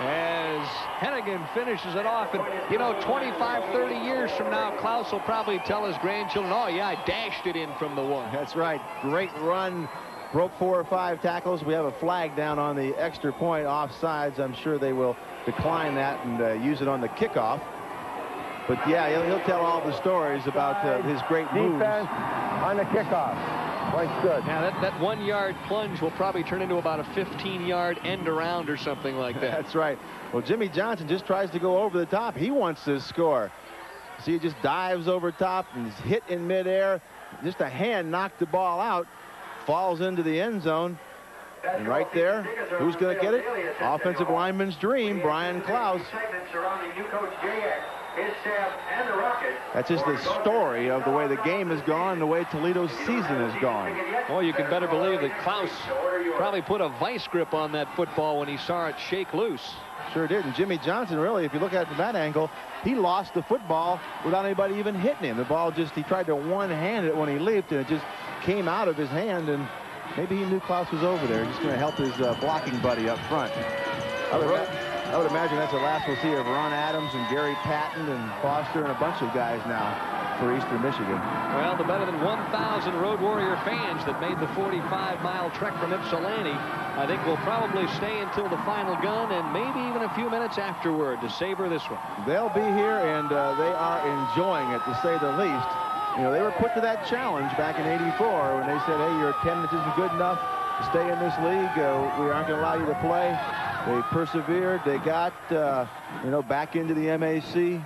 as Hennigan finishes it off. And, you know, 25, 30 years from now, Clouse will probably tell his grandchildren, oh, yeah, I dashed it in from the one. That's right. Great run. Broke four or five tackles. We have a flag down on the extra point offsides. I'm sure they will decline that and uh, use it on the kickoff. But yeah, he'll, he'll tell all the stories about uh, his great moves. On the kickoff. Quite good. Now, that, that one-yard plunge will probably turn into about a 15-yard end around or something like that. That's right. Well, Jimmy Johnson just tries to go over the top. He wants to score. See, he just dives over top and is hit in midair. Just a hand knocked the ball out. Falls into the end zone. And right there, who's going to get it? Offensive lineman's dream, Brian Clouse. That's just the story of the way the game has gone, the way Toledo's season has gone. Well, you can better believe that Clouse probably put a vice grip on that football when he saw it shake loose. Sure did. And Jimmy Johnson, really, if you look at it from that angle, he lost the football without anybody even hitting him. The ball just, he tried to one-hand it when he leaped, and it just came out of his hand, and maybe he knew Clouse was over there, just going to help his uh, blocking buddy up front. I would, I would, imagine that's the last we'll see of Ron Adams and Gary Patton and Foster and a bunch of guys now for Eastern Michigan. Well, the better than 1,000 Road Warrior fans that made the 45-mile trek from Ypsilanti, I think will probably stay until the final gun and maybe even a few minutes afterward to savor this one. They'll be here, and uh, they are enjoying it, to say the least. You know, they were put to that challenge back in 84 when they said, hey, your attendance isn't good enough to stay in this league. Uh, we aren't going to allow you to play. They persevered. They got, uh, you know, back into the MAC.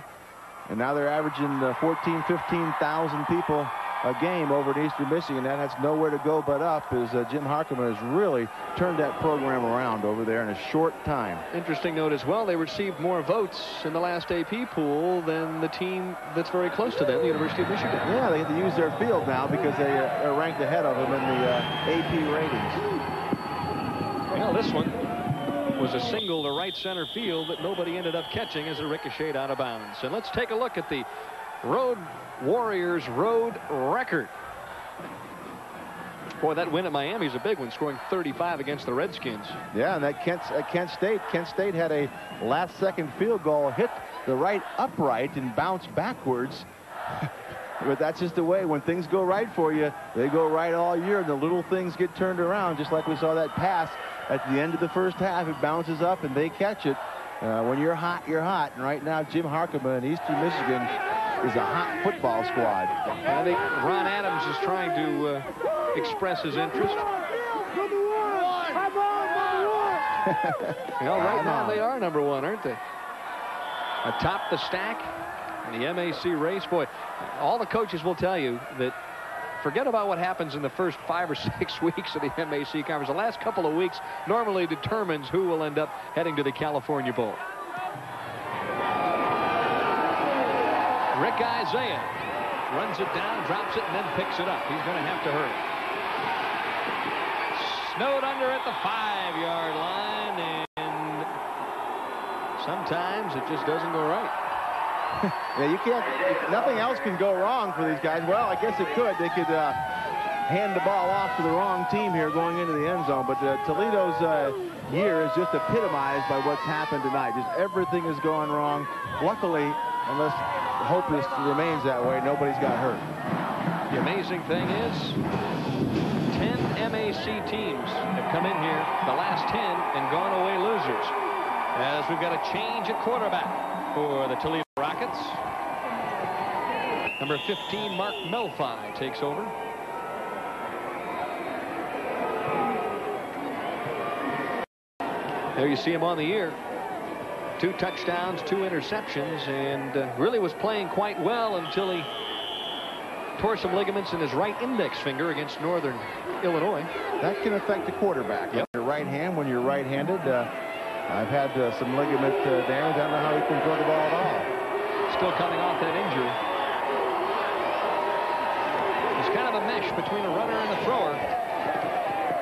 And now they're averaging uh, 14, 15,000 people a game over in Eastern Michigan. That has nowhere to go but up as uh, Jim Harkema has really turned that program around over there in a short time. Interesting note as well, they received more votes in the last AP pool than the team that's very close to them, the University of Michigan. Yeah, they get to use their field now because they uh, are ranked ahead of them in the uh, AP ratings. Well, this one was a single to right center field that nobody ended up catching as it ricocheted out of bounds. And let's take a look at the Road Warriors road record. Boy, that win at Miami is a big one, scoring 35 against the Redskins. Yeah, and that Kent, uh, Kent State, Kent State had a last-second field goal, hit the right upright and bounced backwards. but that's just the way. When things go right for you, they go right all year, and the little things get turned around, just like we saw that pass at the end of the first half. It bounces up, and they catch it. Uh, when you're hot, you're hot. And right now, Jim Harkema in Eastern Michigan is a hot football squad. I think Ron Adams is trying to uh, express his interest. know, right now they are number one, aren't they? Atop the stack in the MAC race. Boy, all the coaches will tell you that forget about what happens in the first five or six weeks of the MAC conference. The last couple of weeks normally determines who will end up heading to the California Bowl. Rick Isaiah runs it down, drops it, and then picks it up. He's going to have to hurry. Snowed under at the five-yard line, and sometimes it just doesn't go right. yeah, you can't. Nothing else can go wrong for these guys. Well, I guess it could. They could uh, hand the ball off to the wrong team here going into the end zone. But uh, Toledo's uh, year is just epitomized by what's happened tonight. Just everything is going wrong. Luckily, unless hope remains that way, nobody's got hurt. The amazing thing is 10 MAC teams have come in here, the last 10, and gone away losers. As we've got a change at quarterback for the Toledo Rockets. Number 15, Mark Melfi, takes over. There you see him on the year. Two touchdowns, two interceptions, and uh, really was playing quite well until he tore some ligaments in his right index finger against Northern Illinois. That can affect the quarterback. Yep. Your right hand when you're right-handed. Uh, I've had uh, some ligament uh, damage. I don't know how he can throw the ball at all. Still coming off that injury. It's kind of a mesh between a runner and a thrower.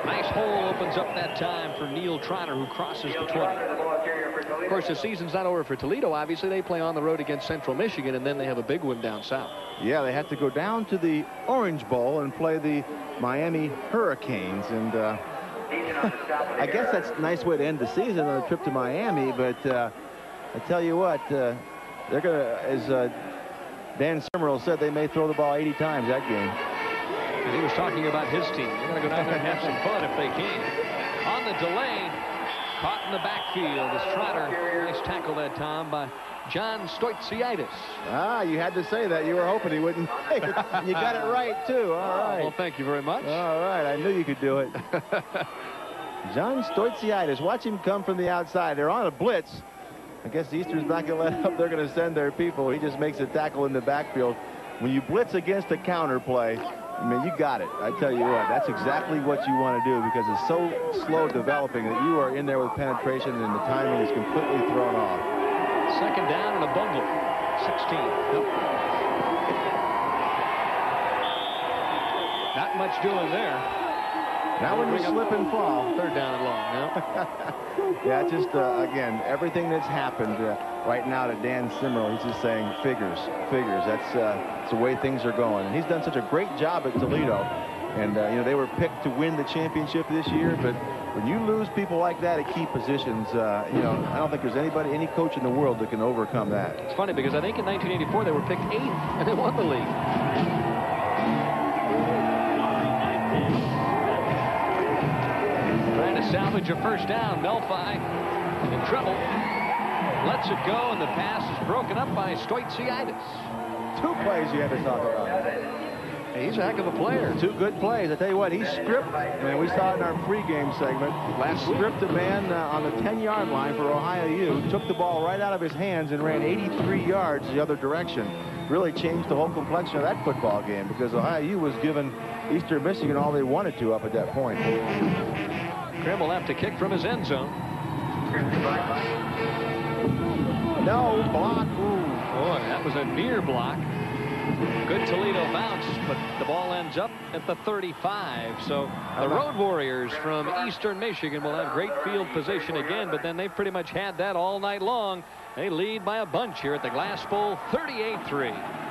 Nice hole opens up that time for Neil Trotter, who crosses the 20. Of course, the season's not over for Toledo. Obviously, they play on the road against Central Michigan, and then they have a big one down south. Yeah, they have to go down to the Orange Bowl and play the Miami Hurricanes. And uh, I guess that's a nice way to end the season on a trip to Miami. But uh, I tell you what, uh, they're going to, as uh, Dan Simrell said, they may throw the ball 80 times that game. And he was talking about his team. They're going to go down there and have some fun if they can. On the delay, caught in the backfield is Trotter. Nice tackle that time by John Stoitsiadis. Ah, you had to say that. You were hoping he wouldn't. you got it right, too. All right. Well, thank you very much. All right. I knew you could do it. John Stoitsiadis. Watch him come from the outside. They're on a blitz. I guess Eastern's not going to let up. They're going to send their people. He just makes a tackle in the backfield. When you blitz against a counter play, I mean, you got it. I tell you what, that's exactly what you want to do because it's so slow developing that you are in there with penetration and the timing is completely thrown off. Second down and a bundle. 16. Nope. Not much doing there. Now when you slip and fall. Third down and long. No. yeah, just, uh, again, everything that's happened uh, right now to Dan Simrell, he's just saying figures, figures. That's, uh, that's the way things are going. And he's done such a great job at Toledo. And, uh, you know, they were picked to win the championship this year, but when you lose people like that at key positions, uh, you know, I don't think there's anybody, any coach in the world that can overcome that. It's funny because I think in 1984 they were picked eighth and they won the league. Salvage a first down. Melfi in trouble. Lets it go, and the pass is broken up by Stoitsiadis. Two plays you had to talk about. He's a heck of a player. Two good plays. I tell you what, he stripped, and we saw it in our pregame segment. Last stripped a man uh, on the 10-yard line for Ohio U, took the ball right out of his hands and ran 83 yards the other direction. Really changed the whole complexion of that football game because Ohio U was giving Eastern Michigan all they wanted to up at that point. Krim will have to kick from his end zone. No, block. Ooh. Boy, that was a near block. Good Toledo bounce, but the ball ends up at the 35. So the Road Warriors from Eastern Michigan will have great field position again, but then they've pretty much had that all night long. They lead by a bunch here at the Glass Bowl, 38-3.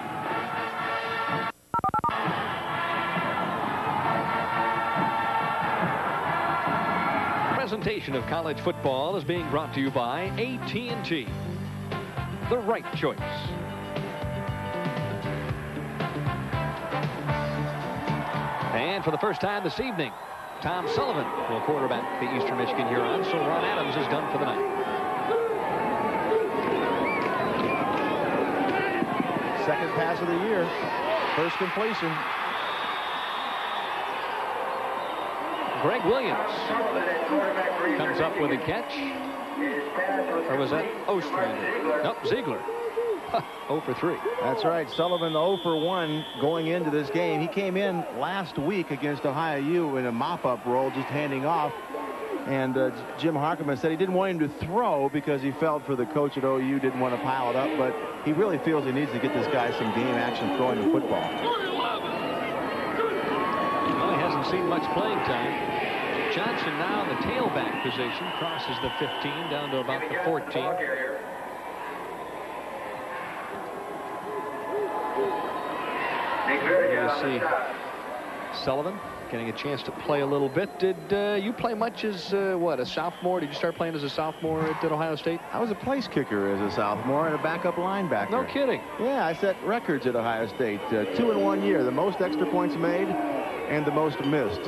Presentation of college football is being brought to you by AT&T. The right choice. And for the first time this evening, Tom Sullivan will quarterback the Eastern Michigan Hurons, so Ron Adams is done for the night. Second pass of the year. First completion. Greg Williams comes up with a catch. Or was that Ostrander? Nope, Ziegler. 0 for 3. That's right. Sullivan 0 for 1 going into this game. He came in last week against Ohio U in a mop-up role, just handing off. And uh, Jim Harkema said he didn't want him to throw because he felt for the coach at OU didn't want to pile it up, but he really feels he needs to get this guy some game action throwing the football. Well, he hasn't seen much playing time. Johnson now in the tailback position crosses the 15 down to about the 14. You see Sullivan getting a chance to play a little bit. Did uh, you play much as, uh, what, a sophomore? Did you start playing as a sophomore at Ohio State? I was a place kicker as a sophomore and a backup linebacker. No kidding. Yeah, I set records at Ohio State. Uh, two in one year, the most extra points made and the most missed.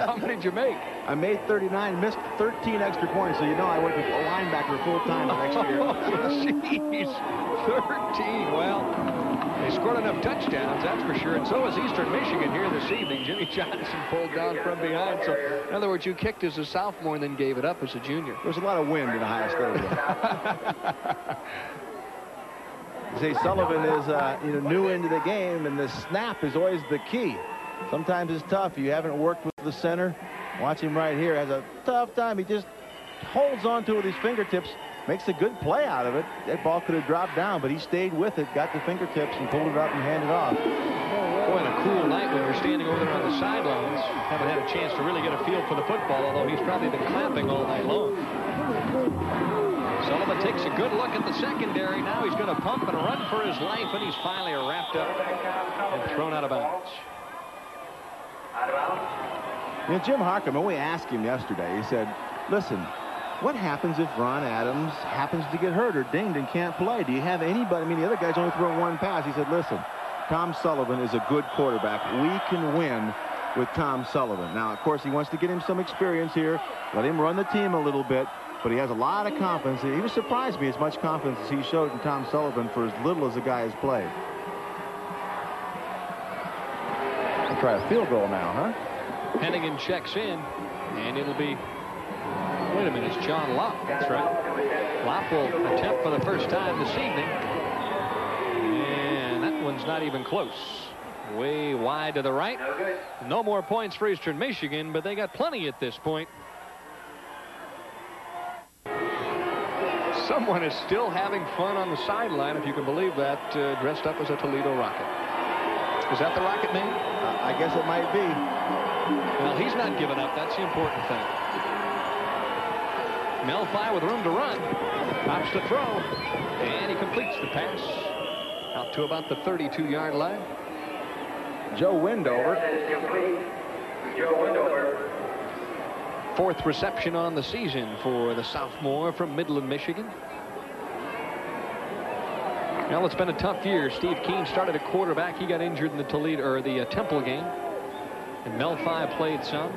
How many did you make? I made 39, missed 13 extra points, so you know I went to a linebacker full time the next year. Oh, jeez. 13. Well, they scored enough touchdowns, that's for sure. And so is Eastern Michigan here this evening. Jimmy Johnson pulled down from behind. So, in other words, you kicked as a sophomore and then gave it up as a junior. There's a lot of wind in Ohio State. Say Sullivan is uh, you know new into the game, and the snap is always the key. Sometimes it's tough. You haven't worked with the center. Watch him right here. Has a tough time. He just holds on to it with his fingertips makes a good play out of it. That ball could have dropped down, but he stayed with it, got the fingertips, and pulled it up and handed off. Boy, on a cool night when you're standing over there on the sidelines, haven't had a chance to really get a feel for the football, although he's probably been clapping all night long. Sullivan takes a good look at the secondary. Now he's going to pump and run for his life, and he's finally wrapped up and thrown out of bounds. You know, Jim Harkema, when we asked him yesterday, he said, listen, what happens if Ron Adams happens to get hurt or dinged and can't play? Do you have anybody? I mean, the other guy's only thrown one pass. He said, listen, Tom Sullivan is a good quarterback. We can win with Tom Sullivan. Now, of course, he wants to get him some experience here, let him run the team a little bit, but he has a lot of confidence. He was surprised me as much confidence as he showed in Tom Sullivan for as little as the guy has played. I'll try a field goal now, huh? Hennigan checks in, and it'll be Wait a minute, it's John Lopp. That's right. Lopp will attempt for the first time this evening. And that one's not even close. Way wide to the right. No more points for Eastern Michigan, but they got plenty at this point. Someone is still having fun on the sideline, if you can believe that, uh, dressed up as a Toledo Rocket. Is that the Rocket Man? Uh, I guess it might be. Well, he's not giving up. That's the important thing. Melfi with room to run. Pops to throw. And he completes the pass. Out to about the 32-yard line. Joe Windover. Joe Windover. Fourth reception on the season for the sophomore from Midland, Michigan. Well, it's been a tough year. Steve Kean started at quarterback. He got injured in the Toledo or the uh, Temple game. And Melfi played some.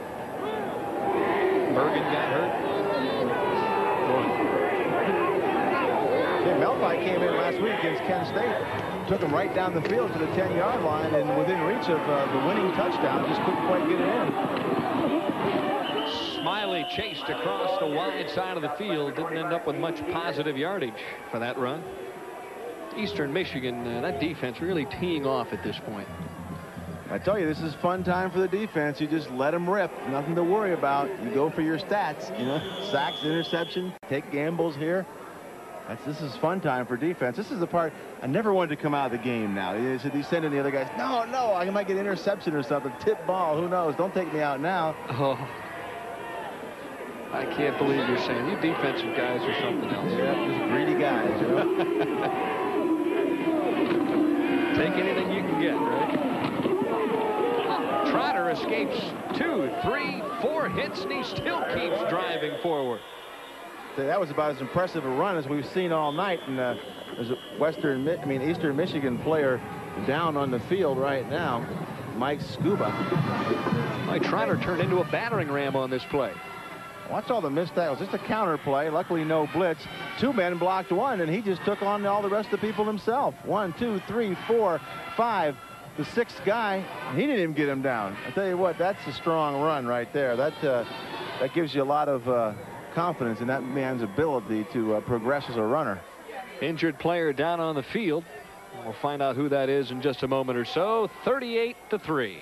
Bergen got hurt. Melfi came in last week against Kent State. Took him right down the field to the 10-yard line and within reach of uh, the winning touchdown. Just couldn't quite get it in. Smiley chased across the wide side of the field. Didn't end up with much positive yardage for that run. Eastern Michigan, uh, that defense really teeing off at this point. I tell you, this is fun time for the defense. You just let them rip. Nothing to worry about. You go for your stats. You know, sacks, interception, take gambles here. That's, this is fun time for defense. This is the part I never wanted to come out of the game now. He's sending the other guys, no, no, I might get interception or something. Tip ball, who knows? Don't take me out now. Oh. I can't believe you're saying you defensive guys are something else. Yeah, just greedy guys, you know. Take anything you can get, right? Trotter escapes two, three, four hits, and he still keeps driving forward that was about as impressive a run as we've seen all night. And uh, there's a Western, I mean, Eastern Michigan player down on the field right now, Mike Scuba. Mike Trotter turned into a battering ram on this play. Watch all the missed tackles. Just a counter play. Luckily, no blitz. Two men blocked one, and he just took on all the rest of the people himself. One, two, three, four, five. The sixth guy, he didn't even get him down. I tell you what, that's a strong run right there. That uh, that gives you a lot of uh, confidence in that man's ability to uh, progress as a runner. Injured player down on the field. We'll find out who that is in just a moment or so. 38 to 3.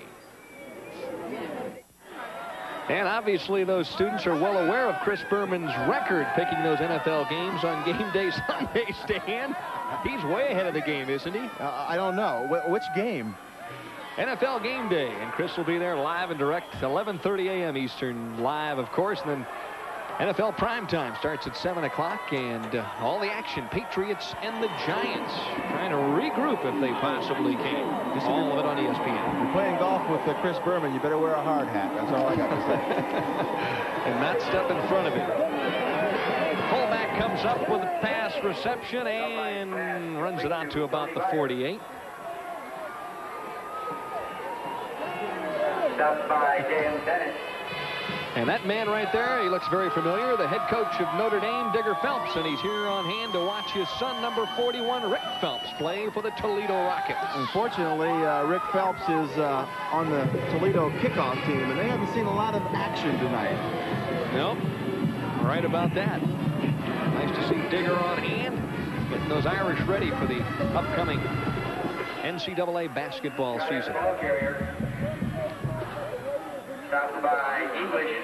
And obviously those students are well aware of Chris Berman's record picking those NFL games on game day Sunday, Stan. He's way ahead of the game, isn't he? Uh, I don't know. Wh which game? NFL game day. And Chris will be there live and direct 11.30 a.m. Eastern live, of course. And then NFL primetime starts at 7 o'clock. And uh, all the action, Patriots and the Giants trying to regroup if they possibly can. Just all of it on ESPN. You're playing golf with uh, Chris Berman. You better wear a hard hat. That's all I got to say. and not step in front of it. Fullback comes up with a pass reception and runs it out to about the 48. Stopped by Dan Bennett. And that man right there, he looks very familiar, the head coach of Notre Dame, Digger Phelps, and he's here on hand to watch his son, number 41, Rick Phelps, play for the Toledo Rockets. Unfortunately, uh, Rick Phelps is uh, on the Toledo kickoff team, and they haven't seen a lot of action tonight. Nope. Right about that. Nice to see Digger on hand, getting those Irish ready for the upcoming NCAA basketball season. Stopped by English.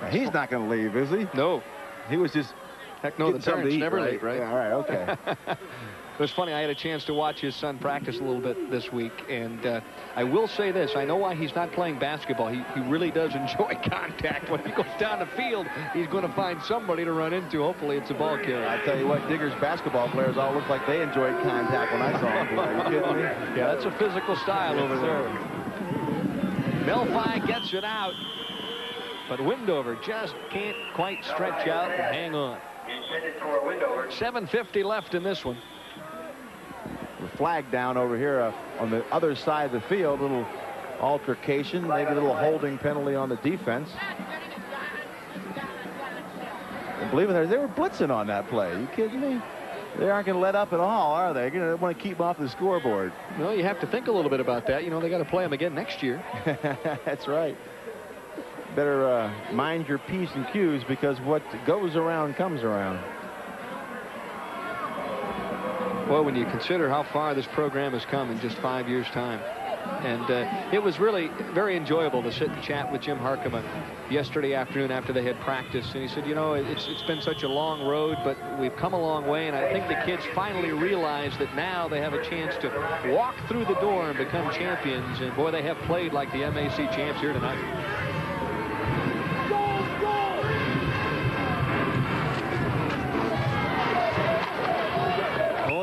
Now, he's not going to leave, is he? No. He was just Heck no, the parents eat, never right? leave, right? Yeah, all right, okay. It was funny. I had a chance to watch his son practice a little bit this week, and uh, I will say this: I know why he's not playing basketball. He he really does enjoy contact. When he goes down the field, he's going to find somebody to run into. Hopefully, it's a ball carrier. I tell you what, Digger's basketball players all look like they enjoyed contact when I saw them play. Are you kidding me? Yeah, that's a physical style over there. Melfi gets it out, but Windover just can't quite stretch out and hang on. Intended for Windover. 7.50 left in this one. The flag down over here uh, on the other side of the field. A little altercation, maybe a little holding penalty on the defense. And believe it or not, they were blitzing on that play. you kidding me? They aren't going to let up at all, are they? They're going to want to keep them off the scoreboard. Well, you have to think a little bit about that. You know, they got to play them again next year. That's right. Better uh, mind your P's and Q's because what goes around comes around. Well, when you consider how far this program has come in just five years' time. And uh, it was really very enjoyable to sit and chat with Jim Harkema yesterday afternoon after they had practiced. And he said, you know, it's, it's been such a long road, but we've come a long way. And I think the kids finally realize that now they have a chance to walk through the door and become champions. And boy, they have played like the MAC champs here tonight.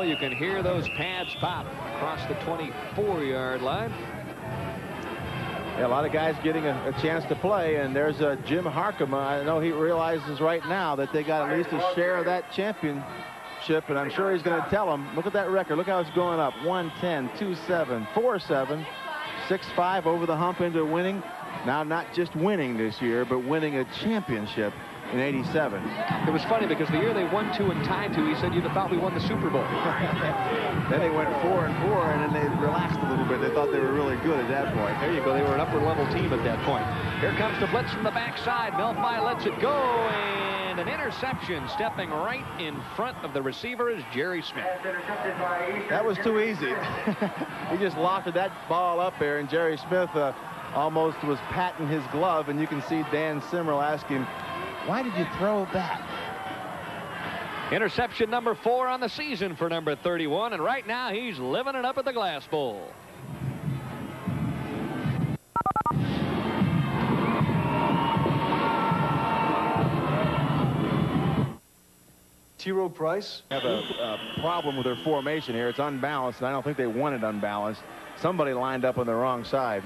You can hear those pads pop across the 24-yard line. Yeah, a lot of guys getting a, a chance to play, and there's Jim Harkema. I know he realizes right now that they got at least a share of that championship, and I'm sure he's going to tell them, look at that record. Look how it's going up. 110, 27, 47, 6-5 over the hump into winning. Now, not just winning this year, but winning a championship in 87. It was funny because the year they won two and tied two, he said you'd have thought we won the Super Bowl. then they went four and four, and then they relaxed a little bit. They thought they were really good at that point. There you go. They were an upper level team at that point. Here comes the blitz from the backside. Melfi lets it go, and an interception. Stepping right in front of the receiver is Jerry Smith. That was too easy. he just lofted that ball up there, and Jerry Smith uh, almost was patting his glove, and you can see Dan Simrell asking, why did you throw that? Interception number four on the season for number 31, and right now he's living it up at the Glass Bowl. T. Rowe Price. Have a, a problem with their formation here. It's unbalanced, and I don't think they want it unbalanced. Somebody lined up on the wrong side.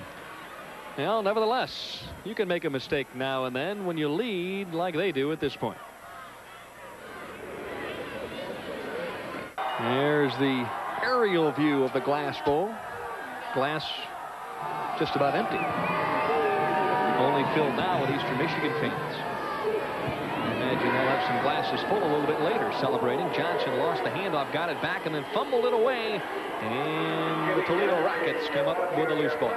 Well, nevertheless, you can make a mistake now and then when you lead like they do at this point. There's the aerial view of the glass bowl. Glass just about empty. Only filled now with Eastern Michigan fans. Imagine they'll have some glasses full a little bit later celebrating. Johnson lost the handoff, got it back, and then fumbled it away. And the Toledo Rockets come up with a loose ball.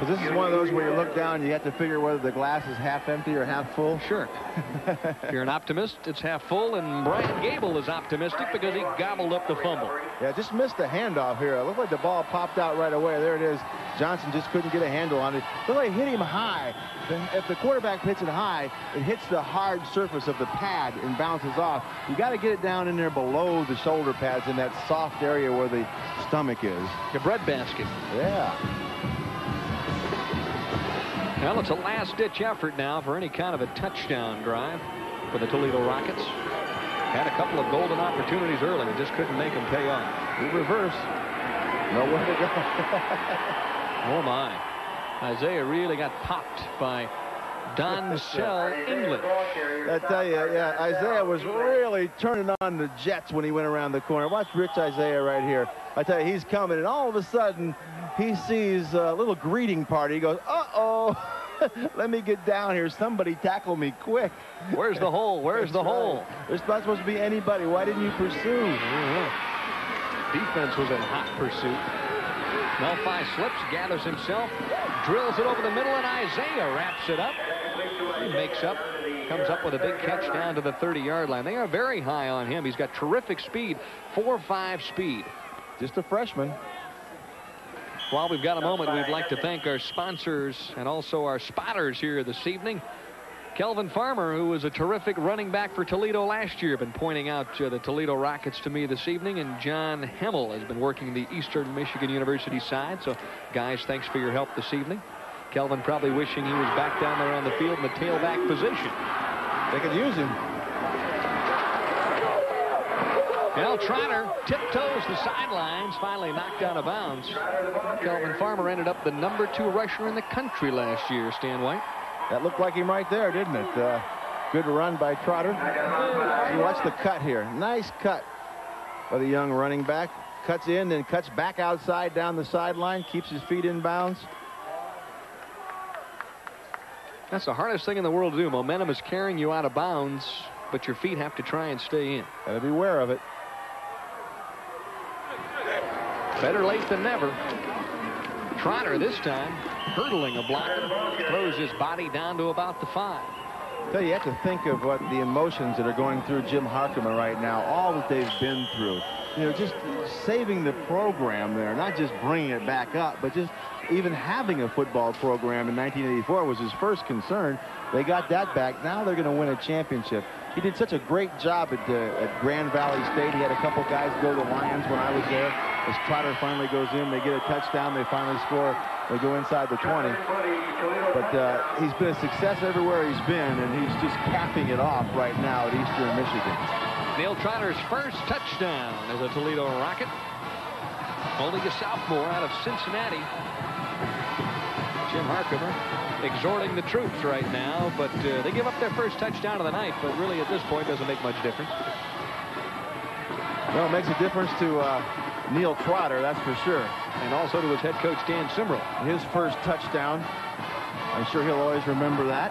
So this is one of those where you look down and you have to figure whether the glass is half empty or half full? Sure. if you're an optimist, it's half full, and Brian Gable is optimistic because he gobbled up the fumble. Yeah, just missed the handoff here. It looked like the ball popped out right away. There it is. Johnson just couldn't get a handle on it. Looked like it hit him high. If the quarterback hits it high, it hits the hard surface of the pad and bounces off. You got to get it down in there below the shoulder pads in that soft area where the stomach is. Your breadbasket. Yeah. Well, it's a last-ditch effort now for any kind of a touchdown drive for the Toledo Rockets. Had a couple of golden opportunities early and just couldn't make them pay off. We reverse. Nowhere to go. oh, my. Isaiah really got popped by Doncel England. I tell you, yeah, Isaiah was really turning on the Jets when he went around the corner. Watch Rich Isaiah right here. I tell you, he's coming, and all of a sudden, he sees a little greeting party. He goes, uh-oh. Let me get down here. Somebody tackle me quick. Where's the hole? Where's the hole? There's not supposed to be anybody. Why didn't you pursue? Mm-hmm. Defense was in hot pursuit. Melfi slips, gathers himself, drills it over the middle, and Isaiah wraps it up. He makes up, comes up with a big catch down to the 30-yard line. They are very high on him. He's got terrific speed, 4-5 speed. Just a freshman. While we've got a moment, we'd like to thank our sponsors and also our spotters here this evening. Kelvin Farmer, who was a terrific running back for Toledo last year, been pointing out uh, the Toledo Rockets to me this evening, and John Hemmel has been working the Eastern Michigan University side. So, guys, thanks for your help this evening. Kelvin probably wishing he was back down there on the field in the tailback position. They could use him. Al Trotter tiptoes the sidelines, finally knocked out of bounds. Kelvin Farmer ended up the number two rusher in the country last year, Stan White. That looked like him right there, didn't it? Uh, good run by Trotter. Watch the cut here. Nice cut by the young running back. Cuts in, then cuts back outside down the sideline, keeps his feet in bounds. That's the hardest thing in the world to do. Momentum is carrying you out of bounds, but your feet have to try and stay in. Gotta beware of it. Better late than never. Trotter this time hurdling a blocker, throws his body down to about the five. Tell you, you have to think of what the emotions that are going through Jim Harkema right now, all that they've been through. You know, just saving the program there, not just bringing it back up, but just even having a football program in 1984 was his first concern. They got that back. Now they're going to win a championship. He did such a great job at, uh, at Grand Valley State. He had a couple guys go to Lions when I was there. As Trotter finally goes in, they get a touchdown. They finally score. They go inside the 20. But uh, he's been a success everywhere he's been, and he's just capping it off right now at Eastern Michigan. Neil Trotter's first touchdown as a Toledo Rocket. Only a sophomore out of Cincinnati. Jim Harkema exhorting the troops right now, but uh, they give up their first touchdown of the night, but really at this point doesn't make much difference. Well, it makes a difference to uh, Neil Trotter, that's for sure. And also to his head coach, Dan Simrell. His first touchdown. I'm sure he'll always remember that.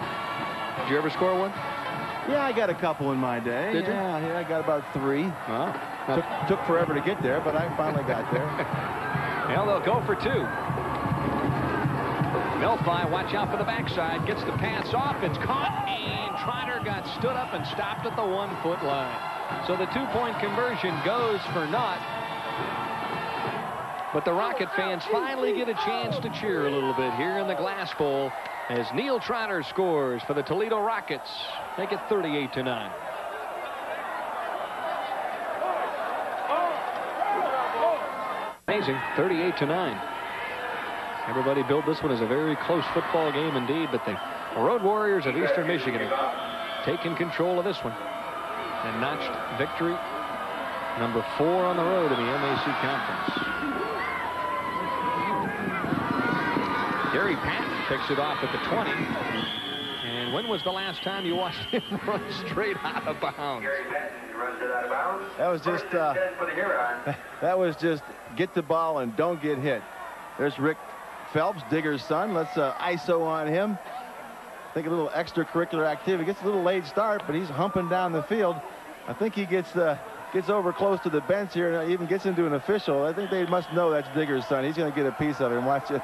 Did you ever score one? Yeah, I got a couple in my day. Did you? Yeah, yeah I got about three. Well, took, took forever to get there, but I finally got there. well, they'll go for two. Melfi, watch out for the backside. Gets the pass off. It's caught, and Trotter got stood up and stopped at the one-foot line. So the two-point conversion goes for naught. But the Rocket fans finally get a chance to cheer a little bit here in the Glass Bowl as Neil Trotter scores for the Toledo Rockets. Make it 38 to 9. Amazing, 38 to 9. Everybody billed this one as a very close football game indeed, but the Road Warriors of Eastern Michigan have taken control of this one and notched victory number four on the road in the MAC Conference. Gary Patton picks it off at the 20. And when was the last time you watched him run straight out of bounds? That was just uh, that was just get the ball and don't get hit. There's Rick Phelps, Digger's son. Let's uh, ISO on him. I think a little extracurricular activity. Gets a little late start, but he's humping down the field. I think he gets uh, gets over close to the bench here and even gets into an official. I think they must know that's Digger's son. He's going to get a piece of him. Watch this.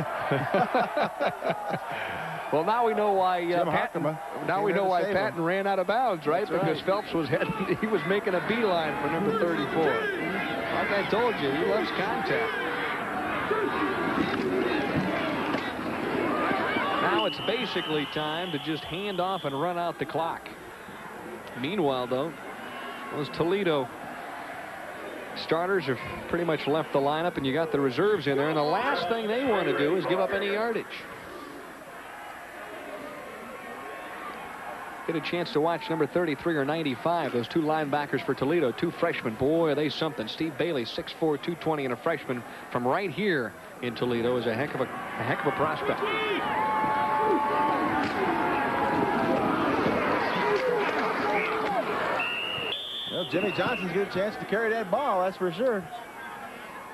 well, now we know why uh, Patton. Now we know why Patton him. ran out of bounds, right? That's because right. Phelps was heading. He was making a beeline for number 34. Like I told you, he loves contact. Now it's basically time to just hand off and run out the clock. Meanwhile, though, those Toledo starters have pretty much left the lineup, and you got the reserves in there. And the last thing they want to do is give up any yardage. Get a chance to watch number 33 or 95, those two linebackers for Toledo, two freshmen. Boy, are they something. Steve Bailey, 6'4", 220, and a freshman from right here in Toledo is a heck of a, a heck of a prospect. Well, Jimmy Johnson's got a chance to carry that ball, that's for sure.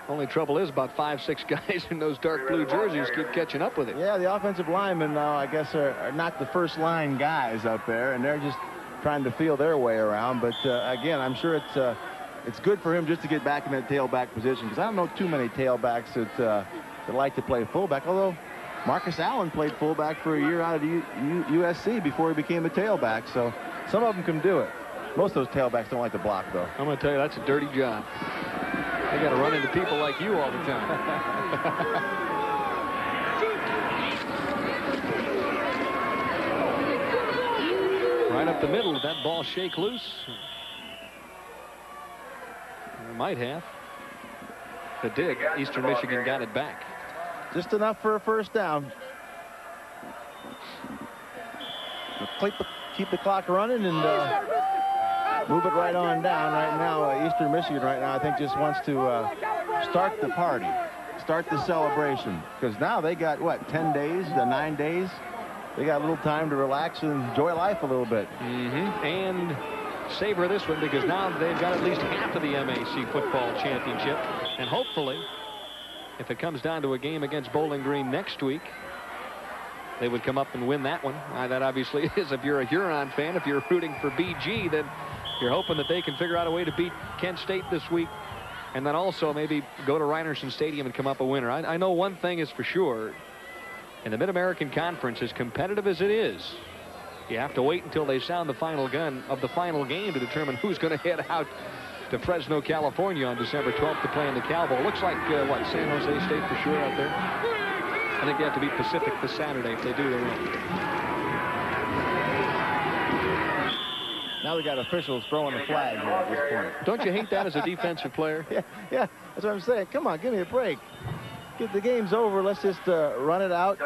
Only trouble is about five, six guys in those dark blue jerseys keep catching up with it. Yeah, the offensive linemen now, I guess, are, are not the first line guys up there, and they're just trying to feel their way around. But uh, again, I'm sure it's uh, it's good for him just to get back in that tailback position because I don't know too many tailbacks that uh, that like to play fullback. Although Marcus Allen played fullback for a year out of U U USC before he became a tailback, so some of them can do it. Most of those tailbacks don't like to block, though. I'm going to tell you, that's a dirty job. They got to run into people like you all the time. right up the middle, that ball shake loose? Might have. It did. Eastern Michigan got it back. Just enough for a first down. Keep the, keep the clock running and uh, move it right on down. Right now, uh, Eastern Michigan right now, I think just wants to uh, start the party, start the celebration. Because now they got, what, 10 days, the nine days? They got a little time to relax and enjoy life a little bit. Mm -hmm. And savor this one because now they've got at least half of the MAC football championship. And hopefully, if it comes down to a game against Bowling Green next week, they would come up and win that one. Uh, that obviously is if you're a Huron fan. If you're rooting for BG, then you're hoping that they can figure out a way to beat Kent State this week and then also maybe go to Rynearson Stadium and come up a winner. I, I know one thing is for sure. In the Mid-American Conference, as competitive as it is, you have to wait until they sound the final gun of the final game to determine who's going to head out to Fresno, California on December 12th to play in the Bowl. Looks like, uh, what, San Jose State for sure out there? I think they have to beat Pacific this Saturday. If they do, they win. Now we got officials throwing the flag here at this point. Don't you hate that as a defensive player? yeah, yeah, that's what I'm saying. Come on, give me a break. Get the game's over. Let's just uh, run it out.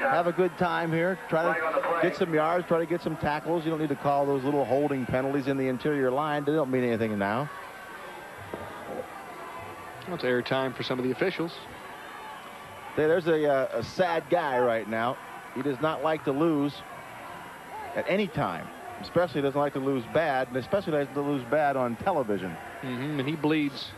Have a good time here. Try to get some yards. Try to get some tackles. You don't need to call those little holding penalties in the interior line. They don't mean anything now. Well, it's air time for some of the officials. There's a, uh, a sad guy right now. He does not like to lose at any time especially doesn't like to lose bad, and especially doesn't like to lose bad on television. Mm -hmm. And he bleeds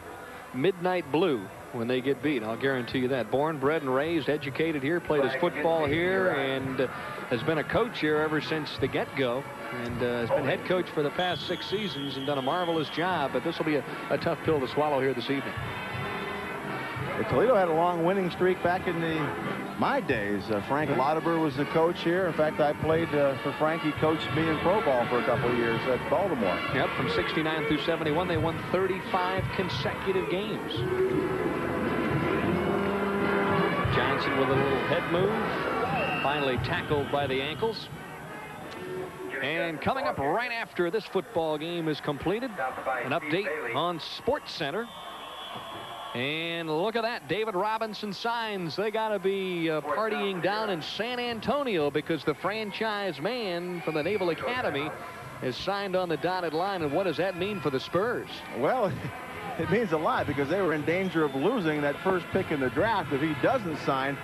midnight blue when they get beat. I'll guarantee you that. Born, bred, and raised, educated here, played his football here, and uh, has been a coach here ever since the get-go, and uh, has been head coach for the past six seasons and done a marvelous job. But this will be a, a tough pill to swallow here this evening. Well, Toledo had a long winning streak back in the my days. Uh, Frank Lauterbur was the coach here. In fact, I played uh, for Frank. He coached me in pro ball for a couple of years at Baltimore. Yep, from 69 through 71, they won 35 consecutive games. With a little head move. Finally tackled by the ankles. And coming up right after this football game is completed, an update on Sports Center. And look at that. David Robinson signs. They got to be uh, partying down in San Antonio because the franchise man from the Naval Academy is signed on the dotted line. And what does that mean for the Spurs? Well, it means a lot because they were in danger of losing that first pick in the draft if he doesn't sign.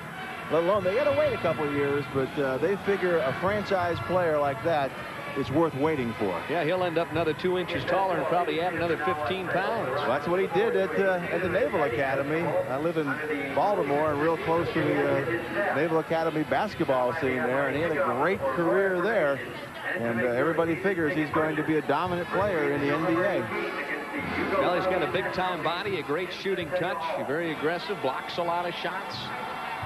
Let alone they got to wait a couple years, but uh, they figure a franchise player like that is worth waiting for. Yeah, he'll end up another two inches taller and probably add another 15 pounds. Well, that's what he did at, uh, at the Naval Academy. I live in Baltimore and real close to the uh, Naval Academy basketball scene there, and he had a great career there. And uh, everybody figures he's going to be a dominant player in the NBA. Well, he's got a big-time body, a great shooting touch, very aggressive, blocks a lot of shots.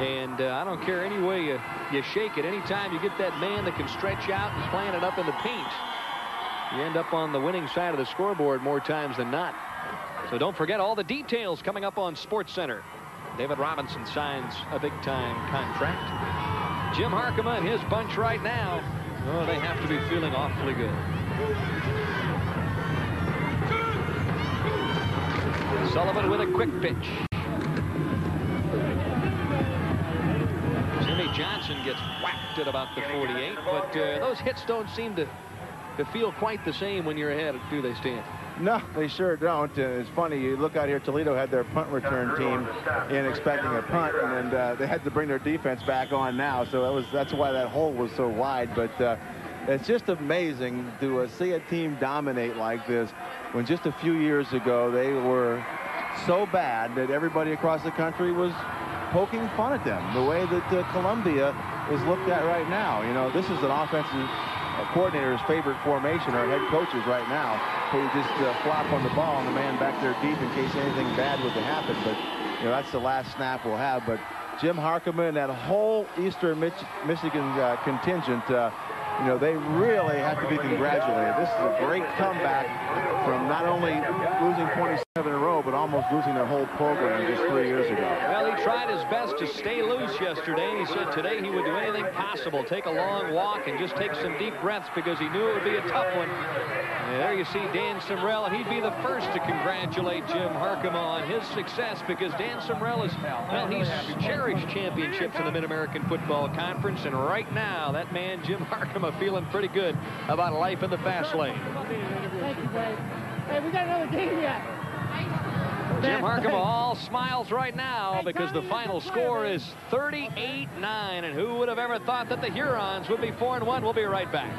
And uh, I don't care any way you, you shake it. Anytime you get that man that can stretch out and plant it up in the paint, you end up on the winning side of the scoreboard more times than not. So don't forget all the details coming up on Sports Center. David Robinson signs a big-time contract. Jim Harkema and his bunch right now, oh, they have to be feeling awfully good. Sullivan with a quick pitch. Johnson gets whacked at about the 48, but uh, those hits don't seem to, to feel quite the same when you're ahead, do they, Stan? No, they sure don't. Uh, it's funny. You look out here. Toledo had their punt return team in expecting a punt, and uh, they had to bring their defense back on now. So that was that's why that hole was so wide. But uh, it's just amazing to uh, see a team dominate like this when just a few years ago they were so bad that everybody across the country was poking fun at them the way that uh, Columbia is looked at right now. You know, this is an offensive coordinator's favorite formation or head coaches right now you just uh, flop on the ball and the man back there deep in case anything bad to happen. But, you know, that's the last snap we'll have. But Jim Harkema and that whole Eastern Mich Michigan uh, contingent uh, you know, they really have to be congratulated. This is a great comeback from not only losing 27 in a row, but almost losing their whole program just three years ago. Well, he tried his best to stay loose yesterday, he said today he would do anything possible, take a long walk and just take some deep breaths because he knew it would be a tough one. And there you see Dan Simrell, and he'd be the first to congratulate Jim Harkema on his success because Dan Simrell is, well, he's cherished championships in the Mid-American Football Conference, and right now, that man, Jim Harkema, feeling pretty good about life in the fast lane. Thank you. Hey, we got another game yet. Jim Harkema all smiles right now because the final score is 38-9, and who would have ever thought that the Hurons would be 4-1? We'll be right back.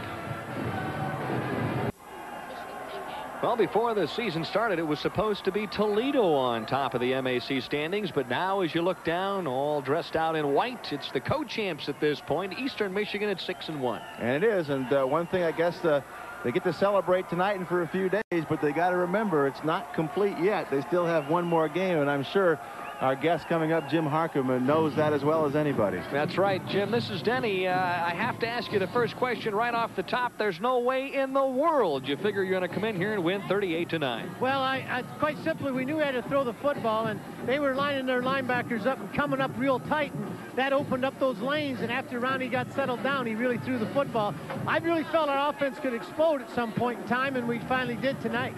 Well, before the season started, it was supposed to be Toledo on top of the MAC standings, but now as you look down, all dressed out in white, it's the co-champs at this point, Eastern Michigan at 6 and one. And it is, and uh, one thing I guess uh, they get to celebrate tonight and for a few days, but they got to remember it's not complete yet. They still have one more game, and I'm sure our guest coming up, Jim Harkema, knows that as well as anybody. That's right, Jim. This is Denny. Uh, I have to ask you the first question right off the top. There's no way in the world you figure you're going to come in here and win 38 to 9. Well, I, I, quite simply, we knew we had to throw the football, and they were lining their linebackers up and coming up real tight, and that opened up those lanes. And after Ronnie got settled down, he really threw the football. I really felt our offense could explode at some point in time, and we finally did tonight.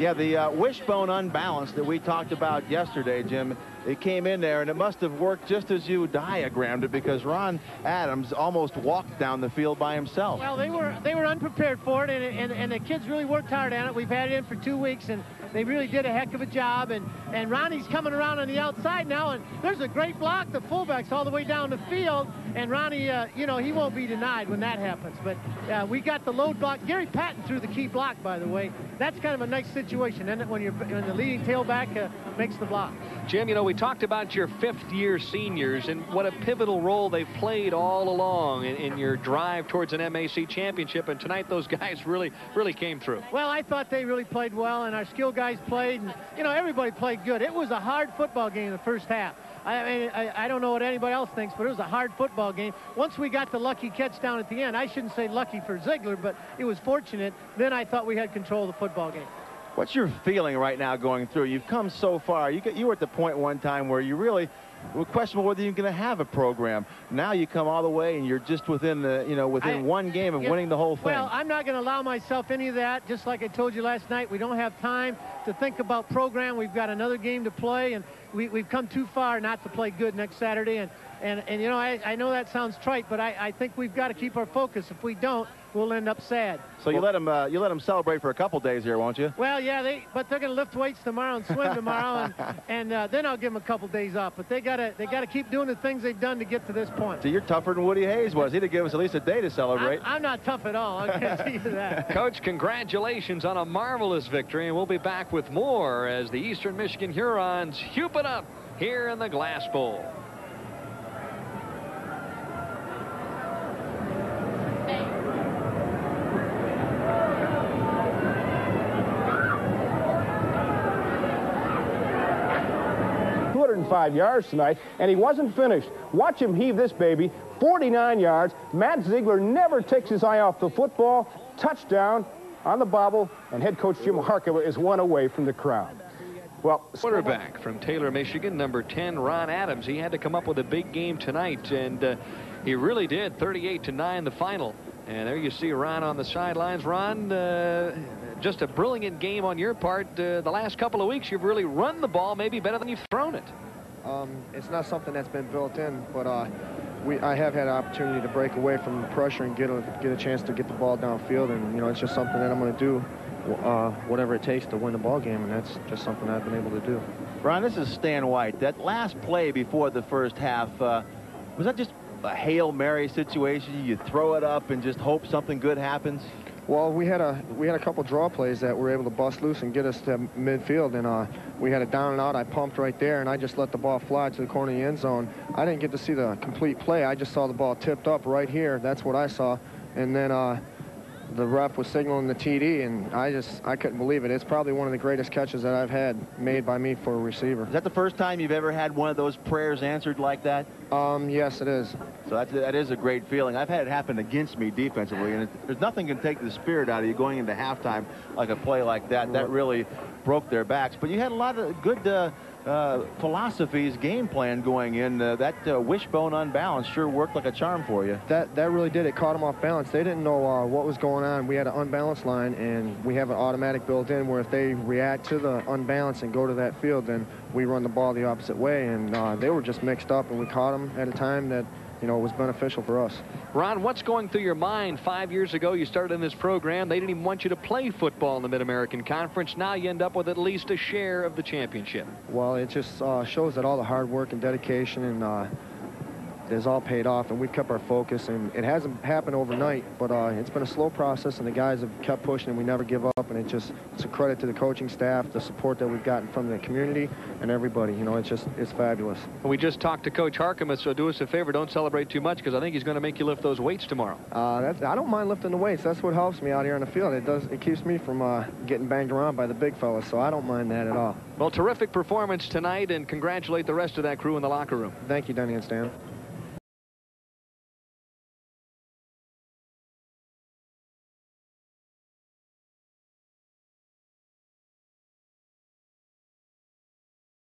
Yeah, the uh, wishbone unbalance that we talked about yesterday, Jim, it came in there, and it must have worked just as you diagrammed it because Ron Adams almost walked down the field by himself. Well, they were they were unprepared for it, and, and, and the kids really worked hard at it. We've had it in for two weeks, and they really did a heck of a job. And, and Ronnie's coming around on the outside now, and there's a great block. The fullback's all the way down the field, and Ronnie, uh, you know, he won't be denied when that happens. But uh, we got the load block. Gary Patton threw the key block, by the way. That's kind of a nice situation, isn't it, when, you're, when the leading tailback uh, makes the block. Jim, you know, we talked about your fifth-year seniors and what a pivotal role they've played all along in, in, your drive towards an MAC championship. And tonight, those guys really, really came through. Well, I thought they really played well, and our skill guys played, and you know, everybody played good. It was a hard football game in the first half. I mean, I, I, don't know what anybody else thinks, but it was a hard football game. Once we got the lucky catch down at the end, I shouldn't say lucky for Ziegler, but it was fortunate. Then I thought we had control of the football game. What's your feeling right now going through? You've come so far. You, you were at the point one time where you really were questionable whether you're going to have a program. Now you come all the way and you're just within the, you know, within I, one game of winning the whole thing. Well, I'm not going to allow myself any of that. Just like I told you last night, we don't have time to think about program. We've got another game to play, and we, we've come too far not to play good next Saturday. And, and, and you know, I, I know that sounds trite, but I, I think we've got to keep our focus. If we don't, we'll end up sad. So you let them uh, you let them celebrate for a couple days here, won't you? Well, yeah, they but they're going to lift weights tomorrow and swim tomorrow, and and uh, then I'll give them a couple days off. But they gotta they gotta keep doing the things they've done to get to this point. So you're tougher than Woody Hayes was. He'd have given us at least a day to celebrate. I'm, I'm not tough at all. I tell you that. Coach, congratulations on a marvelous victory, and we'll be back with more as the Eastern Michigan Hurons hoop it up here in the Glass Bowl. 105 yards tonight, and he wasn't finished. Watch him heave this baby. 49 yards. Matt Ziegler never takes his eye off the football. Touchdown on the bobble, and head coach Jim Harkema is one away from the crowd. Well, quarterback from Taylor, Michigan, number 10, Ron Adams. He had to come up with a big game tonight, and uh, he really did. 38 to 9 the final. And there you see Ron on the sidelines. Ron, uh, just a brilliant game on your part. Uh, the last couple of weeks, you've really run the ball maybe better than you've thrown it. Um, it's not something that's been built in, but uh, we, I have had an opportunity to break away from the pressure and get a, get a chance to get the ball downfield, and you know it's just something that I'm going to do, uh, whatever it takes to win the ball game, and that's just something I've been able to do. Brian, this is Stan White. That last play before the first half, uh, was that just a Hail Mary situation? You throw it up and just hope something good happens? Well, we had a we had a couple draw plays that were able to bust loose and get us to midfield, and uh, we had a down and out. I pumped right there, and I just let the ball fly to the corner of the end zone. I didn't get to see the complete play. I just saw the ball tipped up right here. That's what I saw, and then uh, the ref was signaling the TD, and I just I couldn't believe it. It's probably one of the greatest catches that I've had made by me for a receiver. Is that the first time you've ever had one of those prayers answered like that? Um, yes, it is. So that's, that is a great feeling. I've had it happen against me defensively, and it, there's nothing can take the spirit out of you going into halftime like a play like that. That really broke their backs. But you had a lot of good. Uh, uh, philosophies, game plan going in. Uh, that uh, wishbone unbalance sure worked like a charm for you. That that really did. It caught them off balance. They didn't know uh, what was going on. We had an unbalanced line, and we have an automatic built in where if they react to the unbalance and go to that field, then we run the ball the opposite way. And uh, they were just mixed up, and we caught them at a time that you know, it was beneficial for us. Ron, what's going through your mind? Five years ago, you started in this program. They didn't even want you to play football in the Mid-American Conference. Now you end up with at least a share of the championship. Well, it just uh, shows that all the hard work and dedication and uh, has all paid off, and we've kept our focus. And it hasn't happened overnight, but uh, it's been a slow process, and the guys have kept pushing, and we never give up. And it just it's a credit to the coaching staff, the support that we've gotten from the community, and everybody. You know, it's just it's fabulous. We just talked to Coach Harkema, so do us a favor, don't celebrate too much, because I think he's going to make you lift those weights tomorrow. Uh, that's, I don't mind lifting the weights. That's what helps me out here on the field. It does it keeps me from uh, getting banged around by the big fellas, so I don't mind that at all. Well, terrific performance tonight, and congratulate the rest of that crew in the locker room. Thank you, Denny and Stan.